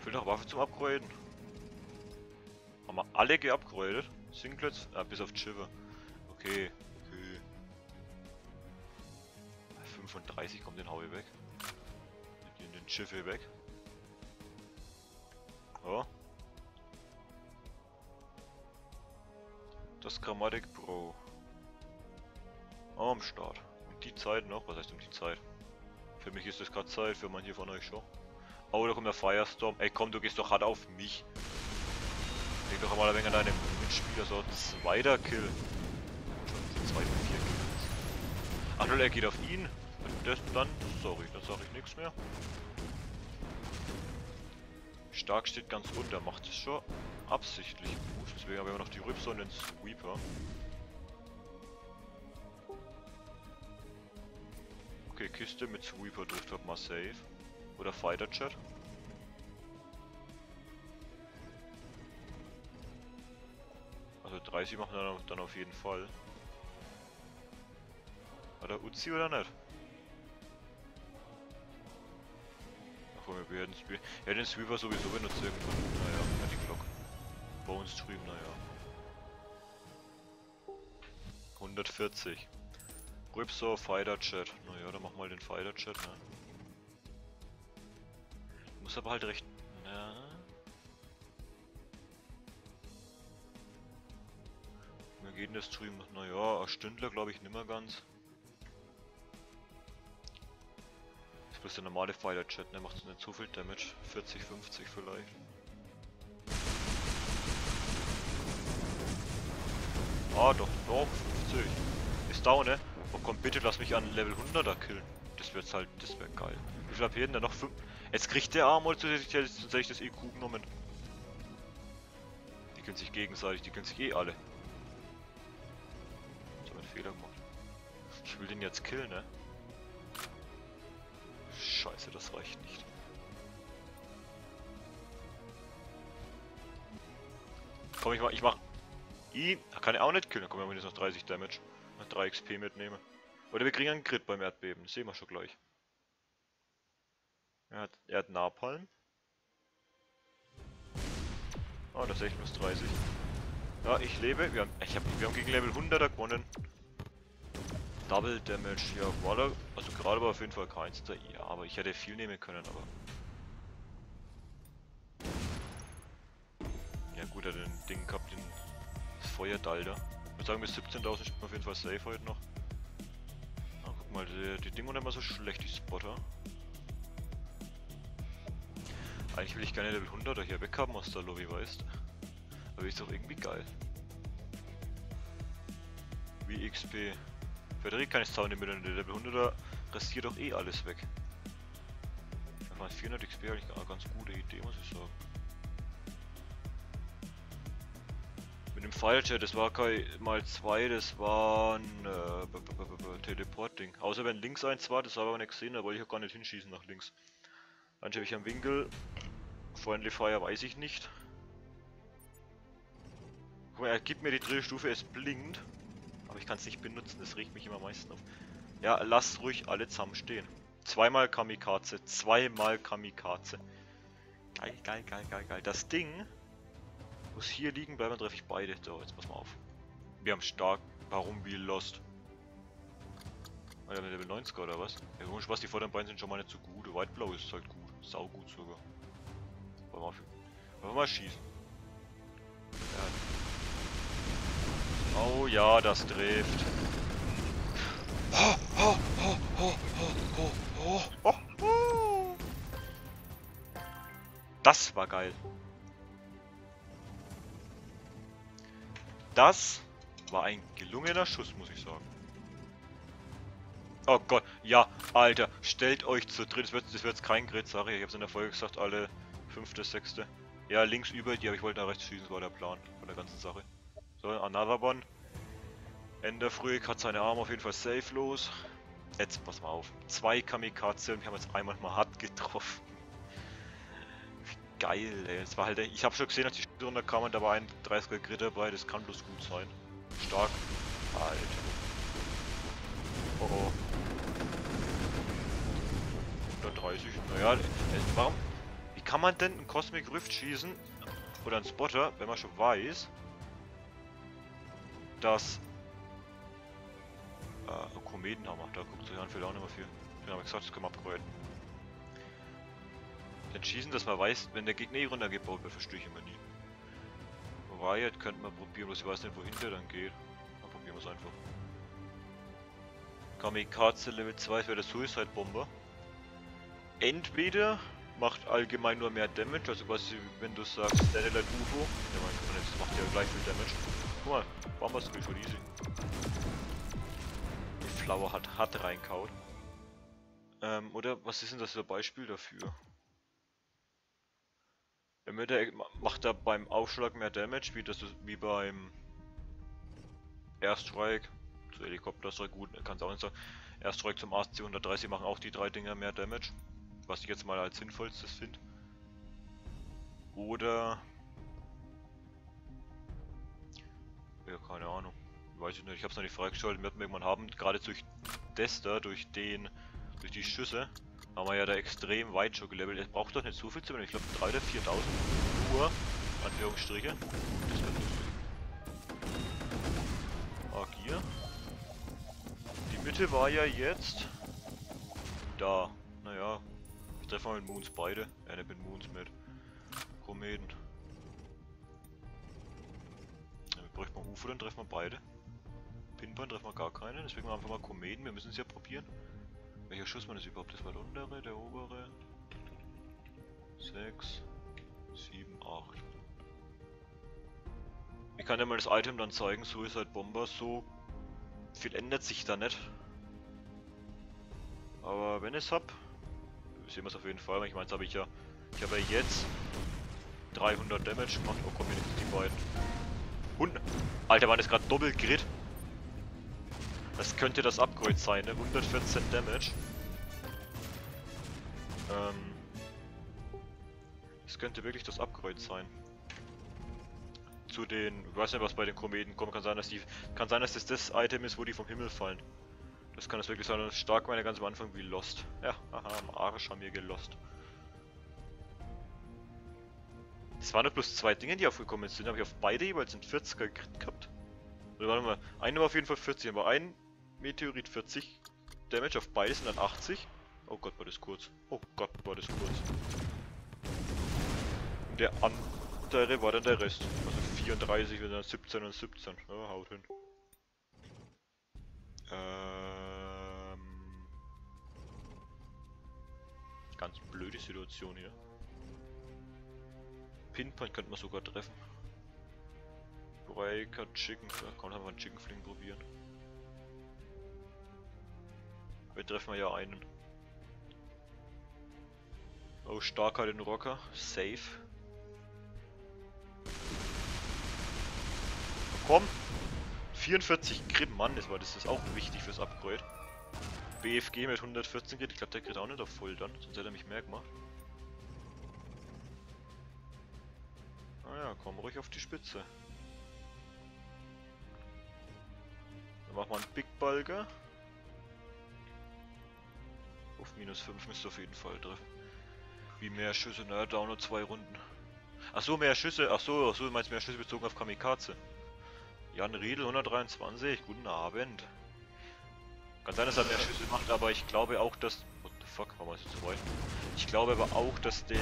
Fehlt noch Waffe zum Upgraden. Haben wir alle geupgradet? Singlets? Ah, bis auf Chiver. Okay, okay. 35 kommt den Howie weg. Den, den Schiffe weg. Oh. Das Grammatik Pro. Am Start. Um die Zeit noch? Was heißt um die Zeit? Für mich ist das gerade Zeit, für man hier von euch schon. Oh, da kommt der Firestorm. Ey komm, du gehst doch hart auf mich. Denk doch mal ein wenig an deinem Mitspieler so zweiter Kill. Schon zwei, vier Kills. Ach null, er geht auf ihn. Das, dann, sorry, dann sage ich nichts mehr. Stark steht ganz unter, macht es schon absichtlich gut. Deswegen haben wir noch die Rübser und den Sweeper. Okay, Kiste mit Sweeper dürfte halt mal safe. Oder Fighter Chat. Also 30 machen wir dann auf jeden Fall. Oder Uzi oder nicht? Ach, wir werden. Ja, den Sweeper sowieso benutzt irgendwann. Naja, ja, die Glock. Bones Stream, naja. 140. Ripsaw Fighter Chat. Naja, dann mach mal den Fighter Chat, ne? Muss aber halt recht. Na. Mir geht der Stream, naja, ein Stündler glaube ich nimmer ganz. Das ist bloß der normale Fighter Chat, ne? Macht nicht so viel Damage. 40, 50 vielleicht. Ah, doch, doch, 50. Ist down, ne? Oh komm, bitte lass mich an Level 100er killen. Das wird's halt, das wäre geil. Wie viel AP denn da noch? 5? Jetzt kriegt der Armor tatsächlich das EQ genommen. Die können sich gegenseitig, die können sich eh alle. Ich hab einen Fehler gemacht. Ich will den jetzt killen, ne? Scheiße, das reicht nicht. Komm, ich mach, ich mach ihn. Kann er auch nicht killen, dann kommen wir mindestens noch 30 Damage. 3 XP mitnehme. Oder wir kriegen einen Crit beim Erdbeben, das sehen wir schon gleich. Er hat, er hat Napalm. Oh, tatsächlich plus 30. Ja, ich lebe. Wir haben, ich hab, wir haben gegen Level 100er gewonnen. Double Damage, ja, war also gerade war auf jeden Fall keins da, ja, aber ich hätte viel nehmen können, aber... Ja gut, er hat den Ding gehabt, den, das Feuerdall da. Würde sagen, bis 17.000 steht man auf jeden Fall safe heute noch. Ah, guck mal, die, die Dinger nicht mal so schlecht, die Spotter. Eigentlich will ich gerne Level 100er hier weghaben aus der Lobby, weißt Aber ist doch irgendwie geil. Wie XP. Frederik kann ich zaubern mit der Level 100er rasiert doch eh alles weg. Einfach 400 XP eigentlich eine ganz gute Idee, muss ich sagen. Mit dem Firejet, das war kein mal 2, das war ein äh, Teleport-Ding. Außer wenn links eins war, das habe ich aber nicht gesehen, da wollte ich auch gar nicht hinschießen nach links. Dann habe ich am Winkel. Friendly Fire weiß ich nicht. Guck mal, er gibt mir die dritte Stufe, es blinkt. Aber ich kann es nicht benutzen, das regt mich immer am meisten auf. Ja, lasst ruhig alle zusammen stehen. Zweimal Kamikaze, zweimal Kamikaze. Geil, geil, geil, geil, geil. Das Ding muss hier liegen bleiben, dann treffe ich beide. So, jetzt pass mal auf. Wir haben stark. Warum wie Lost? Ah, ja, Level 90 oder was? Ja, komisch, was die vorderen beiden sind schon mal nicht so gut. Whiteblau ist halt gut. Sau gut sogar. Wollen wir mal, wir mal schießen. Ja. Oh ja, das trifft. Das war geil. Das war ein gelungener Schuss, muss ich sagen. Oh Gott, ja, Alter, stellt euch zu dritt, das wird, das wird kein Grid, sorry, ich hab's in der Folge gesagt, alle fünfte, sechste. Ja, links über die, aber ich wollte nach rechts schießen, das war der Plan von der ganzen Sache. So, another one. Ende früh hat seine Arme auf jeden Fall safe los. Jetzt, pass mal auf. Zwei Kamikaze und wir haben jetzt einmal mal hart getroffen. Geil, ey. Das war halt, ich habe schon gesehen, als die Schüsse runterkamen, da war ein 30er Grid dabei, das kann bloß gut sein. Stark. Alter. Oh oh. 130, naja, warum? Wie kann man denn einen Cosmic Rift schießen? Oder einen Spotter, wenn man schon weiß, dass äh, Kometenhammer, da guckt sich an, fehlt auch nicht mehr viel. Ich habe gesagt, das können wir upgraden. Dann schießen, dass man weiß, wenn der Gegner eh runtergebaut wird, verstehe ich immer nie. Riot könnte man probieren, bloß ich weiß nicht, wohin der dann geht. Dann probieren wir es einfach. Kamikaze Level 2 wäre der Suicide Bomber. Entweder macht allgemein nur mehr Damage, also quasi wenn du sagst Satellite UFO, ja mein das macht ja gleich viel Damage. Guck mal, Bomber Skill schon easy. Flower hat hart reinkaut. Ähm, oder was ist denn das für ein Beispiel dafür? Der macht er beim Aufschlag mehr Damage, wie das wie beim Airstrike, zu Helikopterstrike, gut, kann es auch nicht sagen. Airstrike zum AC 130 machen auch die drei Dinger mehr Damage, was ich jetzt mal als sinnvollstes finde. Oder ja, keine Ahnung weiß ich nicht, ich hab's noch nicht freigeschaltet, wird man irgendwann haben, gerade durch da, durch den, durch die Schüsse, haben wir ja da extrem weit schon gelevelt. Es braucht doch nicht so viel zu ich glaube 3 oder 4000 nur, Anführungsstriche. Das wird lustig. Agier. Die Mitte war ja jetzt da. Naja, ich treffe mal mit Moons beide. Ja, nicht mit Moons, mit Kometen. Dann bräuchte man UFO, dann treffen wir beide. Pinpoint treffen wir gar keine, deswegen machen wir einfach mal Kometen, wir müssen es ja probieren. Welcher Schussmann ist überhaupt? Das war der untere, der obere. 6, 7, 8. Ich kann ja mal das Item dann zeigen, Suicide Bomber, so viel ändert sich da nicht. Aber wenn ich es hab, sehen wir es auf jeden Fall, ich meine, jetzt habe ich ja, ich habe ja jetzt 300 Damage gemacht, oh komm, wenigstens die beiden. Und, Alter, war das gerade Doppelgrid? Das könnte das Upgrade sein, ne? 114 Damage. Ähm. Das könnte wirklich das Upgrade sein. Zu den, ich weiß nicht, was bei den Kometen kommt, kann sein, dass die, kann sein, dass das das Item ist, wo die vom Himmel fallen. Das kann es wirklich sein, das stark meine ganz am Anfang wie Lost. Ja, haha, am Arsch haben wir gelost. Das waren nur bloß zwei Dinge, die aufgekommen sind. habe ich auf beide jeweils einen 40er Crit gehabt. Oder warte mal, eine war auf jeden Fall 40, aber ein Meteorit 40 Damage auf beide sind dann 80. Oh Gott, war das kurz. Oh Gott, war das kurz. Und der andere war dann der Rest. Also 34, wenn dann 17 und 17. Ja, haut hin. Ähm. Ganz blöde Situation hier. Pinpoint könnte man sogar treffen. Breaker, Chicken, da kann man einen Chicken Fling probieren. Wir treffen ja einen. Oh, starker den Rocker. Safe. Komm! 44 Crit, Mann, das war das ist auch wichtig fürs Upgrade. BFG mit 114 Crit, ich glaube der kriegt auch nicht auf voll dann, sonst hätte er mich mehr gemacht. Naja, ah komm ruhig auf die Spitze. Dann machen wir einen Big Bulger. Auf minus 5 müsste auf jeden Fall treffen. Wie mehr Schüsse? Naja, da nur zwei Runden. Achso, mehr Schüsse. Achso, achso, du meinst mehr Schüsse bezogen auf Kamikaze. Jan Riedel 123, guten Abend. Kann sein, dass er mehr Schüsse macht, aber ich glaube auch, dass... What the fuck, warum ist zu weit? Ich glaube aber auch, dass der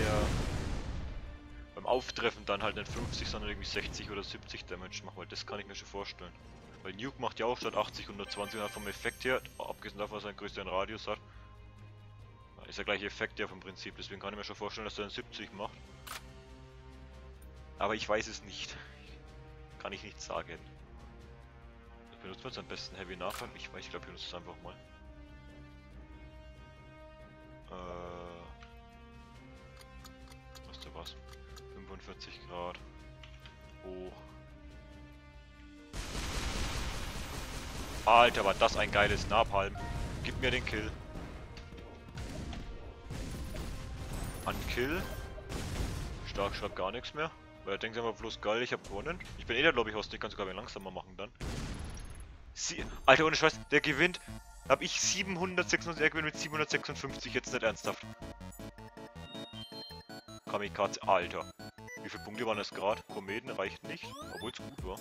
beim Auftreffen dann halt nicht 50, sondern irgendwie 60 oder 70 Damage macht, weil das kann ich mir schon vorstellen. Weil Nuke macht ja auch statt 80 120 und vom Effekt her, abgesehen davon, dass er einen größeren Radius hat, ist der gleiche Effekt ja vom Prinzip, deswegen kann ich mir schon vorstellen, dass er einen 70 macht. Aber ich weiß es nicht. Kann ich nicht sagen. Benutzen wir jetzt am besten Heavy Nachfall? Ich weiß, ich glaube, ich benutze es einfach mal. Äh. Was du was? 45 Grad. Hoch. Alter, war das ein geiles Napalm. Gib mir den Kill. An Kill. Stark schreibt gar nichts mehr. Weil er denkt immer bloß geil, ich hab gewonnen. Ich bin eh der Lobby-Host, ich kann sogar langsamer machen dann. Sie Alter, ohne Scheiß, der gewinnt. Hab ich 796, er gewinnt mit 756, jetzt nicht ernsthaft. Kamikaze, Alter. Wie viele Punkte waren das gerade? Kometen reicht nicht, obwohl es gut war.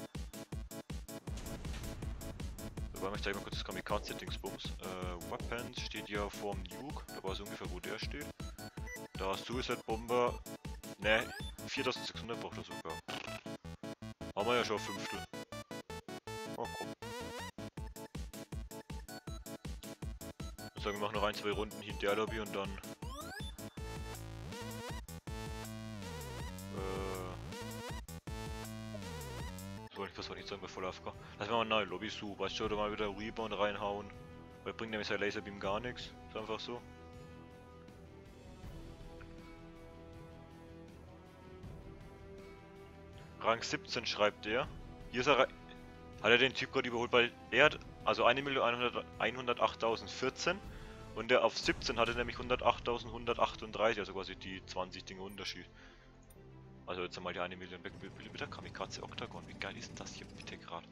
Wobei ich zeige mal kurz das Kamikaze-Dingsbums. Äh, Weapons steht ja vorm Nuke, da war es ungefähr, wo der steht. Da Suicide Bomber, ne, 4600 braucht er sogar. Haben wir ja schon Fünftel. Oh komm. Ich sagen, wir machen noch ein, zwei Runden in der Lobby und dann... Sagen bei Voll AFK? Lass mal eine neue Lobby suchen, weißt du, oder mal wieder Rebound reinhauen. Weil bringt nämlich sein Laserbeam gar nichts. Ist einfach so. Rang 17 schreibt der. Hier ist er. Hat er den Typ gerade überholt, weil er hat also 1.108.014 und der auf 17 hatte nämlich 108.138, also quasi die 20 Dinge Unterschied. Also jetzt einmal die 1 Million weg. Bitte Kamikaze Octagon, wie geil ist das hier bitte gerade?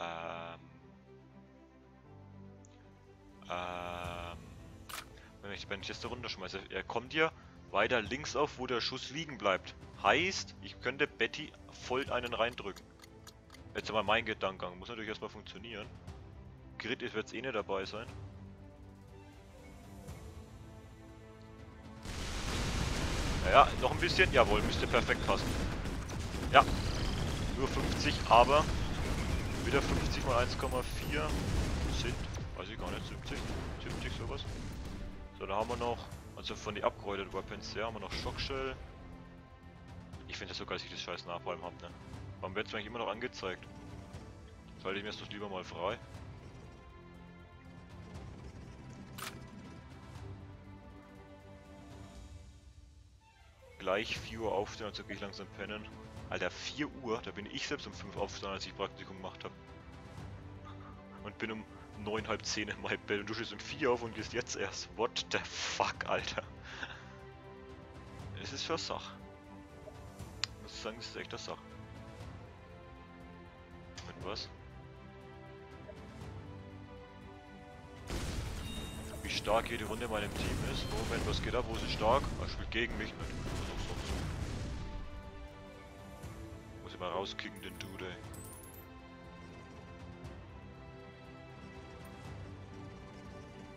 Ähm. Ähm. Wenn ich, wenn ich jetzt da runterschmeiße, er kommt hier weiter links auf, wo der Schuss liegen bleibt. Heißt, ich könnte Betty voll einen reindrücken. Jetzt mal mein Gedankengang. Muss natürlich erstmal funktionieren. Grid wird es eh nicht dabei sein. Naja, noch ein bisschen. Jawohl, müsste perfekt passen. Ja, nur 50, aber wieder 50 mal 1,4 sind, weiß ich gar nicht, 70, 70 sowas. So, da haben wir noch also von den Upgraded Weapons her haben wir noch Shockshell. Ich finde das so geil, dass ich das scheiß Napalm hab, ne? Warum wird es eigentlich immer noch angezeigt? Schalte ich mir das doch lieber mal frei. Gleich 4 Uhr aufstehen, also gehe ich langsam pennen. Alter, 4 Uhr, da bin ich selbst um 5 aufgestanden, als ich Praktikum gemacht habe. Und bin um neun, halb zehn in meinem Bett und du stehst um vier auf und gehst jetzt erst. What the fuck, Alter. Es ist für Sach. Ich muss sagen, es ist echt das Sach. Mit was? Wie stark jede Runde in meinem Team ist. Moment, was geht ab? Wo ist es stark? Er spielt gegen mich sonst. Muss ich mal rauskicken, den Dude.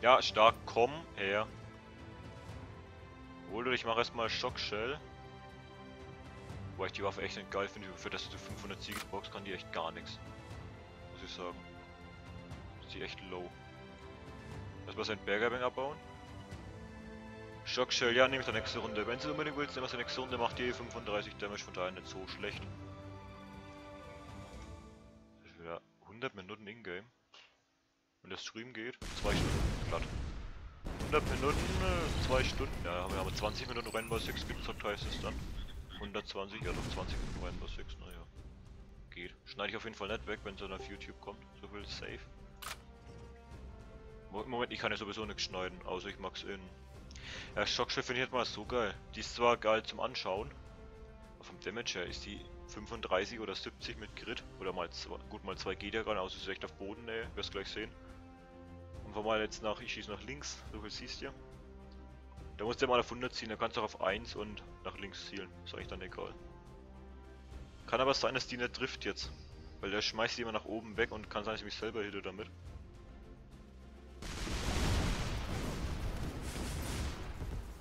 Ja, stark, komm her. Du, ich mache erstmal Schockshell. Wobei ich die Waffe echt nicht geil finde, für das du 500 Siege brauchst, kann die echt gar nichts. Muss ich sagen. Ist die echt low. Erstmal seinen Bergerbang abbauen. Schockshell, ja, nehme ich der nächste Runde. Wenn du unbedingt willst, nimm der nächste Runde, macht die 35 Damage, von daher nicht so schlecht. Das ist wieder 100 Minuten Ingame. Und der Stream geht, 2 Stunden glatt. 100 Minuten, 2 Stunden, ja, haben wir aber 20 Minuten Rainbow Six gezockt heißt es dann. 120, ja doch 20 Minuten Rainbow Six, naja. Geht. Schneide ich auf jeden Fall nicht weg, wenn es dann auf YouTube kommt. So viel safe. Mo- Moment, ich kann ja sowieso nichts schneiden, außer ich mag's in. Ja, Schockschiff finde ich jetzt mal so geil. Die ist zwar geil zum Anschauen, aber vom Damage her ist die 35 oder 70 mit Grid oder mal zwei, gut mal 2 geht ja gar nicht aus, ist echt auf Bodennähe, wirst gleich sehen. Und wenn mal jetzt nach, ich schieße nach links, so viel siehst du. Da musst du mal auf 100 ziehen, da kannst du auch auf 1 und nach links zielen, ist eigentlich dann egal. Kann aber sein, dass die nicht trifft jetzt, weil der schmeißt die immer nach oben weg und kann sein, dass ich mich selber hitte damit.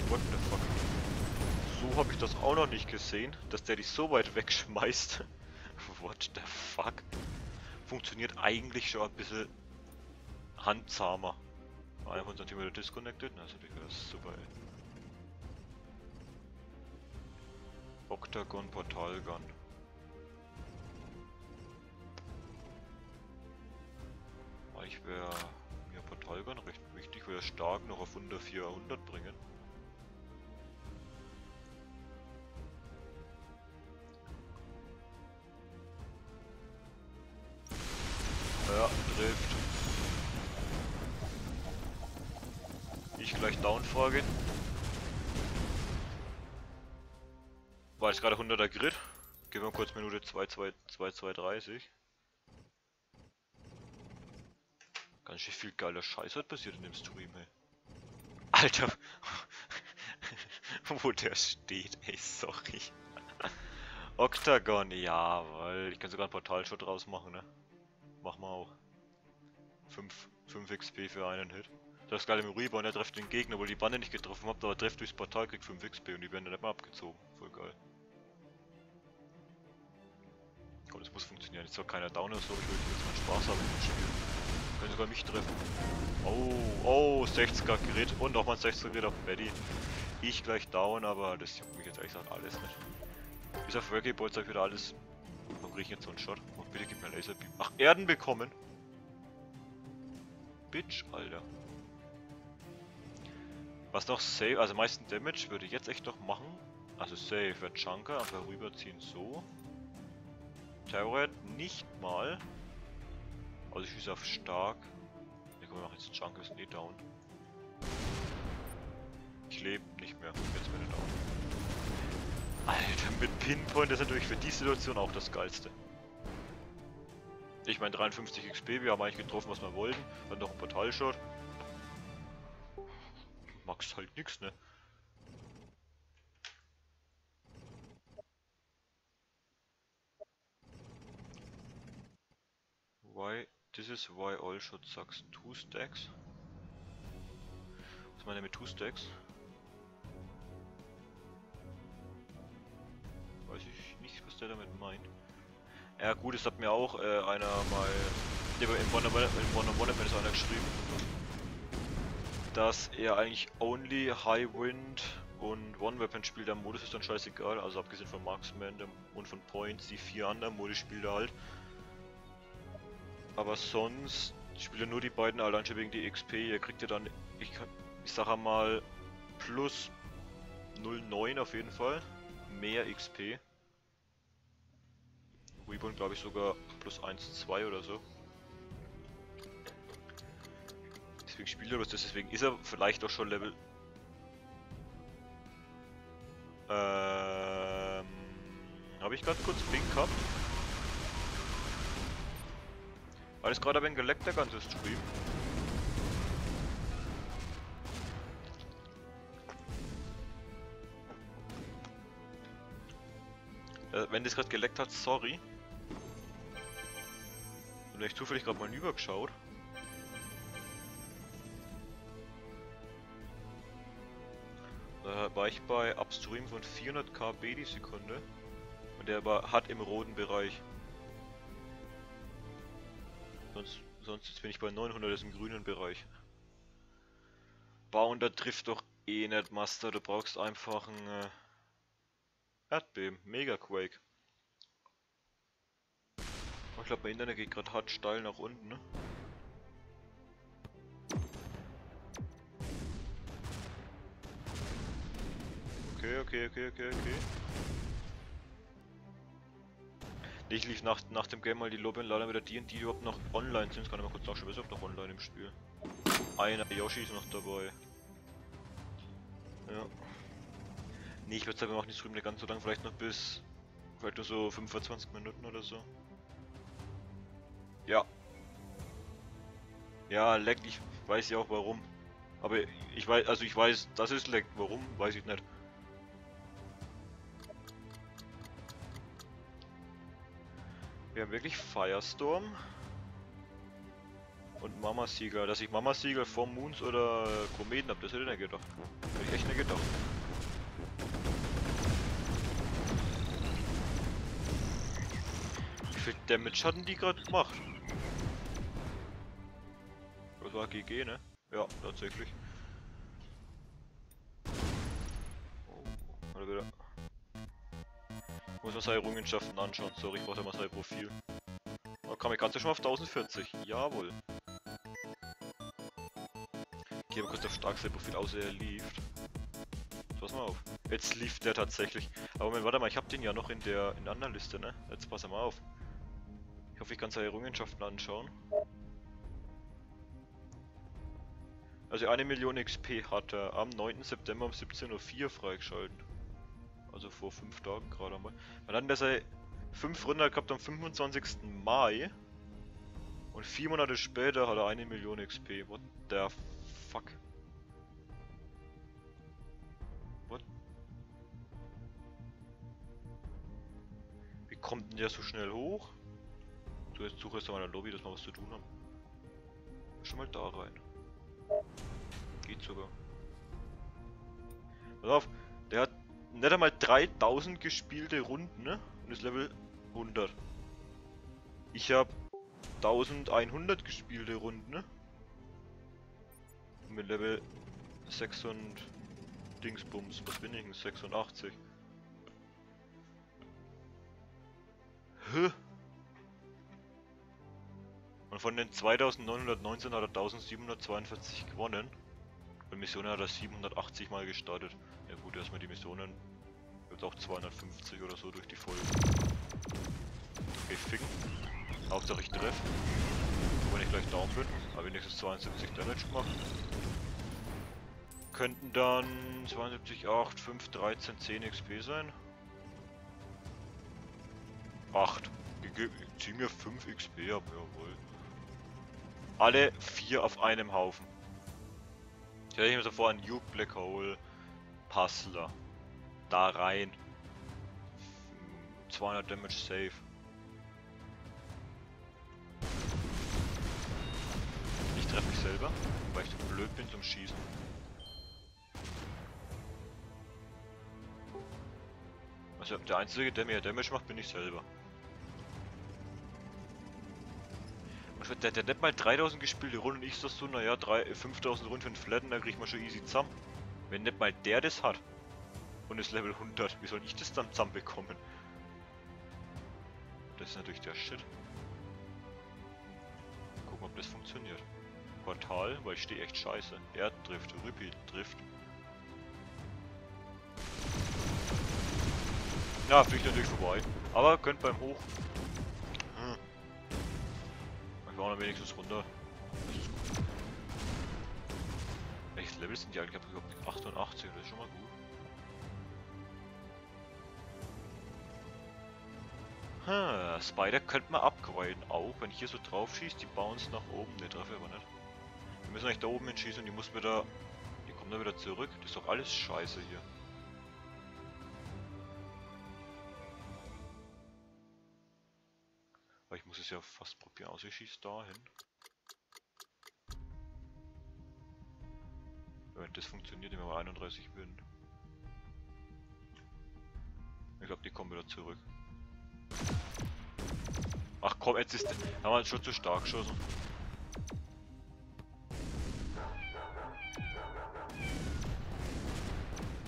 What the fuck? So habe ich das auch noch nicht gesehen, dass der dich so weit wegschmeißt. What the fuck? Funktioniert eigentlich schon ein bisschen handzahmer. Einer von unseren Team wieder disconnected, na, ist natürlich wieder super, ey. Octagon Portal Gun. Eigentlich wäre Gun recht wichtig, weil er stark noch auf unter 400 bringen. Ja, trifft. Ich gleich down vorgehen. War jetzt gerade 100er Grid. Geben wir kurz Minute 2230. Ganz schön viel geiler Scheiß hat passiert in dem Stream, ey. Alter, wo der steht, ey, sorry. Octagon, jawohl. Ich kann sogar ein Portalshot draus machen, ne? Machen wir auch. 5, 5 XP für einen Hit. Das ist geil im Reborn, er trifft den Gegner, wo die Bande nicht getroffen habt, aber trifft durchs Portal, kriegt 5 XP und die werden dann nicht mehr abgezogen. Voll geil. Komm, das muss funktionieren. Jetzt zwar keiner down oder so, ich will jetzt mal Spaß haben mit dem Spiel. Können sogar mich treffen. Oh, oh, 60er Grid und auch mal 60er Grid auf Betty. Ich gleich down, aber das juckt mich jetzt ehrlich gesagt alles nicht. Bis auf Boy zeigt wieder alles. Warum krieg ich jetzt so einen Shot? Und bitte gib mir Laserbeam. Ach, Erden bekommen! Bitch, Alter. Was noch safe, also meisten Damage würde ich jetzt echt noch machen. Also safe Chunker, einfach rüberziehen so. Terroret nicht mal. Also ich schieße auf stark. Ne, komm, wir machen jetzt Chunker, ist eh down. Ich lebe nicht mehr, jetzt bin ich down. Alter, mit Pinpoint ist natürlich für die Situation auch das geilste. Ich meine 53 XP, wir haben eigentlich getroffen, was wir wollten. Dann noch ein Portalshot. Magst halt nix, ne? Why? This is why all shot sucks. Two stacks? Was meine mit two stacks? Weiß ich nicht, was der damit meint. Ja gut, es hat mir auch äh, einer mal im hat mir das einer geschrieben, dass er eigentlich only High Wind und One Weapon spielt. Der Modus ist dann scheißegal, also abgesehen von Marksman und von Points, die vier anderen Modi spielt er halt. Aber sonst spielt er nur die beiden allein schon wegen die XP. Ihr kriegt ja dann, ich, ich sag mal, plus 0,9 auf jeden Fall. Mehr XP. Reborn glaube ich sogar plus 1, 2 oder so. Deswegen spielt er das, deswegen ist er vielleicht auch schon Level. Ähm. Habe ich gerade kurz Pink gehabt? Weil es gerade ein wenig geleckt, der ganze Stream. Äh, wenn das gerade geleckt hat, sorry. Und ich zufällig gerade mal übergeschaut. Da war ich bei Upstream von 400 kb die Sekunde. Und der war, hat im roten Bereich. Sonst, sonst bin ich bei 900, ist im grünen Bereich. Bauen, da trifft doch eh nicht, Master. Du brauchst einfach ein äh, Erdbeben, Mega Quake. Ich glaube, mein Internet geht gerade hart steil nach unten, ne? Okay, okay, okay, okay, okay. Ich lief nach, nach dem Game mal die Lobby und leider wieder die und die überhaupt noch online sind. Kann ich mal kurz nachschauen, wer ist noch online im Spiel. Einer, Yoshi ist noch dabei. Ja. Nee, ich würde sagen, wir machen die Stream nicht ganz so lang, vielleicht noch bis. Vielleicht nur so 25 Minuten oder so. Ja. Ja, leckt, ich weiß ja auch warum. Aber ich weiß, also ich weiß, dass es leckt, warum, weiß ich nicht. Wir haben wirklich Firestorm und Mama Siegel. Dass ich Mama Siegel vor Moons oder Kometen hab, das hätte ich nicht gedacht. Hätte ich echt nicht gedacht. Wie viel Damage hatten die gerade gemacht? Das war GG, ne? Ja, tatsächlich. Oh, wieder. Ich muss mir seine Errungenschaften anschauen, sorry, ich brauche mal sein Profil. Oh, Kamikaze schon mal auf 1040, jawohl. Okay, aber kurz auf stark sein Profil, außer er lieft. Pass mal auf. Jetzt lief der tatsächlich. Aber Moment, warte mal, ich hab den ja noch in der in der anderen Liste, ne? Jetzt pass mal auf. Ich hoffe, ich kann seine Errungenschaften anschauen. Also eine Million XP hat er am 9. September um 17.04 Uhr freigeschalten. Also vor 5 Tagen gerade einmal. Dann hat er seine 5 Runden gehabt am 25. Mai. Und 4 Monate später hat er eine Million XP. What the fuck? What? Wie kommt denn der so schnell hoch? So, jetzt suche ich in meiner Lobby, dass wir was zu tun haben. Schon mal da rein. Geht sogar. Pass auf, der hat nicht einmal 3000 gespielte Runden, ne? Und ist Level 100. Ich habe 1100 gespielte Runden, ne? Und mit Level 6 und Dingsbums, was bin ich denn? 86. Hä? Und von den 2919 hat er 1742 gewonnen. Und Missionen hat er 780 mal gestartet. Ja gut, erstmal die Missionen. Jetzt auch 250 oder so durch die Folge. Okay, ficken. Hauptsache ich treffe. Wenn ich gleich down bin, habe wenigstens 72 Damage gemacht. Könnten dann 72, 8, 5, 13, 10 XP sein. 8. Ich zieh mir 5 XP ab, jawohl. Alle 4 auf einem Haufen. Stell ich mir so vor, ein Nuke Black Hole Puzzler. Da rein. 200 Damage safe. Ich treffe mich selber, weil ich zu blöd bin zum Schießen. Also der einzige, der mir Damage macht, bin ich selber. Der, der hat mal 3000 gespielte Runden und ich sag so, naja, 3, 5000 Runden für einen Flatten, da kriegt man schon easy zusammen. Wenn nicht mal der das hat und ist Level 100, wie soll ich das dann zusammen bekommen? Das ist natürlich der Shit. Gucken, ob das funktioniert. Portal, weil ich stehe echt scheiße. Erddrift, Repeat, Drift. Ja, fliegt natürlich vorbei. Aber könnt beim Hoch wir waren wenigstens runter. Das ist gut. Level sind die glaube 88, das ist schon mal gut. Hm, Spider könnte man upgraden, auch wenn ich hier so drauf schieße, die bounce nach oben. Ne, treffe aber nicht. Wir müssen eigentlich da oben hinschießen und die muss wieder. Die kommt dann wieder zurück. Das ist doch alles scheiße hier. Aber ich muss es ja fast probieren. Außer ich schieße dahin. Wenn das funktioniert, wenn wir 31 bin. Ich glaube, die kommen wieder zurück. Ach komm, jetzt ist. Haben wir schon zu stark geschossen.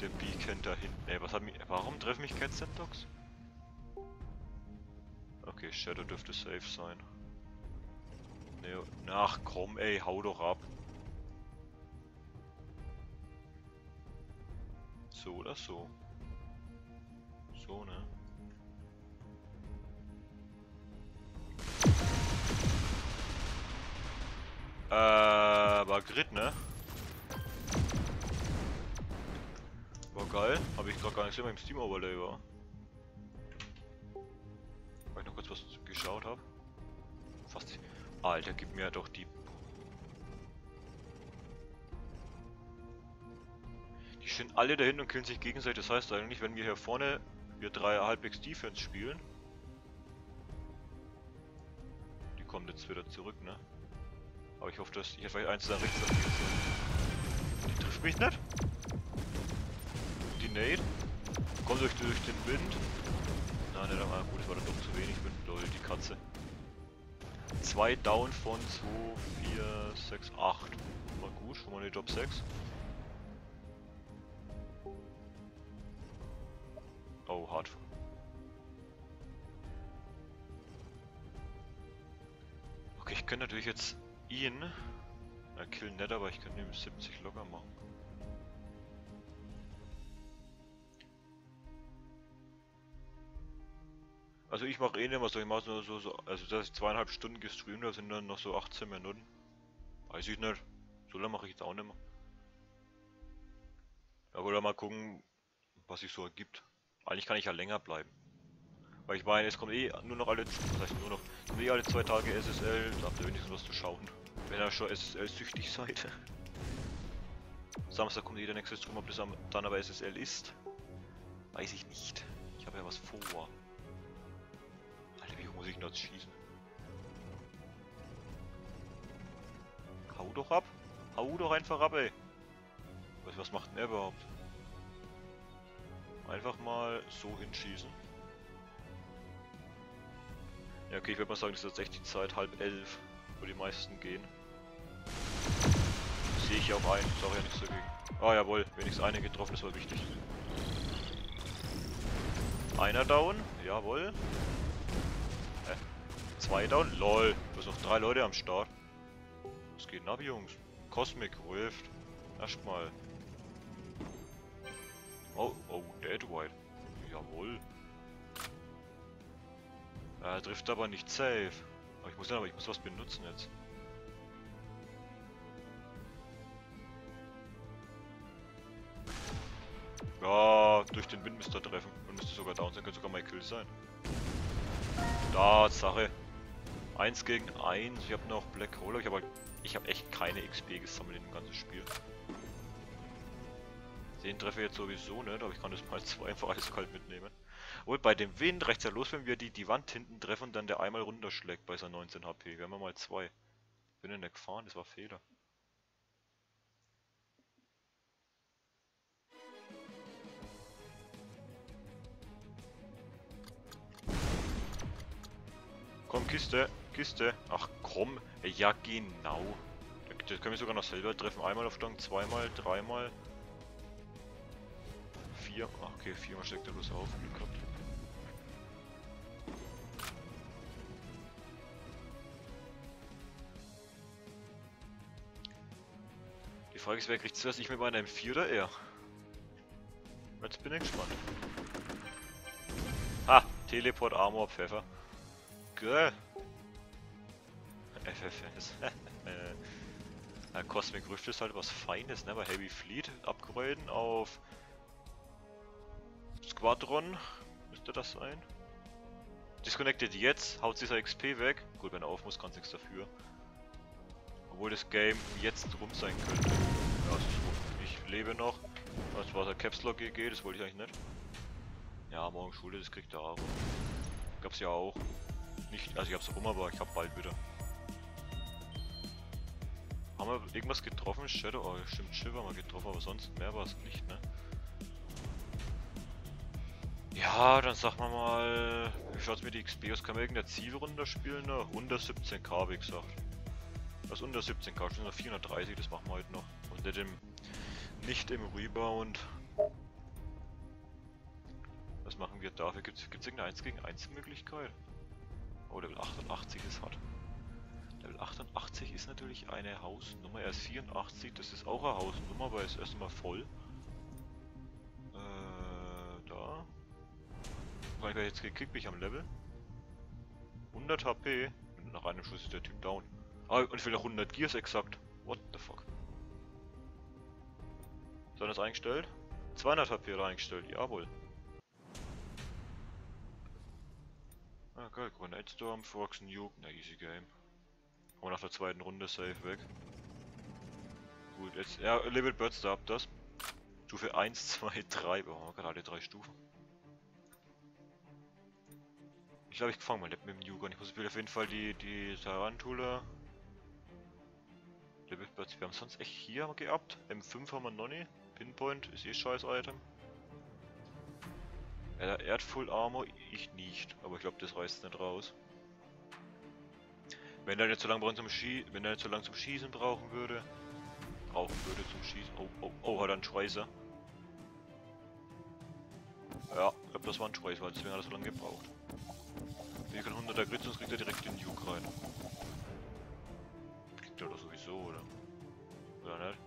Der Beacon da hinten. Ey, was hat mich. Warum treffen mich and Dogs? Okay, Shadow dürfte safe sein. Nee, ach komm, ey, hau doch ab. So oder so. So, ne? Äh, war Grid, ne? War geil. Habe ich gerade gar nicht gesehen, weil im Steam Overlay war. Weil ich noch kurz was geschaut habe. Fast. Alter, gib mir doch die. Die stehen alle dahin und killen sich gegenseitig. Das heißt eigentlich, wenn wir hier vorne wir drei halbwegs Defense spielen. Die kommen jetzt wieder zurück, ne? Aber ich hoffe, dass ich vielleicht eins da rechts abgeht. Die trifft mich nicht. Die Nade. Kommt durch, durch den Wind. Nein, nicht einmal. Gut, es war dann doch zu wenig Wind. Lol, die Katze. Zwei down von 2, 4, 6, 8. Mal gut, schon mal eine Job 6. Oh, hart. Okay, ich könnte natürlich jetzt ihn. Er killen nicht, aber ich könnte ihm 70 locker machen. Also ich mache eh nicht mehr so, ich mache so, so, so, also dass ich zweieinhalb Stunden gestreamt habe, sind dann noch so 18 Minuten. Weiß ich nicht. So lange mache ich jetzt auch nicht mehr. Ja, oder mal gucken, was sich so ergibt. Eigentlich kann ich ja länger bleiben. Weil ich meine, es kommt eh nur noch alle, was heißt nur noch, kommt eh alle zwei Tage SSL, da habt ihr wenigstens was zu schauen. Wenn ihr schon SSL-süchtig seid. Samstag kommt jeder nächste Stream, ob das dann aber SSL ist. Weiß ich nicht. Ich habe ja was vor. Alter, wie muss ich denn das schießen? Hau doch ab! Hau doch einfach ab, ey! Was, was macht denn er überhaupt? Einfach mal so hinschießen. Ja, okay, ich würde mal sagen, das ist jetzt echt die Zeit halb elf, wo die meisten gehen. Sehe ich auch ein, sage ja nichts dagegen. Ah, jawohl, wenigstens eine getroffen, das war wichtig. Einer down, jawohl. Hä? Zwei down, lol. Du hast noch drei Leute am Start. Was geht denn ab, Jungs? Cosmic Rift. Erstmal. Oh, oh, Dead White. Jawohl. Er trifft aber nicht safe. Aber ich muss ja, aber ich muss was benutzen jetzt. Ja, durch den Wind müsste er treffen. Und müsste sogar down sein, könnte sogar mein Kill sein. Tatsache. 1 gegen 1. Ich habe noch Black Hole. Ich habe halt, ich habe echt keine XP gesammelt in dem ganzen Spiel. Den treffe ich jetzt sowieso nicht, aber ich kann das mal zwei einfach alles kalt mitnehmen. Und bei dem Wind rechts ja los, wenn wir die, die Wand hinten treffen und dann der einmal runterschlägt bei seinen 19 HP. Wir haben mal zwei. Bin in der gefahren, das war Fehler. Komm, Kiste, Kiste. Ach komm, ja genau. Das können wir sogar noch selber treffen. Einmal auf Stangen, zweimal, dreimal. Vier. Ach, okay, viermal steckt er bloß auf. Glück gehabt. Die Frage ist, wer kriegt zuerst? Ich mit meiner M4 oder er? Jetzt bin ich gespannt. Ha! Teleport Armor Pfeffer. Geil. FFS. äh, Cosmic Rift ist halt was Feines, ne? Bei Heavy Fleet upgraden auf Squadron müsste das sein. Disconnected jetzt, haut dieser XP weg. Gut, wenn er auf muss, kann nichts dafür. Obwohl das Game jetzt rum sein könnte. Ja, es ist rum. Ich lebe noch. Das war der Caps Lock GG, das wollte ich eigentlich nicht. Ja, morgen Schule, das kriegt er auch. Gab's ja auch. nicht, also ich hab's rum, aber ich hab bald wieder. Haben wir irgendwas getroffen? Shadow? Oh, stimmt, Shiv haben wir getroffen, aber sonst mehr war es nicht, ne? Ja, dann sag mal mal, wie schaut's mit die XP aus? Kann man irgendein Ziel runterspielen? Ne? Unter 17k, wie gesagt. Was unter 17k, schon noch 430, das machen wir heute noch. Und nicht im, nicht im Rebound. Was machen wir dafür? Gibt's, gibt's irgendeine 1 gegen 1 Möglichkeit? Oh, Level 88 ist hart. Level 88 ist natürlich eine Hausnummer. Er ist 84, das ist auch eine Hausnummer, aber er ist erstmal voll. Äh, da. Weil ich jetzt gekickt bin ich am Level. 100 HP. Nach einem Schuss ist der Typ down. Ah, und ich will noch 100 Gears exakt. What the fuck? Ist das eingestellt? 200 HP reingestellt, jawohl. Ah geil, Grenade Storm, Fox Nuke, na easy game. Und nach der zweiten Runde safe weg. Gut, jetzt, ja, Level Birds, da habt das. Stufe 1, 2, 3, wir haben gerade alle drei Stufen. Ich glaube, ich fange mal mit dem Nuke Ich muss auf jeden Fall die, die Tarantula. Wir haben sonst echt hier gehabt. M5 haben wir noch nicht. Pinpoint ist eh scheiß Item. Er, hat Full Armor, ich nicht. Aber ich glaube, das reißt nicht raus. Wenn er nicht so lange zum Schie so lange zum Schießen brauchen würde. Brauchen würde zum Schießen. Oh, oh, oh, hat er einen Schweißer. Ja, ich glaube, das war ein Schweiß, weil deswegen hat er so lange gebraucht. Können 100er Grit, sonst kriegt er direkt den Nuke rein. Kriegt er doch sowieso, oder? Oder nicht?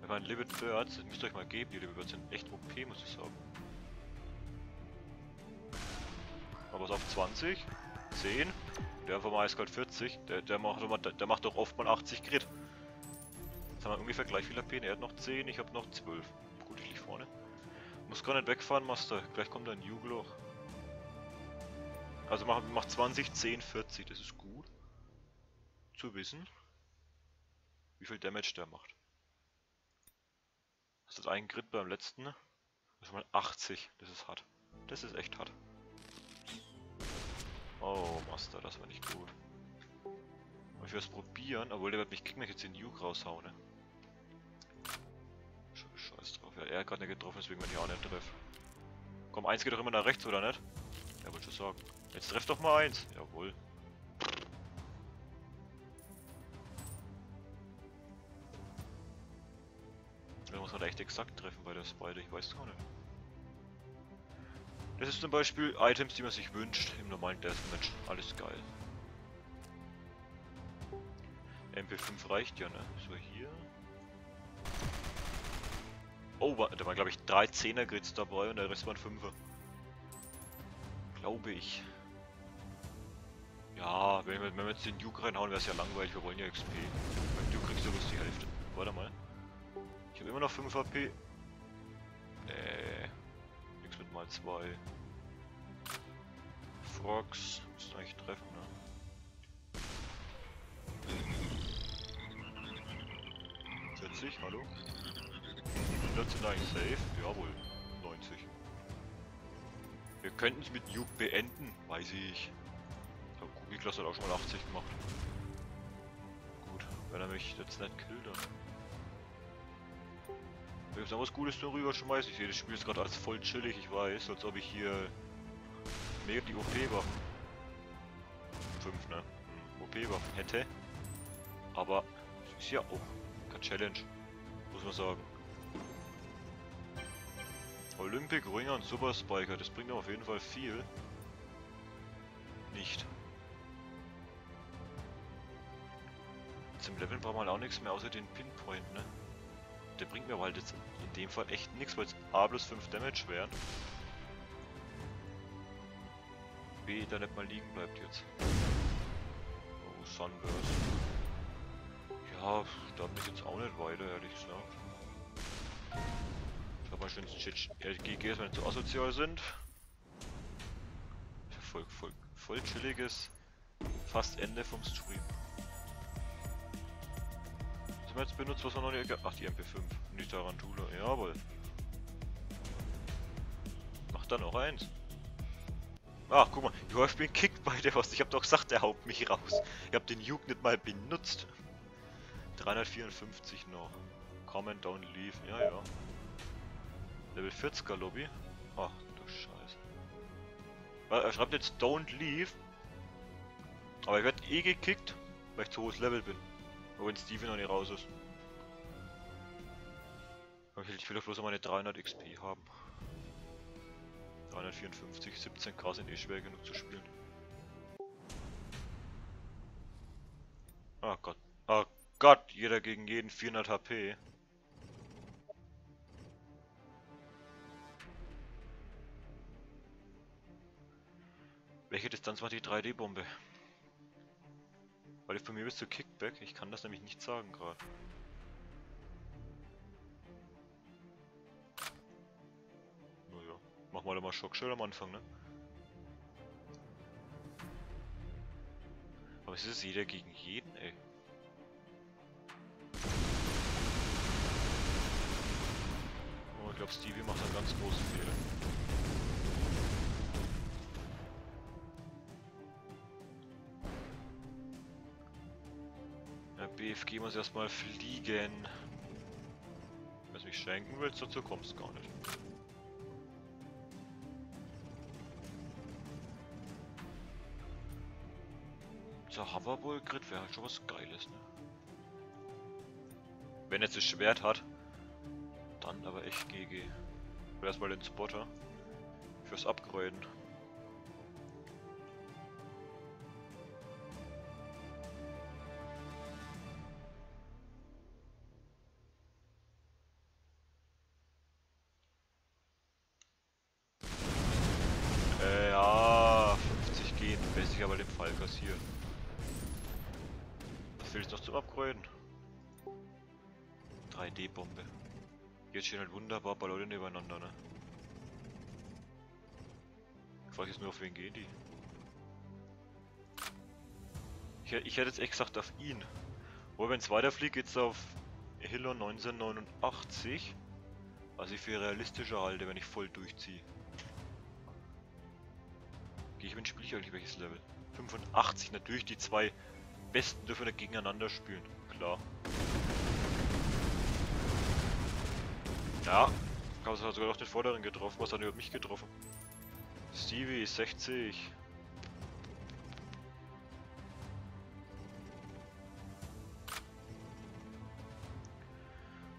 Wenn man Livid Birds, müsst ihr euch mal geben, die Livid Birds sind echt OP, muss ich sagen. Aber auf 20, 10, der vom Eiskalt 40, der, der, macht, der, der macht doch oft mal 80 Grit. Jetzt haben wir ungefähr gleich viel AP, er hat noch 10, ich habe noch 12. Gut, ich lieg vorne. Muss gar nicht wegfahren, Master, gleich kommt ein Jugloch. Also macht, macht 20, 10, 40, das ist gut. Zu wissen, wie viel Damage der macht. Das ist ein Grit beim letzten. Das ist mal 80, das ist hart. Das ist echt hart. Oh, Master, das war nicht gut. Aber ich will es probieren, obwohl der wird mich kicken, wenn ich jetzt den Nuke raushaue, ne? Scheiß drauf. Ja, er hat gerade nicht getroffen, deswegen wenn ich auch nicht treffe. Komm, eins geht doch immer nach rechts, oder nicht? Ja, wollte schon sagen. Jetzt treff doch mal eins. Jawohl. Da muss man echt exakt treffen bei der Spider, ich weiß gar nicht. Das ist zum Beispiel Items, die man sich wünscht im normalen Deathmatch. Alles geil. MP5 reicht ja, ne? So hier. Oh, da waren glaube ich drei 10er Grids dabei und der Rest waren 5er. Glaube ich. Ja, wenn wir, wenn wir jetzt den Duke reinhauen, wäre es ja langweilig. Wir wollen ja XP. Beim Duke kriegst du bloß die Hälfte. Warte mal. Ich habe immer noch 5 HP. Nee. Nix mit mal 2. Frogs. Müsste eigentlich treffen, ne? hallo? 100 sind eigentlich safe? Jawohl, 90. Wir könnten es mit Nuke beenden, weiß ich. Kugelklasse hat auch schon mal 80 gemacht. Gut, wenn er mich jetzt nicht killt, dann... Wenn ich noch was Gutes darüber schmeiße, ich sehe das Spiel ist gerade als voll chillig, ich weiß, als ob ich hier mehr die OP-Waffen 5, ne? Hm, OP-Waffen hätte. Aber ist ja auch keine Challenge, muss man sagen. Olympic, Ringer und Super Spiker, das bringt auf jeden Fall viel. Nicht. Zum Leveln braucht man auch nichts mehr außer den Pinpoint, ne? Der bringt mir aber halt jetzt in dem Fall echt nichts, weil es A plus 5 Damage wären. B da nicht mal liegen bleibt jetzt. Oh, Sunburst. Ja, da bin ich jetzt auch nicht weiter, ehrlich gesagt. Ich glaube mal schön, GGs, wenn sie zu asozial sind. Voll, voll, voll chilliges, fast Ende vom Stream. Wir jetzt benutzt, was wir noch nicht Ach, die MP5 und die Tarantula, jawohl. Macht dann noch eins. Ach, guck mal, du hast mir kickt bei der was. Ich hab doch gesagt, der haut mich raus. Ich hab den Juke nicht mal benutzt. 354 noch. Comment, don't leave. Ja, ja. Level 40er Lobby. Ach du Scheiße. Er schreibt jetzt don't leave. Aber ich werde eh gekickt, weil ich zu hohes Level bin. Auch wenn Steven noch nicht raus ist. Ich will doch bloß meine 300 XP haben. 354, 17k sind eh schwer genug zu spielen. Oh Gott. Oh Gott, jeder gegen jeden 400 HP. Welche Distanz war die 3D-Bombe? Weil von mir bist du Kickback? Ich kann das nämlich nicht sagen gerade. Naja, machen wir doch mal Schockschild am Anfang, ne? Aber es ist jeder gegen jeden, ey. Oh, ich glaube Stevie macht einen ganz großen Fehler. BFG muss erstmal fliegen. Wenn du mich schenken willst, dazu kommst du gar nicht. Der Hoverbull Grid wäre halt schon was Geiles, ne? Wenn er jetzt das Schwert hat, dann aber echt GG. Erstmal den Spotter fürs Upgraden. 3D-Bombe. Jetzt stehen halt wunderbar Ballone nebeneinander, ne? Ich frage jetzt nur, auf wen gehen die? Ich, ich hätte jetzt echt gesagt auf ihn. Wo wenn es weiterfliegt, geht's auf Hilo 1989. Was ich für realistischer halte, wenn ich voll durchziehe. Gehe ich mit Spiel ich eigentlich welches Level? 85, natürlich die zwei besten dürfen nicht gegeneinander spielen. Klar. Ja, aber hat sogar noch den vorderen getroffen. Was hat er über mich getroffen? Stevie, 60.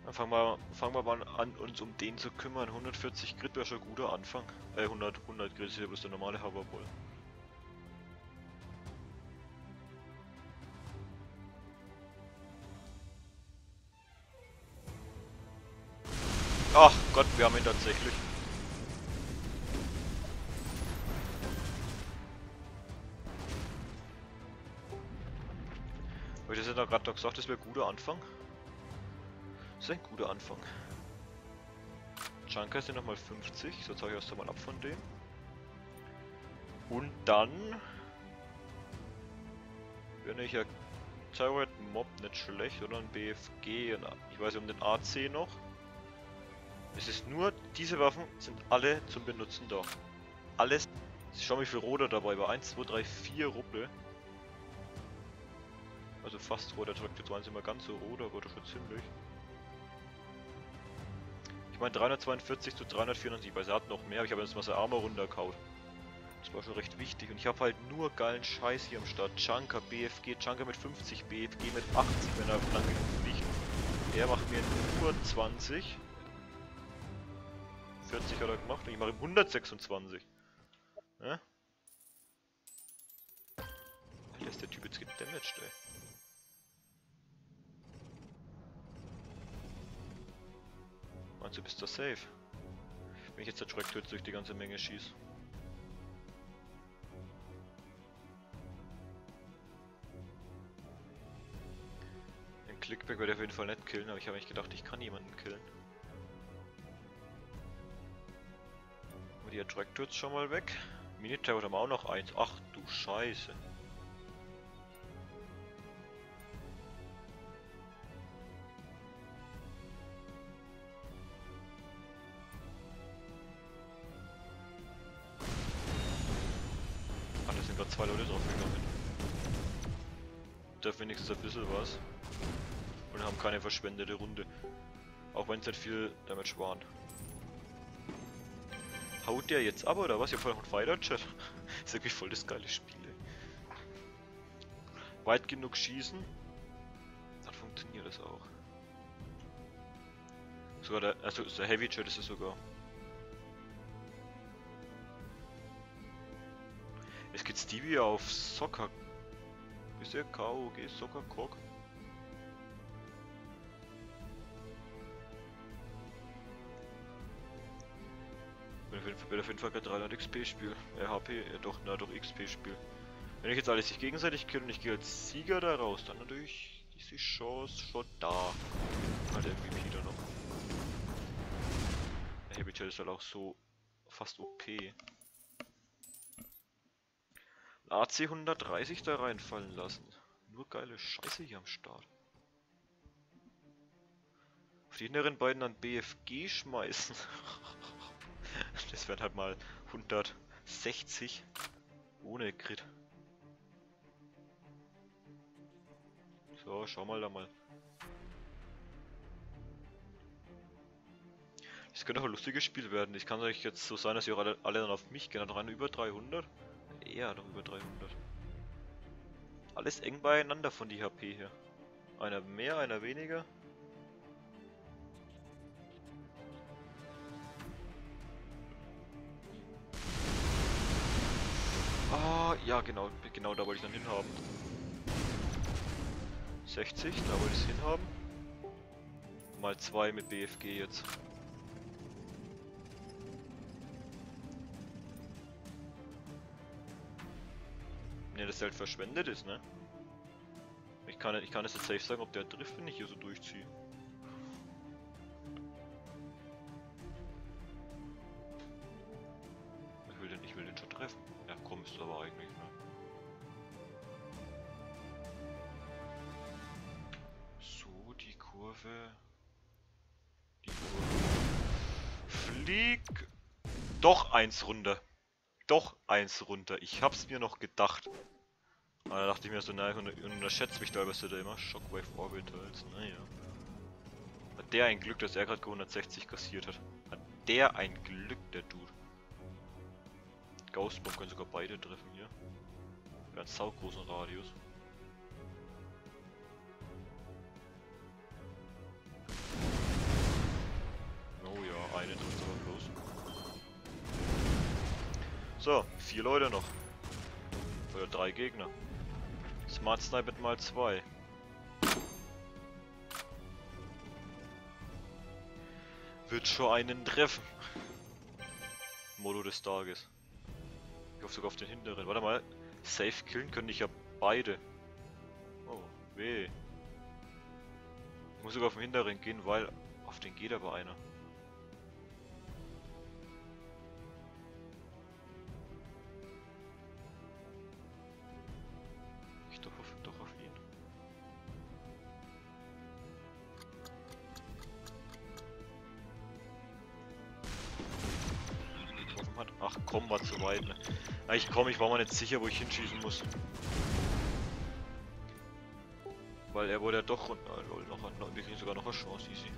Dann fangen wir, fangen wir mal an, uns um den zu kümmern. 140 Grit wäre schon ein guter Anfang. Äh, 100, 100 Grit ist ja bloß der normale Hoverball. Ach Gott, wir haben ihn tatsächlich. Weil das ja gerade gesagt, das wäre ein guter Anfang. Das ist ein guter Anfang. Junker sind nochmal 50, so zeige ich erst einmal ab von dem. Und dann wäre ich ja Tyrant Mob nicht schlecht oder ein BFG ich weiß nicht um den AC noch. Es ist nur, diese Waffen sind alle zum Benutzen da. Alles. Schau wie viel Roder dabei war. 1, 2, 3, 4 Ruppel. Also fast Roder drückt jetzt waren sie immer ganz so Roder, aber schon ziemlich. Ich meine 342 zu 394, weil sie hatten noch mehr, aber ich habe jetzt mal seine Arme runtergehauen. Das war schon recht wichtig und ich habe halt nur geilen Scheiß hier am Start. Chunker, BFG, Chunker mit 50, BFG mit 80, wenn er lang genug fliegt. Er macht mir nur 20. 40 hat er gemacht und ich mache ihm 126. Ne? Alter, ist der Typ jetzt gedamaged, ey. Meinst du, bist du safe? Wenn ich jetzt der Track durch die ganze Menge schieß. Den Clickback werde ich auf jeden Fall nicht killen, aber ich habe nicht gedacht, ich kann jemanden killen. Die Attractor ist schon mal weg. Minitower haben wir auch noch eins. Ach du Scheiße. zwei Leute draufgegangen. Darf wenigstens ein bisschen was. Und haben keine verschwendete Runde. Auch wenn es nicht viel Damage waren. Haut der jetzt ab oder was? Vorher noch einen Fighter-Chat. ist wirklich voll das geile Spiel. Ey. Weit genug schießen, dann funktioniert das auch. Sogar der, also der Heavy Chat ist es sogar. Es geht Stevie auf Soccer. Ist der KOG Soccer Cock? Bin auf jeden Fall, kein 300 XP Spiel. Äh, HP, ja doch, na doch XP Spiel. Wenn ich jetzt alles sich gegenseitig kill und ich gehe als Sieger da raus, dann natürlich ist die Chance schon da. Halt der MVP da noch. Der Chat ist halt auch so fast OP. AC 130 da reinfallen lassen. Nur geile Scheiße hier am Start. Auf die inneren beiden an BFG schmeißen. das wären halt mal 160 ohne Crit. So, schau mal da mal. Das könnte auch ein lustiges Spiel werden. Ich kann euch jetzt so sein, dass ihr alle, alle dann auf mich gehen. Dann rein über 300. Eher noch über 300. Alles eng beieinander von die HP hier. Einer mehr, einer weniger. Ah, ja genau, genau da wollte ich dann hinhaben. 60, da wollte ich es hinhaben. Mal 2 mit BFG jetzt. Ne, das halt verschwendet ist, ne? Ich kann, ich kann es jetzt safe sagen, ob der trifft, wenn ich hier so durchziehe. Flieg! Doch eins runter. Doch eins runter. Ich hab's mir noch gedacht. Aber da dachte ich mir so, naja, unterschätzt mich du da immer Shockwave Orbitals, naja. Hat der ein Glück, dass er gerade 160 kassiert hat. Hat der ein Glück, der Dude. Ghostbomb können sogar beide treffen hier. Ja, einen saugroßen Radius. Oh ja, eine trifft So, vier Leute noch. Oder drei Gegner. Smart Sniper mal zwei. Wird schon einen treffen. Motto des Tages. Ich hoffe sogar auf den hinteren. Warte mal. Safe killen können ich ja beide. Oh, weh. Ich muss sogar auf den hinteren gehen, weil auf den geht aber einer. Ach komm, war zu weit, ne? Ich komm, ich war mir nicht sicher, wo ich hinschießen muss. Weil er wurde ja doch runter. Ah, lol, noch, noch, wir kriegen sogar noch eine Chance, easy.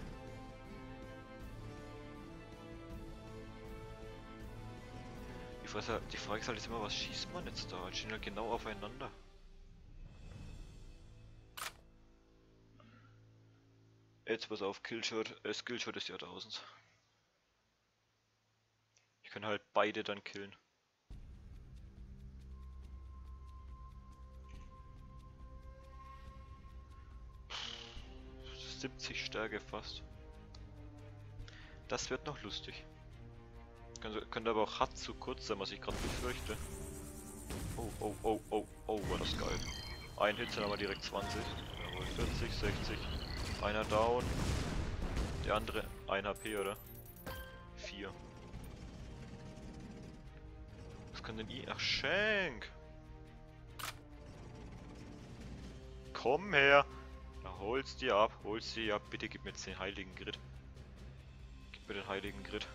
Die Frage, die Frage ist halt jetzt immer, was schießt man jetzt da? Die stehen halt genau aufeinander. Jetzt pass auf, Killshot, äh, Skillshot ist die 1000. Ich kann halt beide dann killen. Pff, 70 Stärke fast. Das wird noch lustig. Könnte, könnte aber auch hart zu kurz sein, was ich gerade befürchte. Oh, oh, oh, oh, oh, war das geil. Ein Hit sind aber direkt 20. Jawohl, 40, 60. Einer down. Der andere 1 HP, oder? 4 kann denn ich? Ach, Schenk! Komm her! Ja, hol's dir ab, holst sie ab. Bitte gib mir jetzt den heiligen Grit. Gib mir den heiligen Grit.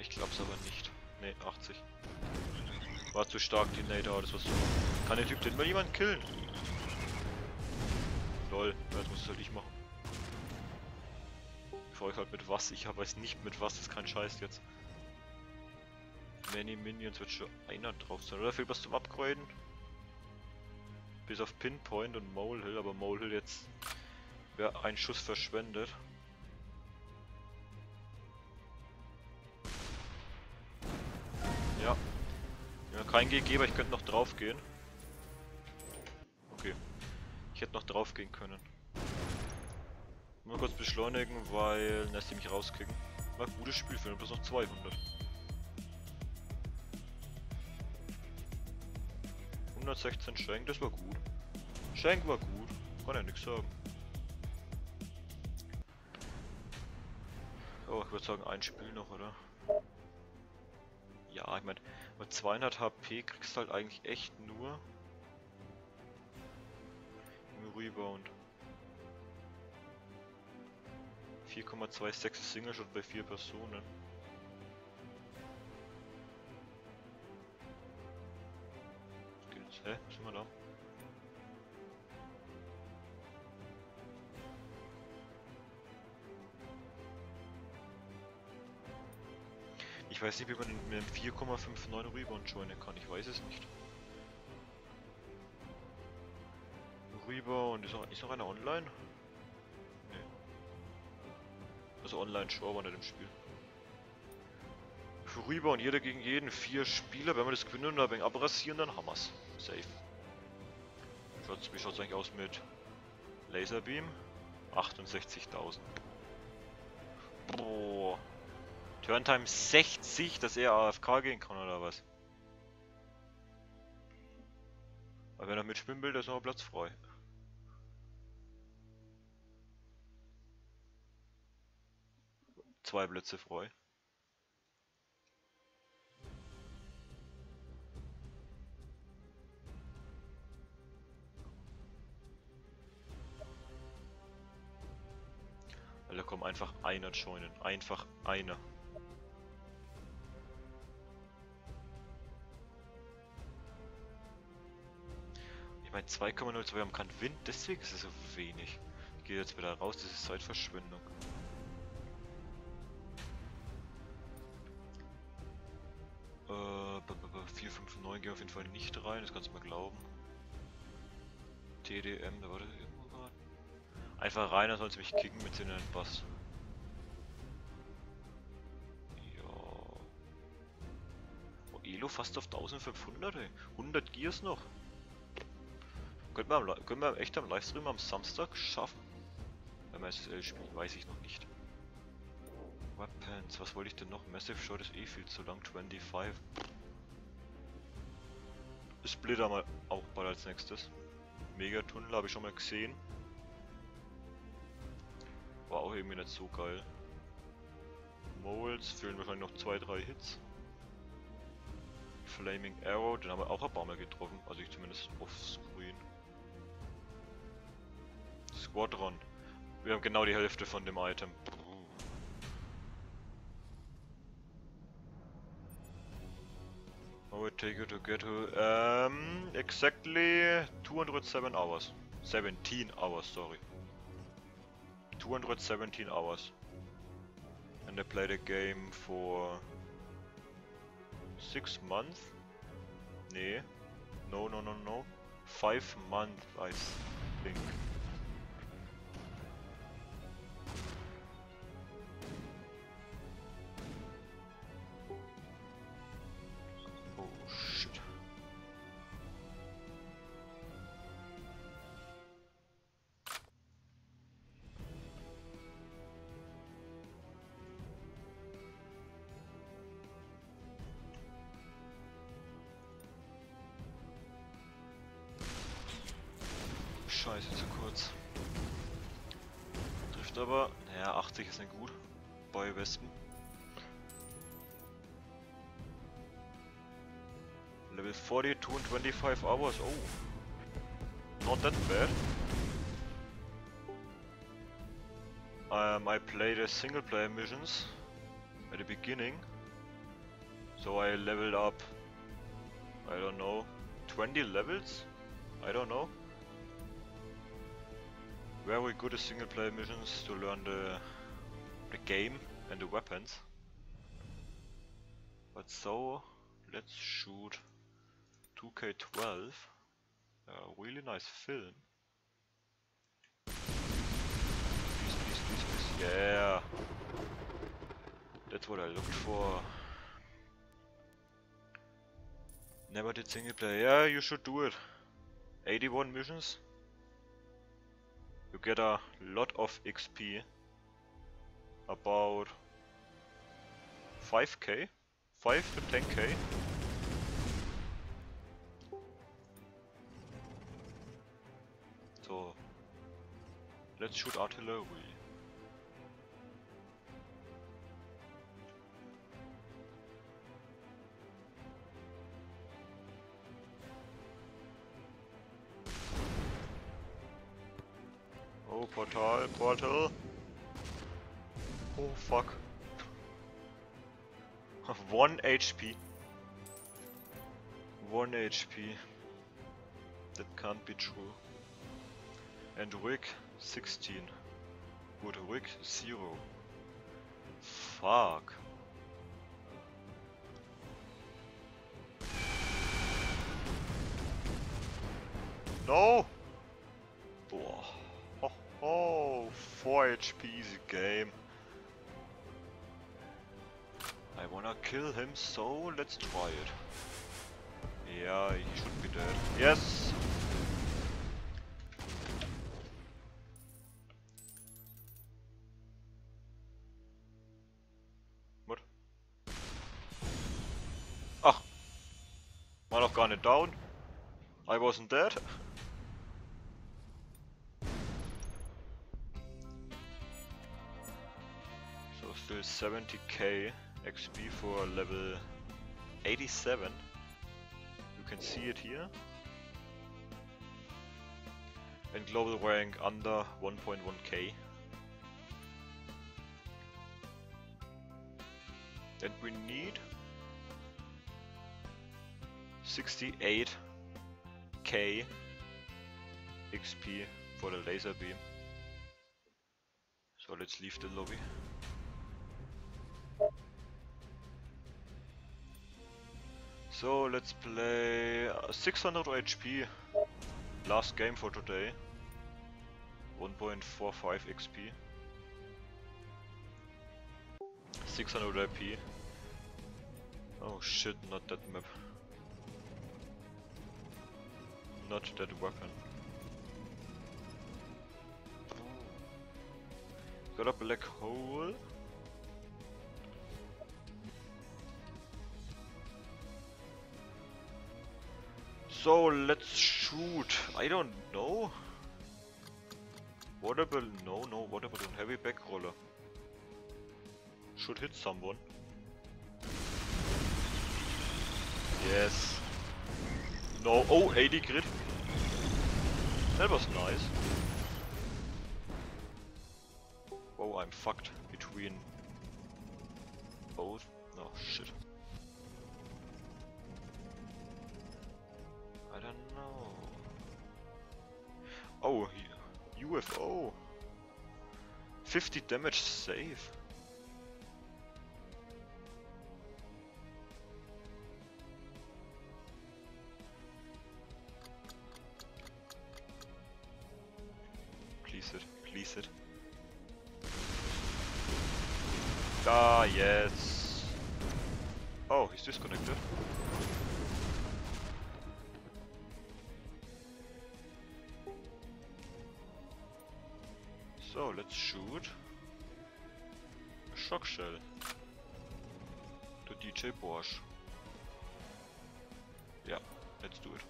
Ich glaub's aber nicht. Ne, 80. War zu stark, die Nader, das was so. Kann der Typ denn mal jemanden killen? Lol, das muss es halt ich machen. Ich frage halt mit was, ich weiß nicht mit was, das ist kein Scheiß jetzt. Many Minions wird schon einer drauf sein. Oder fehlt was zum Upgraden? Bis auf Pinpoint und Molehill, aber Molehill jetzt wäre ein Schuss verschwendet. Ja. Ja, kein GG, aber ich könnte noch drauf gehen. Hätte noch drauf gehen können. Mal kurz beschleunigen, weil lässt die mich rauskicken. War ein gutes Spiel für bloß noch 200. 116 Schenk, das war gut. Schenk war gut, kann ja nichts sagen. Oh, ich würde sagen ein Spiel noch, oder? Ja, ich meine, mit 200 HP kriegst du halt eigentlich echt nur im Rebound. 4,26 Single schon bei 4 Personen. Hä? Sind wir da? Ich weiß nicht, wie man mit einem 4,59 Rebound joinen kann, ich weiß es nicht. Rebound, ist noch, ist noch einer online? Nee. Also online schon, aber nicht im Spiel. Für Rebound, jeder gegen jeden, vier Spieler, wenn wir das gewinnen und ein wenig abrasieren, dann haben wir's. Safe. Schaut's, wie schaut's eigentlich aus mit Laserbeam? 68.000. Boah. Turntime 60, dass er AFK gehen kann oder was? Aber wenn er will, da ist noch Platz frei. Zwei Plätze frei. Alter, komm, einfach einer joinen. Einfach einer. Ich meine 2,02, wir haben keinen Wind, deswegen ist es so wenig. Ich gehe jetzt wieder raus, das ist Zeitverschwendung. 459 gehen auf jeden Fall nicht rein, das kannst du mir glauben. TDM, da war das irgendwo gerade. Einfach rein, dann soll sie mich kicken mit den Bass. Ja. Oh, Elo fast auf 1500, ey. 100 Gears noch. Können wir, am, können wir echt am Livestream am Samstag schaffen? Wenn wir SSL spielen, weiß ich noch nicht. Weapons, was wollte ich denn noch? Massive Shot ist eh viel zu lang, 25. Splitter mal auch bald als nächstes. Megatunnel habe ich schon mal gesehen. War auch irgendwie nicht so geil. Moles fehlen wahrscheinlich noch 2-3 Hits. Flaming Arrow, den haben wir auch ein paar Mal getroffen, also ich zumindest offscreen. Squadron. Wir haben genau die Hälfte von dem Item. I will take you to get to... Um, exactly 207 hours. 17 hours, sorry. 217 hours. And I played a game for 6 months? Nee. No, no, no, no. 5 months, I think. Ist nicht gut. Bei Wespen. Level 42 and 25 hours, oh. Not that bad. Um, I played the single player missions at the beginning. So I leveled up, I don't know, 20 levels? I don't know. Very good single player missions to learn the, the game and the weapons. But so, let's shoot 2K12. A really nice film. Please, please, please, please. Yeah. That's what I looked for. Never did single player. Yeah, you should do it. 81 missions. You get a lot of XP. About 5k? 5 to 10k? So, let's shoot artillery. Oh, portal, portal. Oh, fuck. 1 HP. 1 HP. That can't be true. And Rick 16. Good, Rick 0. Fuck. No! Boah. Oh, oh, 4 HP easy game. I wanna kill him, so let's try it. Yeah, he should be dead. Yes! What? Ach! War noch gar nicht down. I wasn't dead. So still 70k XP for level 87. You can see it here. And global rank under 1.1k. And we need 68k XP for the laser beam. So let's leave the lobby. So let's play uh, 600 HP. Last game for today. 1.45 XP. 600 IP. Oh shit, not that map. Not that weapon. Got a black hole. So let's shoot. I don't know. Whatever. No, no. Whatever. Don't heavy back roller. Should hit someone. Yes. No. Oh, 80 grid. That was nice. Oh, I'm fucked between both. UFO. 50 damage save. Please it, please it. Ah, yes. Oh, he's disconnected. Shock shell to DJ Bosch. Yeah, let's do it.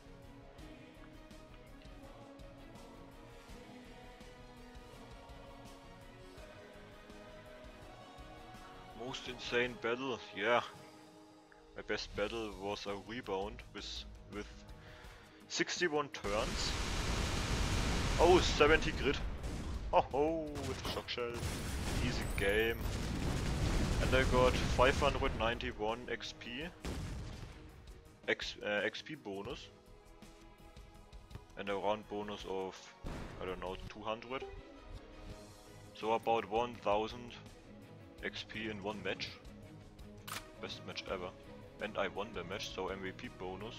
Most insane battle, yeah. My best battle was a rebound with with 61 turns. Oh, 70 grid. Oh, oh with shock shell. Easy game. And I got 591 XP. X, uh, XP bonus. And a round bonus of, I don't know, 200. So about 1000 XP in one match. Best match ever. And I won the match, so MVP bonus.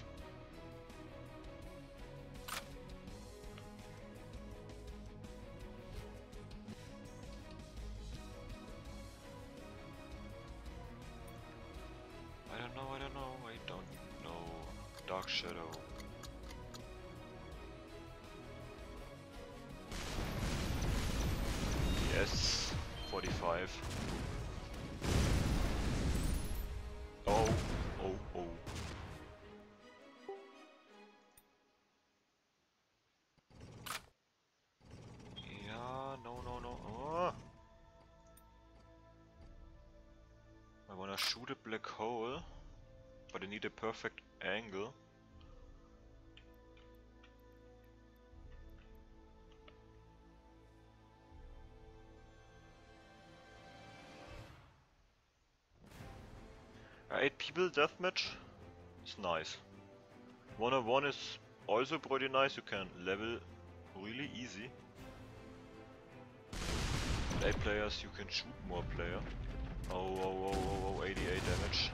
I wanna shoot a black hole, but I need a perfect angle. Uh, 8 people deathmatch is nice. 1 on 1 is also pretty nice, you can level really easy. 8 players you can shoot more player. Oh, oh, oh, oh, oh, 88 damage.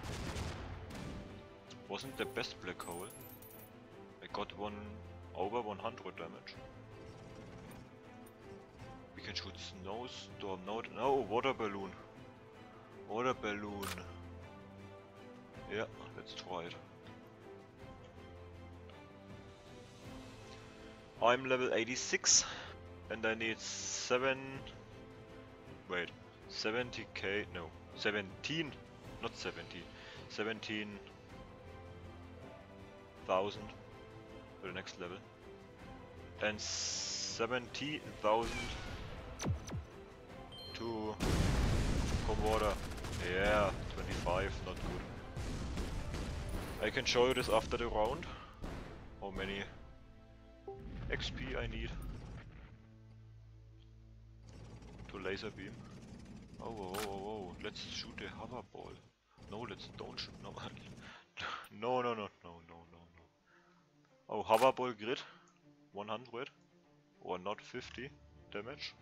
Wasn't the best black hole. I got one over 100 damage. We can shoot snowstorm, no, no, water balloon. Water balloon. Yeah, let's try it. I'm level 86 and I need 7... Wait, 70k, no, 17, not 70, 17,000 for the next level. And 70,000 to come water. Yeah, 25, not good. I can show you this after the round. How many XP I need to laser beam. Oh, oh, oh, oh, oh. let's shoot a hover ball. No, let's don't shoot. No, no, no, no, no, no, no, no. Oh, hover ball grid 100 or not 50 damage.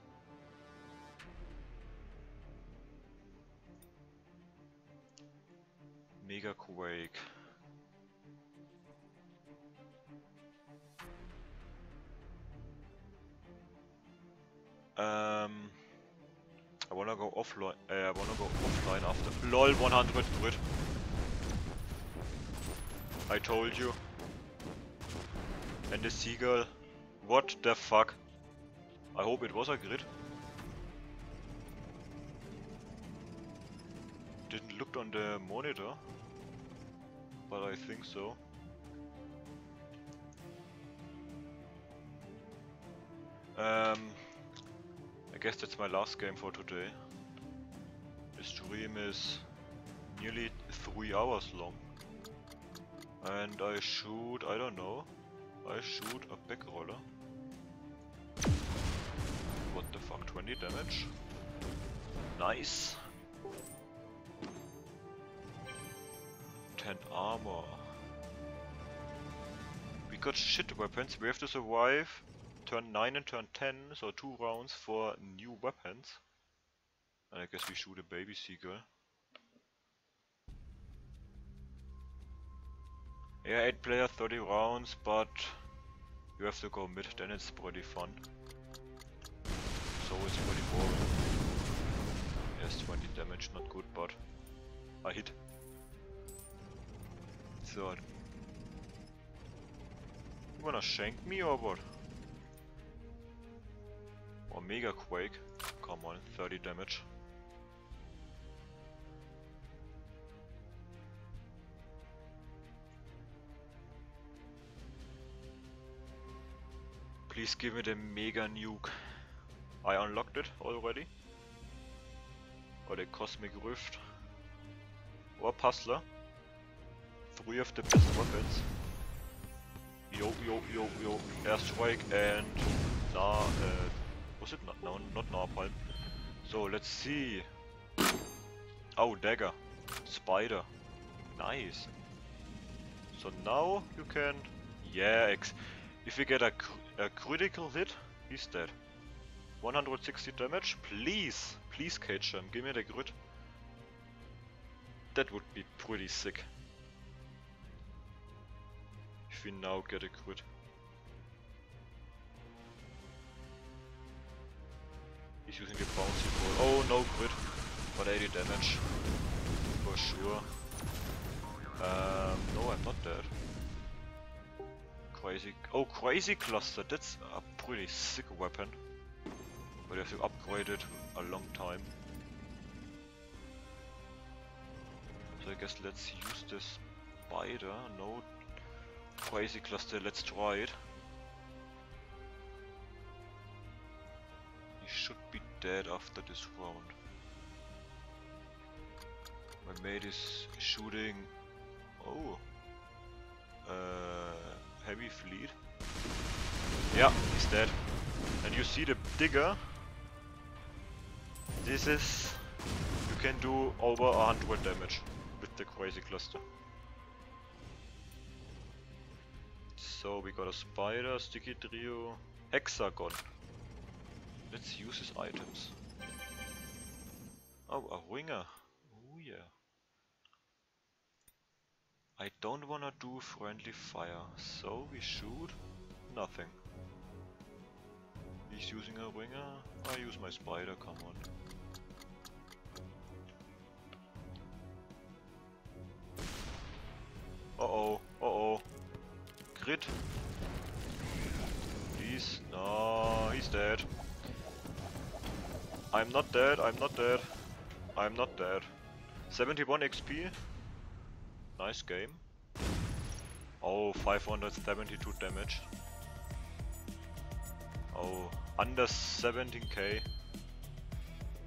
Mega Quake. Um, I wanna go offline. Uh, I wanna go offline after. LOL 100 grid. I told you. And the seagull. What the fuck? I hope it was a grid. Didn't look on the monitor. But I think so. Um, I guess that's my last game for today. The stream is nearly 3 hours long. And I shoot, I don't know, I shoot a back roller. What the fuck, 20 damage? Nice! 10 armor. We got shit weapons, we have to survive turn 9 and turn 10, so 2 rounds for new weapons. And I guess we shoot a baby seagull. Yeah, 8 player, 30 rounds, but you have to go mid, then it's pretty fun. So it's pretty boring. Yes, 20 damage, not good, but I hit. So. You wanna shank me or what? Mega Quake. Come on, 30 damage. Please give me the Mega Nuke. I unlocked it already. Or the Cosmic Rift. Or Puzzler. Three of the best weapons. Yo, yo, yo, yo. Airstrike and... Nah, uh, was it not? No, not Napalm. So let's see. Oh, dagger. Spider. Nice. So now you can... Yeah, if we get a, cr a critical hit, he's dead. 160 damage, please, please catch him, give me the crit. That would be pretty sick. If we now get a crit. He's using the bouncy ball. Oh, no crit. But 80 damage. For sure. Um, no, I'm not dead. Crazy. Oh, Crazy Cluster. That's a pretty sick weapon. But you have to upgrade it a long time. So I guess let's use this spider. No Crazy Cluster. Let's try it. Should be dead after this round. My mate is shooting. Oh. Uh, heavy fleet. Yeah, he's dead. And you see the digger. This is. You can do over a 100 damage with the crazy cluster. So we got a spider, sticky trio, hexagon. Let's use his items. Oh, a winger. Oh yeah. I don't wanna do friendly fire, so we shoot nothing. He's using a winger, I use my spider, come on. Uh oh, uh oh. Crit. Please, no, he's dead. I'm not dead, I'm not dead. I'm not dead. 71 XP. Nice game. Oh, 572 damage. Oh, under 17k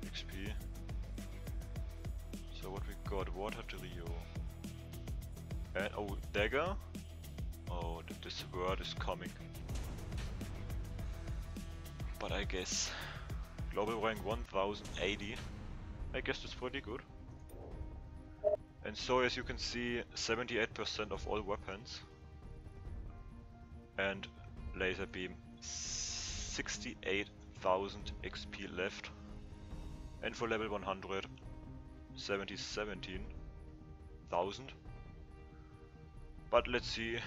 XP. So what we got? Water trio. And oh, dagger. Oh, this word is coming. But I guess global rank 1080. I guess that's pretty good. And so as you can see 78% of all weapons and laser beam 68,000 XP left and for level 100 70 17,000 but let's see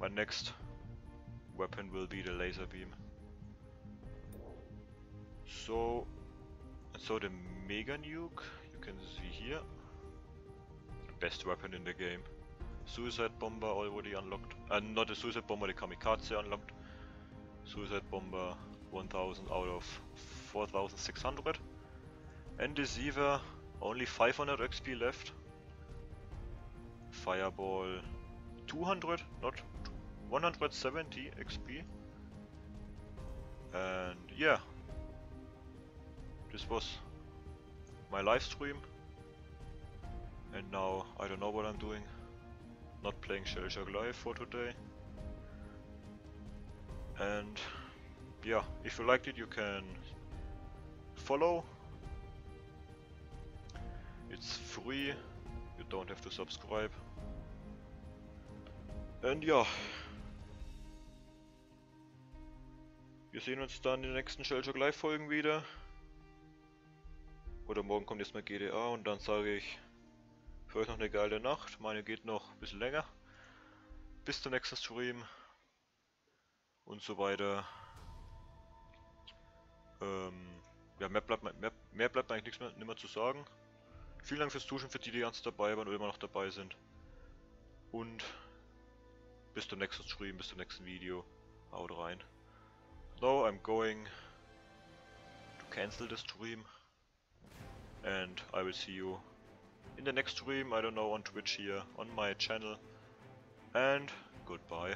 my next weapon will be the laser beam so so the mega nuke you can see here best weapon in the game. Suicide Bomber already unlocked. Uh, not the Suicide Bomber, the Kamikaze unlocked. Suicide Bomber 1000 out of 4600. And the Deceiver only 500 XP left. Fireball 200, not 170 XP. And yeah, this was my live stream. And now I don't know what I'm doing. Not playing Shell Shock Live for today. And yeah, if you liked it you can follow. It's free, you don't have to subscribe. Und ja. Wir sehen uns dann in den nächsten Shellshock Live Folgen wieder. Oder morgen kommt erstmal GDA und dann sage ich für euch noch eine geile Nacht. Meine geht noch ein bisschen länger. Bis zum nächsten Stream. Und so weiter. Ähm, ja, mehr bleibt, mehr, mehr bleibt eigentlich nichts mehr, nicht mehr zu sagen. Vielen Dank fürs Zuschauen, für die, die ganz dabei waren oder immer noch dabei sind. Und bis zum nächsten Stream, bis zum nächsten Video. Haut rein. Now I'm going to cancel the stream. And I will see you in the next stream, I don't know, on Twitch here, on my channel. And goodbye.